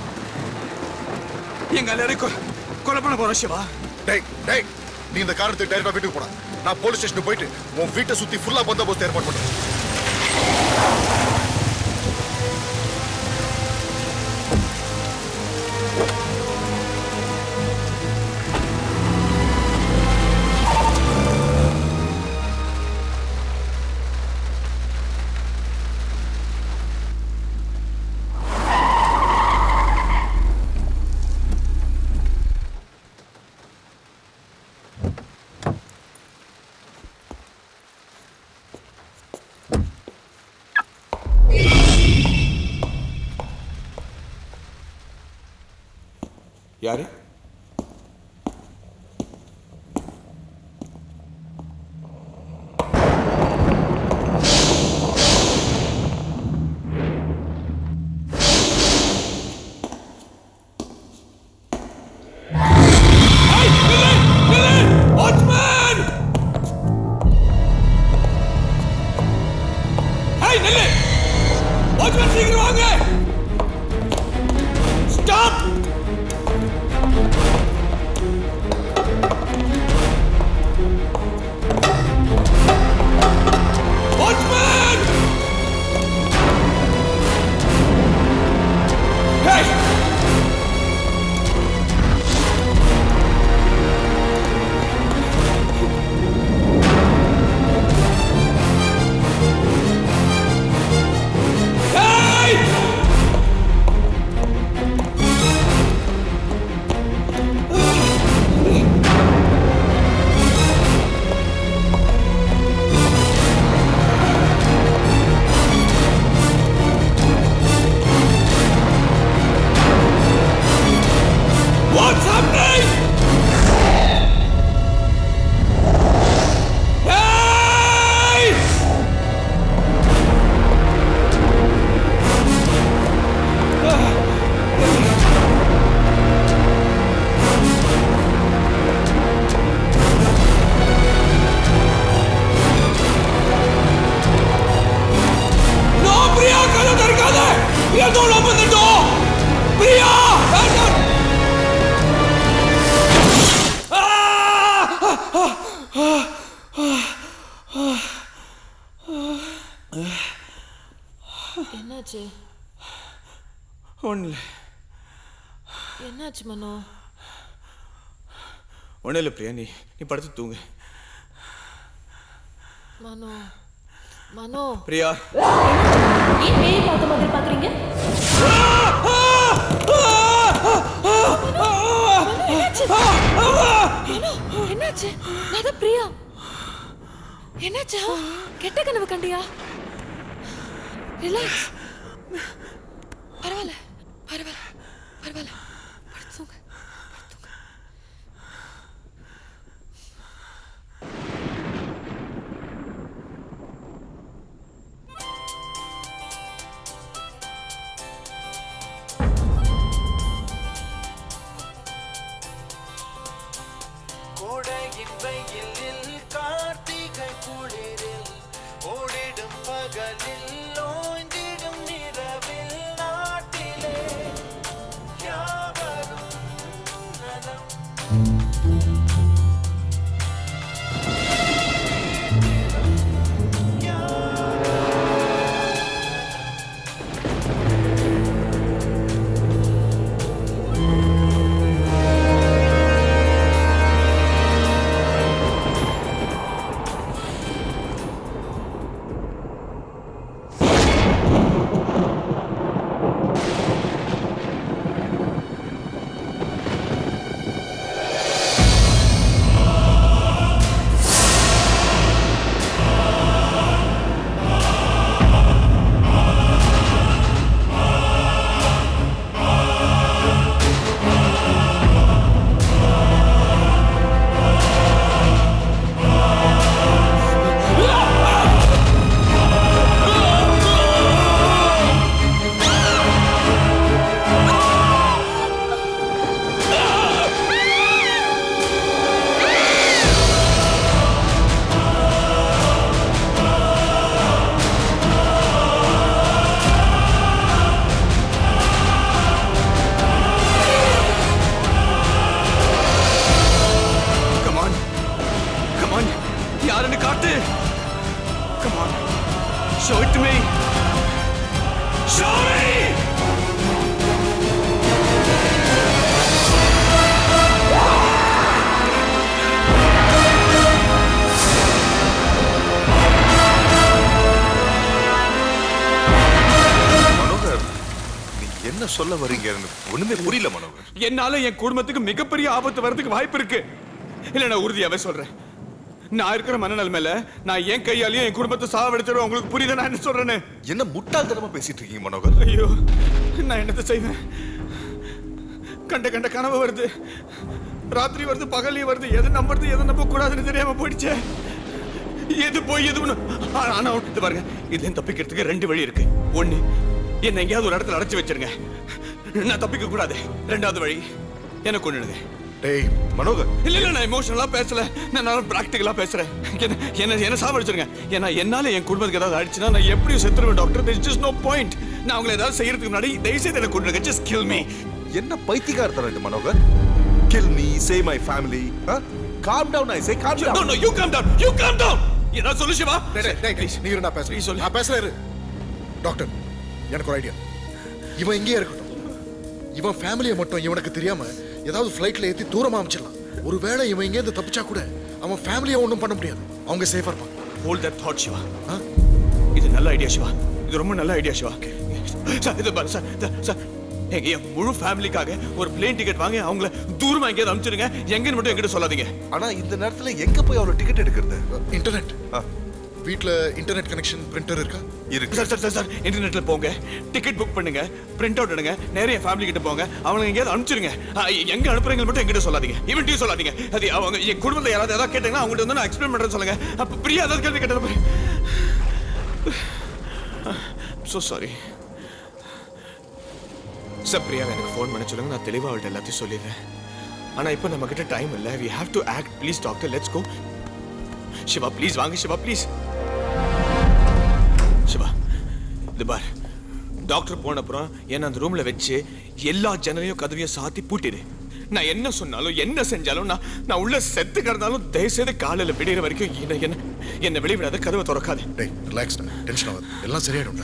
எங்க எல்லாரையும் கொ- கொலை பண்ண போறான் சிவா. டேய் டேய் நீ இந்த காரத்துக்கு டைரக்டா வீட்டுக்கு போடா. நான் போலீஸ் ஸ்டேஷனுக்கு போயிட்டு உன் வீட்டை சுத்தி ஃபுல்லா பந்தோபஸ்து ஏற்பாடு பண்றேன். யாரு ஒன்றும் இல்லை பிரியா. நீ நீ படுத்து தூங்கு. மனோ மனோ. பிரியா. ஏன் பேய் பார்த்த மாதிரி பாக்குறீங்க என்னாச்சு? மனோ, என்னாச்சு? நான் தான் பிரியா. என்னாச்சு? கெட்ட கனவு கண்டியா? Relax invade. சொல்ல வரீங்க ஒண்ணுமே புரியல மனோகர். என்னால என் குடும்பத்துக்கு மிகப்பெரிய ஆபத்து வர்றதுக்கு வாய்ப்பு இருக்கு. இல்ல நான் உறுதியாவே சொல்றேன். நான் இருக்கிற மனநிலைமையில நான் என் கையாலேயே என் குடும்பத்தை சாவடிச்சிருவேன் உங்களுக்கு புரியுதா நான் என்ன சொல்றேன்னு? என்ன முட்டாள்தனமா பேசிட்டு இருக்கீங்க மனோகர்? ஐயோ நான் என்னத்த செய்வேன்? கண்ட கண்ட கனவு வருது. ராத்திரி வருது பகல்லையும் வருது. எதை நம்புறது எதை நம்ப கூடாதுன்னு தெரியாம போயிடுச்சே. எது போய் எது ஆனா பாருங்க. இதுல தப்பிக்கிறதுக்கு ரெண்டு வழி இருக்கு. ஒண்ணு என்ன எங்கேயாவது ஒரு இடத்துல அடைச்சு வச்சிருங்க. நான் தப்பிக்க கூடாது. ரெண்டாவது வழி என்ன கொண்டுடுங்க டேய் மனோகர். இல்ல இல்ல நான் எமோஷனலா பேசல. நான் நல்லா பிராக்டிகலா பேசுறேன். என்ன என்ன என்ன சாவடிச்சிருங்க. ஏன்னா என்னால என் குடும்பத்துக்கு ஏதாவது ஆயிடுச்சுன்னா நான் எப்படியும் செத்துருவேன் doctor there's just no point. நான் அவங்களை ஏதாவது செய்யறதுக்கு முன்னாடி தயவு செய்து என்ன கொண்டுடுங்க kill me. என்ன பைத்தியக்காரத்தனம் இது Manohar? Kill me say my family calm down I say calm no no you calm down. You calm down. என்ன சொல்லு சிவா டேய் டேய் டேய் நீ இரு நான் பேசுறேன். சொல்லு. நான் பேசுறேன் டாக்டர் எனக்கு ஒரு ஐடியா இவன் இங்கேயே இருக்கட்டும். இவன் ஃபேமிலியை மட்டும் இவனுக்கு தெரியாம ஏதாவது ஃப்ளைட்ல ஏத்தி தூரமா அமைச்சிடலாம். ஒருவேளை இவன் இங்கேருந்து தப்பிச்சா கூட அவன் ஃபேமிலியை ஒன்றும் பண்ண முடியாது. அவங்க சேஃபா இருப்பாங்க. Hold that thought Siva. இது நல்ல ஐடியா சிவா. இது ரொம்ப நல்ல ஐடியா சிவா. சார் இது பாரு சார் சார் எங்க என் முழு ஃபேமிலிக்காக ஒரு பிளேன் டிக்கெட் வாங்கி அவங்கள தூரமா எங்கேயாவது அனுப்பிச்சிருங்க எங்கன்னு மட்டும் என்கிட்ட சொல்லாதீங்க. ஆனா இந்த நேரத்துல எங்க போய் அவ்வளவு டிக்கெட் எடுக்கிறது? இன்டர்நெட் வீட்ல இன்டர்நெட் கனெக்ஷன் பிரிண்டர் இருக்கா? இருக்கு. சார் சார் சார் சார் இன்டர்நெட்ல போங்க. டிக்கெட் புக் பண்ணுங்க பிரிண்ட் அவுட் எடுங்க நிறைய ஃபேமிலி கிட்ட போங்க. அவங்க எங்கேயாவது அனுப்பிச்சிருங்க. எங்க அனுப்புறீங்க மட்டும் எங்கிட்ட சொல்லாதீங்க. இவன்ட்டையும் சொல்லாதீங்க. அது அவங்க என் குடும்பத்தில் யாராவது ஏதாவது கேட்டாங்கன்னா அவங்கள்ட்ட வந்து நான் எக்ஸ்பிளைன் பண்றேன்னு சொல்லுங்க. அப்போ பிரியா ஏதாவது கேள்வி கேட்டது ஸோ சாரி சார் பிரியா எனக்கு ஃபோன் பண்ண சொல்லுங்க. நான் தெளிவாக அவள்கிட்ட எல்லாத்தையும் சொல்லிடுறேன். ஆனால் இப்போ நம்ம கிட்ட டைம் இல்லை. We have to act please doctor let's go Shiva please வாங்க சிவா ப்ளீஸ் சிவா இது பார். டாக்டர் போன அப்புறம் என்ன அந்த ரூம்ல வச்சு எல்லா ஜன்னலையும் கதவையும் சாத்தி பூட்டிடு. நான் என்ன சொன்னாலும் என்ன செஞ்சாலும் நான் நான் உள்ள செத்து கிடந்தாலும் தயவுசெய்து காலையில் விடிகிற வரைக்கும் என்ன என்ன என்னை வெளிவிடாத கதவை திறக்காது. டேய் ரிலாக்ஸ் டென்ஷன் ஆகாது. எல்லாம் சரியாயிடும்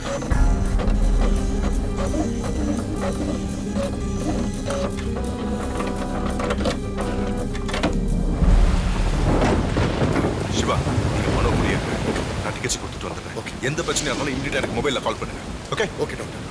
சிவா நீங்க மனோ முடியாது நான் டிக்கெட்ஸ் கொடுத்துட்டு வந்துடுறேன். ஓகே எந்த பிரச்சனையா இருந்தாலும் இமீடியட்டா எனக்கு மொபைல்ல கால் பண்ணுங்க. ஓகே ஓகே டாக்டர்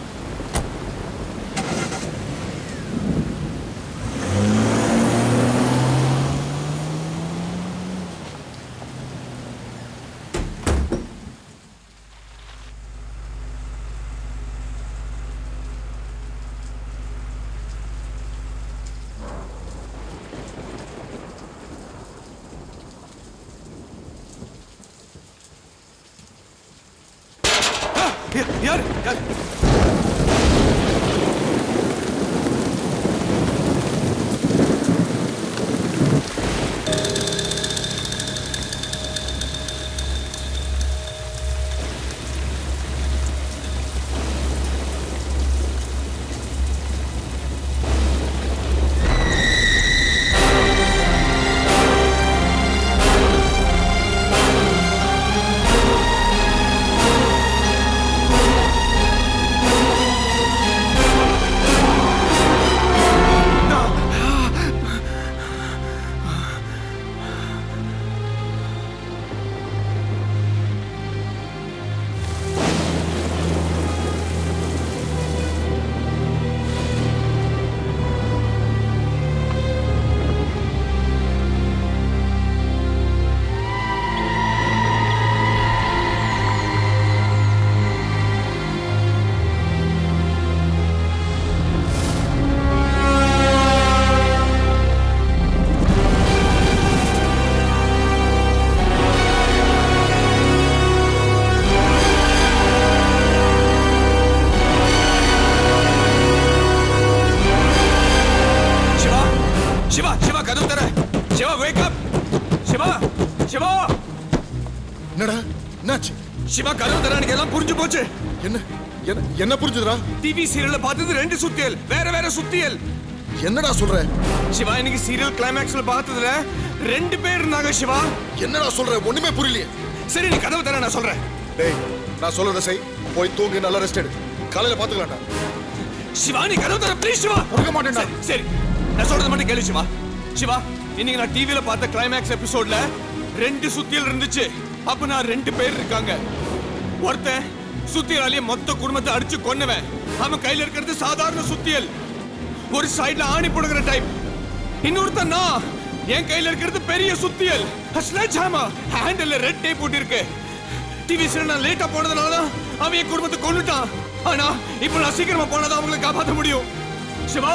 சிவா கதவு தர எனக்கு எல்லாம் புரிஞ்சு போச்சு. என்ன? என்ன? என்ன புரிஞ்சுதுடா? டிவி சீரியல்ல பார்த்தது ரெண்டு சுத்தியல். வேற வேற சுத்தியல். என்னடா சொல்ற? சிவா இன்னைக்கு சீரியல் கிளைமேக்ஸ்ல பார்த்ததுல ரெண்டு பேர் இருந்தாங்க சிவா. என்னடா சொல்ற? ஒண்ணுமே புரியலையே. சரி நீ கதவு தர நான் சொல்றேன். டேய் நான் சொல்றத செய். போய் தூங்கு நல்லா ரெஸ்ட் எடு. காலையில பாத்துக்கலாம்டா சிவா நீ கதவு தர ப்ளீஸ் சிவா. கொடுக்க மாட்டேன்டா. சரி, சரி. நான் சொல்றது மட்டும் கேளு சிவா. சிவா இன்னைக்கு நான் டிவில பார்த்த கிளைமேக்ஸ் எபிசோட்ல ரெண்டு சுத்தியல் இருந்துச்சு. அப்ப நான் ரெண்டு பேர் இருக்காங்க. ஒருத்தன் சுத்தியலாலேயே மொத்த குடும்பத்தை அடிச்சு கொன்னவன். அவன் கையில இருக்கிறது சாதாரண சுத்தியல். ஒரு சைடுல ஆணி போடுகிற டைப் இன்னொருத்தன் நான். என் கையில இருக்கிறது பெரிய சுத்தியல். Sledge hammer handle red tape போட்டிருக்கு டிவி சீரியல் நான் லேட்டா போனதுனால தான் அவன் என் குடும்பத்தை கொண்டுட்டான் ஆனா இப்போ நான் சீக்கிரமா போனதான் அவங்களை காப்பாற்ற முடியும். Shiva!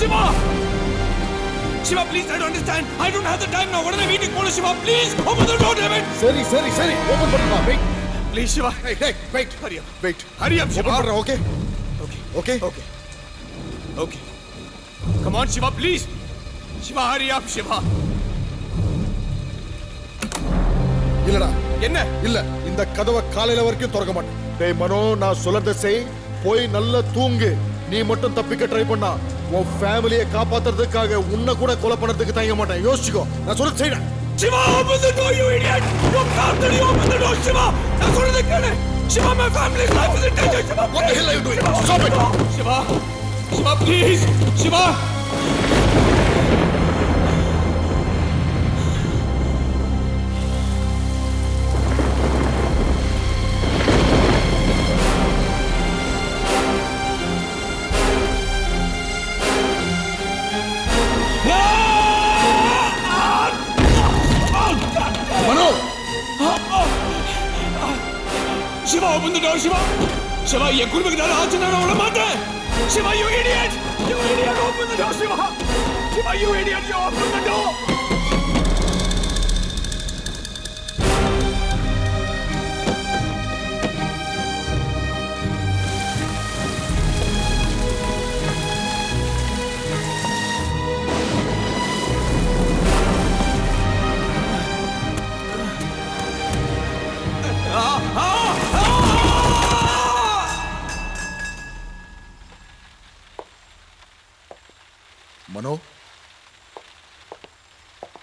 Shiva! Shiva please I don't understand I don't have the time நான் உடனே வீட்டுக்கு போணும் Shiva. Please open the door David சரி சரி சரி. ஓபன் பண்ணுமா wait please Shiva hey hey wait hurry up wait hurry up Shiva open okay okay okay okay okay come on Shiva please Shiva hurry up Shiva இல்லடா. என்ன? இல்ல. இந்த கதவை காலையில வரைக்கும் திறக்க மாட்டேன். டேய் மனோ நான் சொல்றத செய். போய் நல்லா தூங்கு. நீ மட்டும் தப்பிக்க ட்ரை பண்ணா. உன் ஃபேமிலியை காப்பாத்துறதுக்காக உன்னை கூட கொலை பண்ணறதுக்கு தயங்க மாட்டேன். யோசிச்சுக்கோ. நான் சொல்றது செய்யறேன் Shiva, open the door, you idiot! You bastard, you open the door, Shiva! That's what they killed it! Shiva, my family's life is in danger, Shiva! What the hell are you doing? Shiva, Stop it! Shiva! Shiva, please! Shiva! your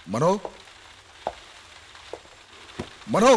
Mano Mano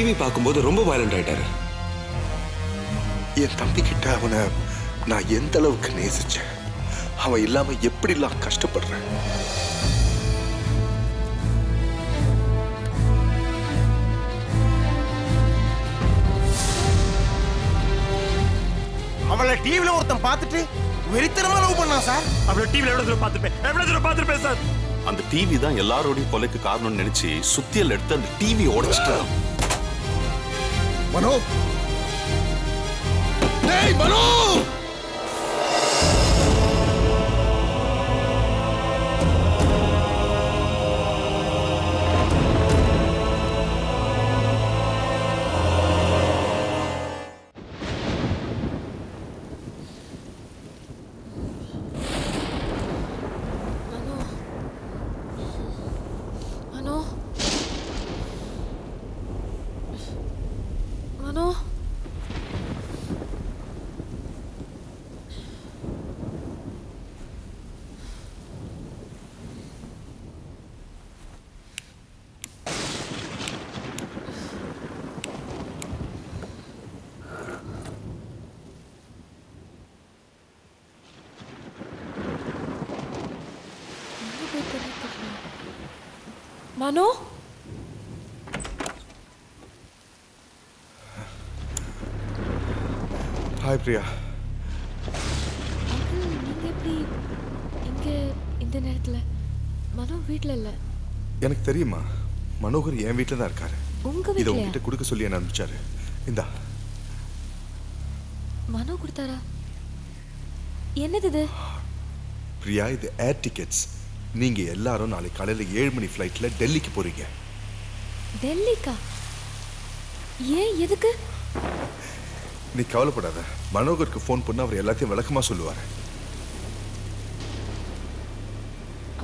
TV பார்க்கும்போது ரொம்ப violent ஆயிட்டாரு. என் தம்பி கிட்ட அவனை நான் எந்த அளவுக்கு நேசிச்சேன்? அவன் இல்லாம எப்படிலாம் கஷ்டப்படுறேன்? அவளை டிவில ஒருத்தன் பார்த்துட்டு வெறித்தனமா லவ் பண்ணான் சார்? அவளை டிவில எவ்வளவு தூரம் பார்த்துப்பேன்? எவ்வளவு தூரம் பார்த்துருப்பேன் சார்? அந்த டிவி தான் எல்லாரோடையும் கொலைக்கு காரணம்னு நினைச்சு சுத்தியல் எடுத்து அந்த டிவி உடைச்சிட்டான். மனோ டேய் மனோ மனோகர் என் வீட்டில் தான் இருக்காரு. உங்க இதை உங்ககிட்ட கொடுக்க சொல்லி என்ன அனுப்பிச்சாரு? இந்தா. மனோ கொடுத்தாரா? என்னது இது? பிரியா இது ஏர் டிக்கெட்ஸ் நீங்க எல்லாரும் நாளைக்கு காலையில ஏழு மணி ஃப்ளைட்ல டெல்லிக்கு போறீங்க. டெல்லிக்கா? ஏன் எதுக்கு? நீ கவலைப்படாத. மனோகருக்கு ஃபோன் பண்ண அவர் எல்லாத்தையும் விளக்கமா சொல்லுவாரு.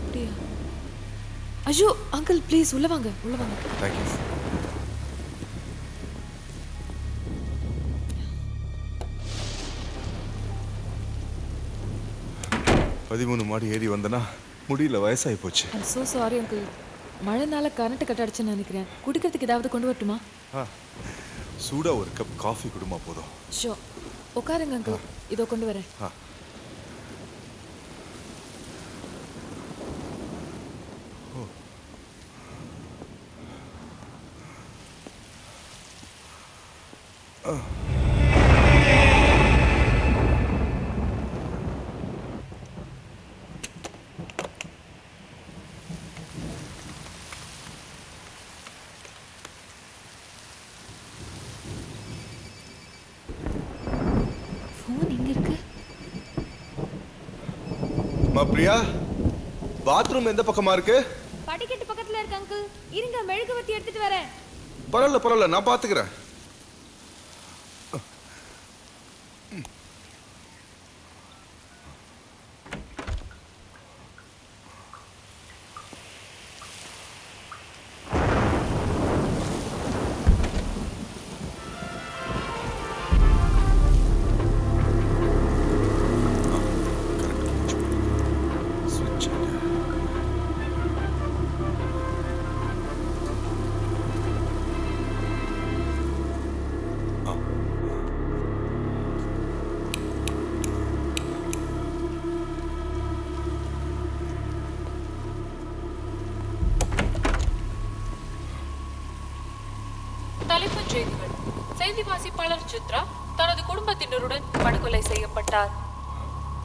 அப்படியா? ஐயோ அங்கிள் ப்ளீஸ் உள்ள வாங்க உள்ள வாங்க. தேங்க்யூ பதிமூணு மாடி ஏறி வந்தனா முடியல வயசாகி போச்சு. ஐம் so சாரி அங்கிள் மழைனால கரண்ட் கட் அடிச்சுன்னு நினைக்கிறேன். குடிக்கிறதுக்கு ஏதாவது கொண்டு வரட்டுமா? ஆ சூடா ஒரு கப் காஃபி கொடுமா போதும். ஷோ உட்காருங்க அங்கிள் இதோ கொண்டு வரேன் ஆ ஃபோன் எங்க இருக்கு அம்மா பிரியா பாத்ரூம் எந்த பக்கமா இருக்கு? படிக்கட்டு பக்கத்துல இருக்கு அங்கிள் இருங்க மெழுகுவர்த்தி எடுத்துட்டு வரேன். பரவாயில்ல பரவாயில்ல நான் பாத்துக்கிறேன். சுசித்ரா தனது குடும்பத்தினருடன் படுகொலை செய்யப்பட்டார்.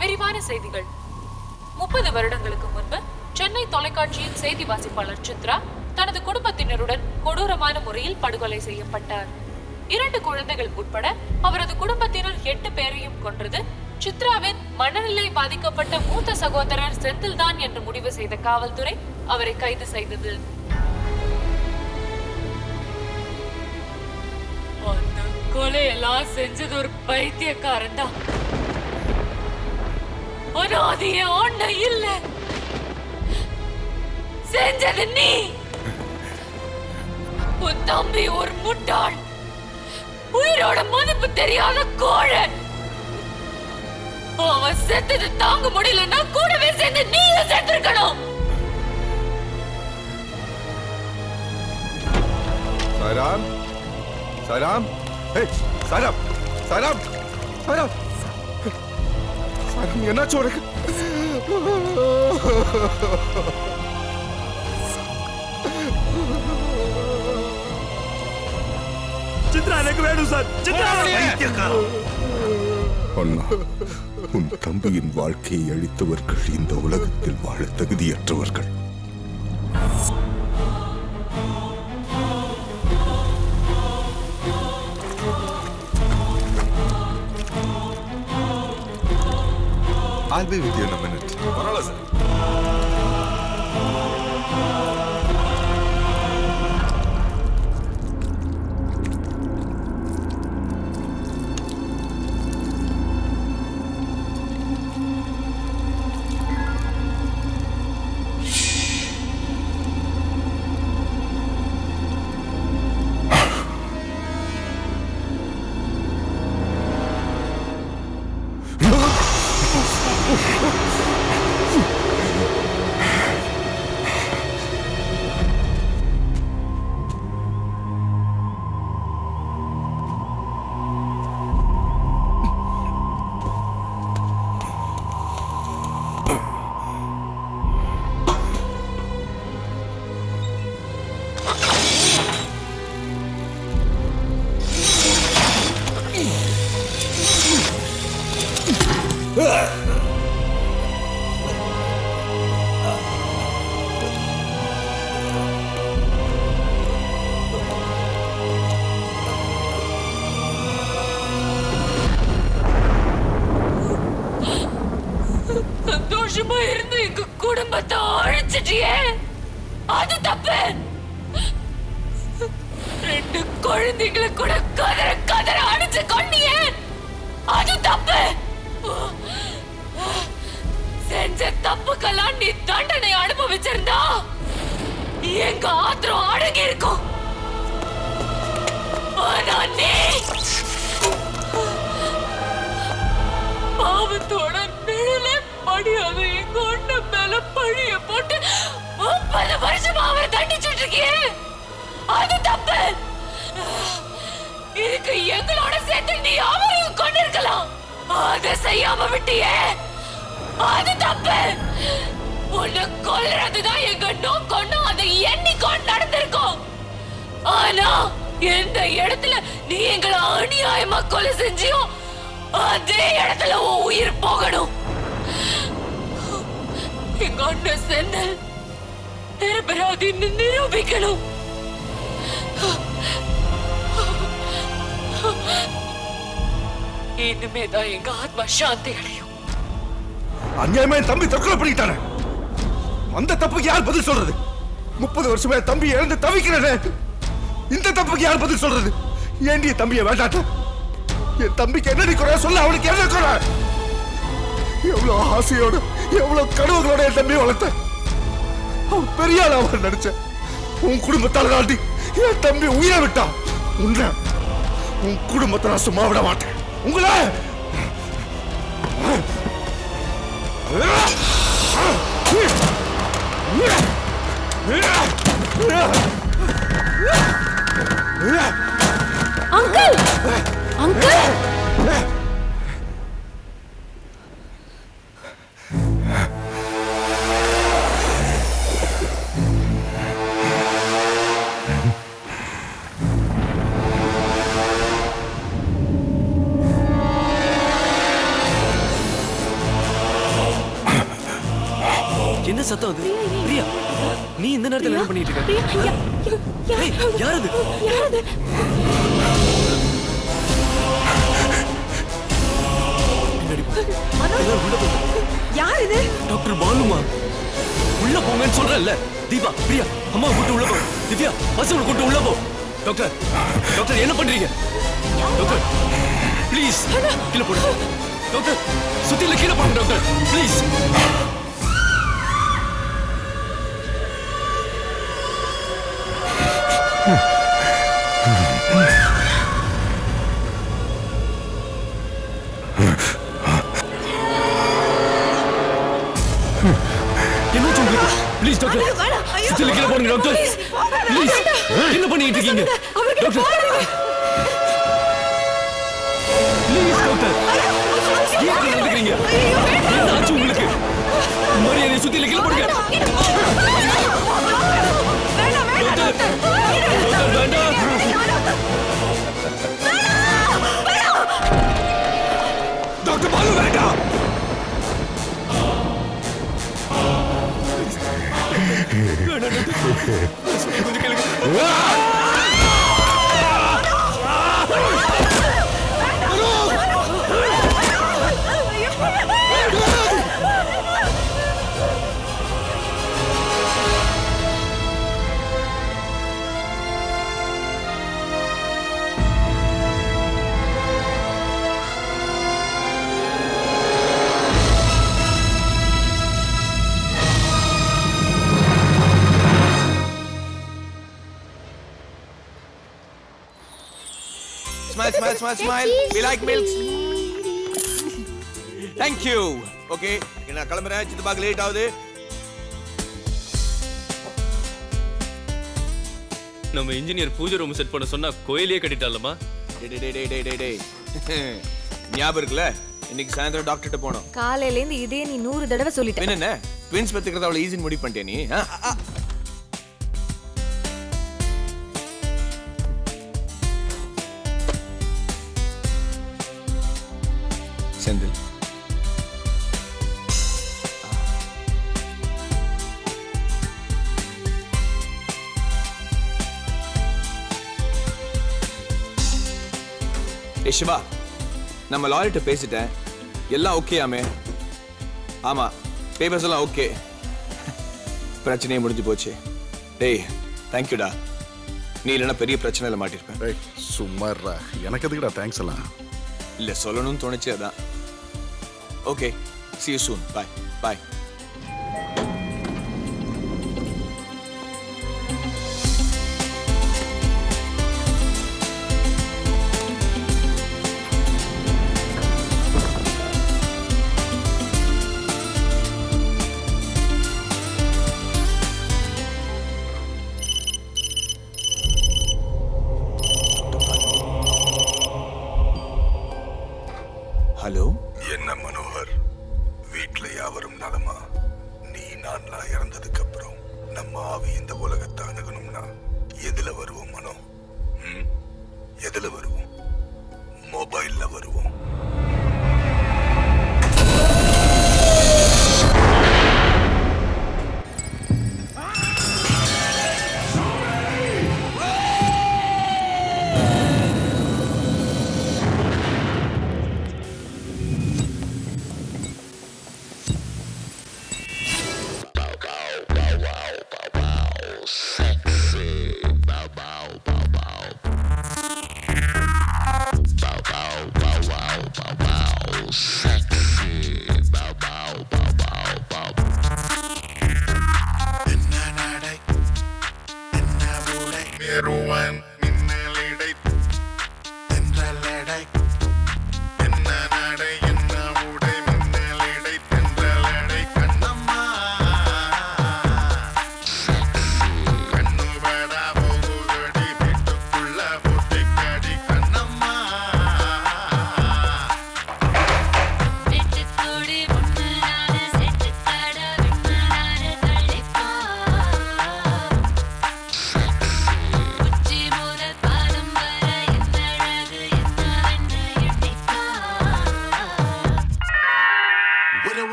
விரிவான செய்திகள். முப்பது வருடங்களுக்கு முன்பு சென்னை தொலைக்காட்சியின் செய்தி வாசிப்பாளர் சித்ரா தனது குடும்பத்தினருடன் கொடூரமான முறையில் படுகொலை செய்யப்பட்டார். இரண்டு குழந்தைகள் உட்பட அவரது குடும்பத்தினர் எட்டு பேரையும் கொன்றது சித்ராவின் மனநிலை பாதிக்கப்பட்ட மூத்த சகோதரர் செந்தில்தான் என்று முடிவு செய்த காவல்துறை அவரை கைது செய்தது. கொலையெல்லாம் செஞ்சது ஒரு பைத்தியக்காரன் தான் அது என் இல்ல செஞ்சது நீ உன் தம்பி ஒரு முட்டாள் உயிரோட மதிப்பு தெரியாத கோழ அவன் செத்தது தாங்க முடியலன்னா கூடவே சேர்ந்து நீயும் செத்துருக்கணும் சாய்ராம் சாய்ராம் சாய்ராம் சாய்ராம் சாய்ராம் சாய்ராம் என்னாச்சு உனக்கு? சித்ரா எனக்கு வேணும் சார். சித்ரா! அண்ணா உன் தம்பியின் வாழ்க்கையை அழித்தவர்கள் இந்த உலகத்தில் வாழ தகுதியற்றவர்கள். I'll be with you in a minute. அதை செய்யாம விட்டியே? அது தப்பு. உன்னை கொல்றதுதான் எங்க நோக்கம்னு அதை எண்ணிக்கொண்டு நடந்திருக்கோம். ஆனா எந்த இடத்துல நீ எங்களை அநியாயமா கொலை செஞ்சியோ அதே இடத்துல உன் உயிர் போகணும். எங்க அண்ணன் செந்தல் நிரபராதின்னு நிரூபிக்கணும். இனிமே தான் எங்க ஆத்மா சாந்தி அடையும் அநியாயமா என் தம்பி தற்கொலை பண்ணிட்டானே. அந்த தப்புக்கு யார் பதில் சொல்றது? முப்பது வருஷமா தம்பி இழந்து தவிக்கிறேனே. இந்த தப்புக்கு யார் பதில் சொல்றது? ஏண்டி தம்பிய தம்பியை வேண்டாட்ட என் தம்பிக்கு என்னடி குறை சொல்ல அவனுக்கு என்ன குறை? எவ்வளவு ஆசையோட எவ்வளவு கனவுகளோட என் தம்பியை வளர்த்த அவன் பெரிய ஆள் அவன் நினைச்சேன். உன் குடும்பத்தால் தாண்டி என் தம்பி உயிரை விட்டான். உன்ன உன் குடும்பத்தை நான் சும்மா விட மாட்டேன். உங்களை அங்கிள் அங்கிள் சத்தம் அது. பிரியா நீ இந்த நேரத்துல என்ன பண்ணிட்டு இருக்க? யார் அது. யார் இது டாக்டர் பாலுமா. உள்ள போங்கன்னு சொல்றேன்ல. தீபா பிரியா அம்மா கூட்டு உள்ள போ. திவ்யா பசங்களை கூட்டு உள்ள போ. டாக்டர் டாக்டர் என்ன பண்றீங்க? டாக்டர் ப்ளீஸ் கீழே போடு டாக்டர் சுத்தில கீழே போடுங்க டாக்டர் ப்ளீஸ் என்ன சொல்றீங்க ப்ளீஸ் டாக்டர். சுத்தில கீழே போடுங்க டாக்டர் ப்ளீஸ். என்ன பண்ணிட்டு இருக்கீங்க? ப்ளீஸ் டாக்டர் ஏன் நடந்துக்கிறீங்க? என்ன ஆச்சு உங்களுக்கு? மரியாதை சுத்தி கீழே போடுங்க. டாக்டர், டாக்டர், டாக்டர் பாலு வேண்டாம் கொஞ்சம் கேளுங்க Smile, smile, smile, smile. We like milk. Thank you. Okay நான் கிளம்புறேன். சித்தப்பாக்கு லேட் ஆகுது. நம்ம இன்ஜினியர் பூஜை ரூம் செட் பண்ண சொன்னா கோயிலே கட்டிட்டாலமா டேய் டேய் டேய் டேய் டேய் டேய். ஞாபகம் இருக்குல்ல? இன்னைக்கு சாயந்தரம் டாக்டர்கிட்ட போனோம். காலையில இருந்து இதே நீ நூறு தடவை சொல்லிட்ட. என்ன ட்வின்ஸ் பெத்துக்கிறது அவ்வளவு ஈஸின்னு முடிவு பண்ணிட்டே நீ சிவா நம்ம லாயர்கிட்ட பேசிட்டேன். எல்லாம் ஓகே ஆமே. பேப்பர்ஸ் எல்லாம் ஓகே பிரச்சனையே முடிஞ்சு போச்சு. டேய் தேங்க்யூடா நீ இல்லைன்னா பெரிய பிரச்சனையில மாட்டிருப்பேன். ஏய் சும்மா இருடா. எனக்கு எதுக்குடா தேங்க்ஸ் எல்லாம்? இல்ல சொல்லணும்னு தோணுச்சு அதான். Okay see you soon. Bye bye.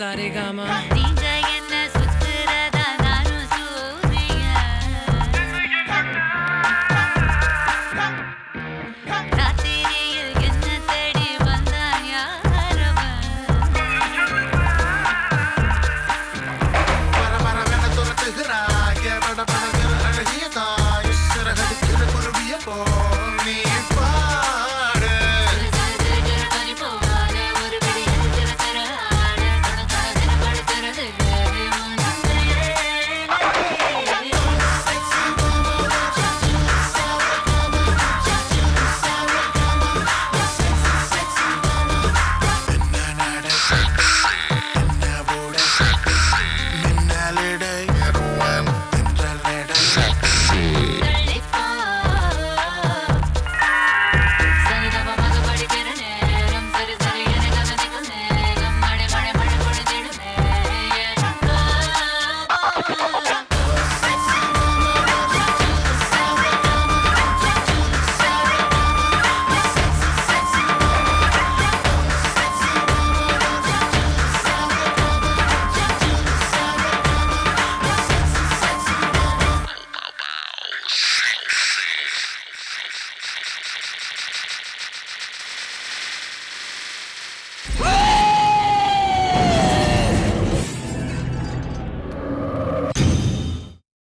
सारे गा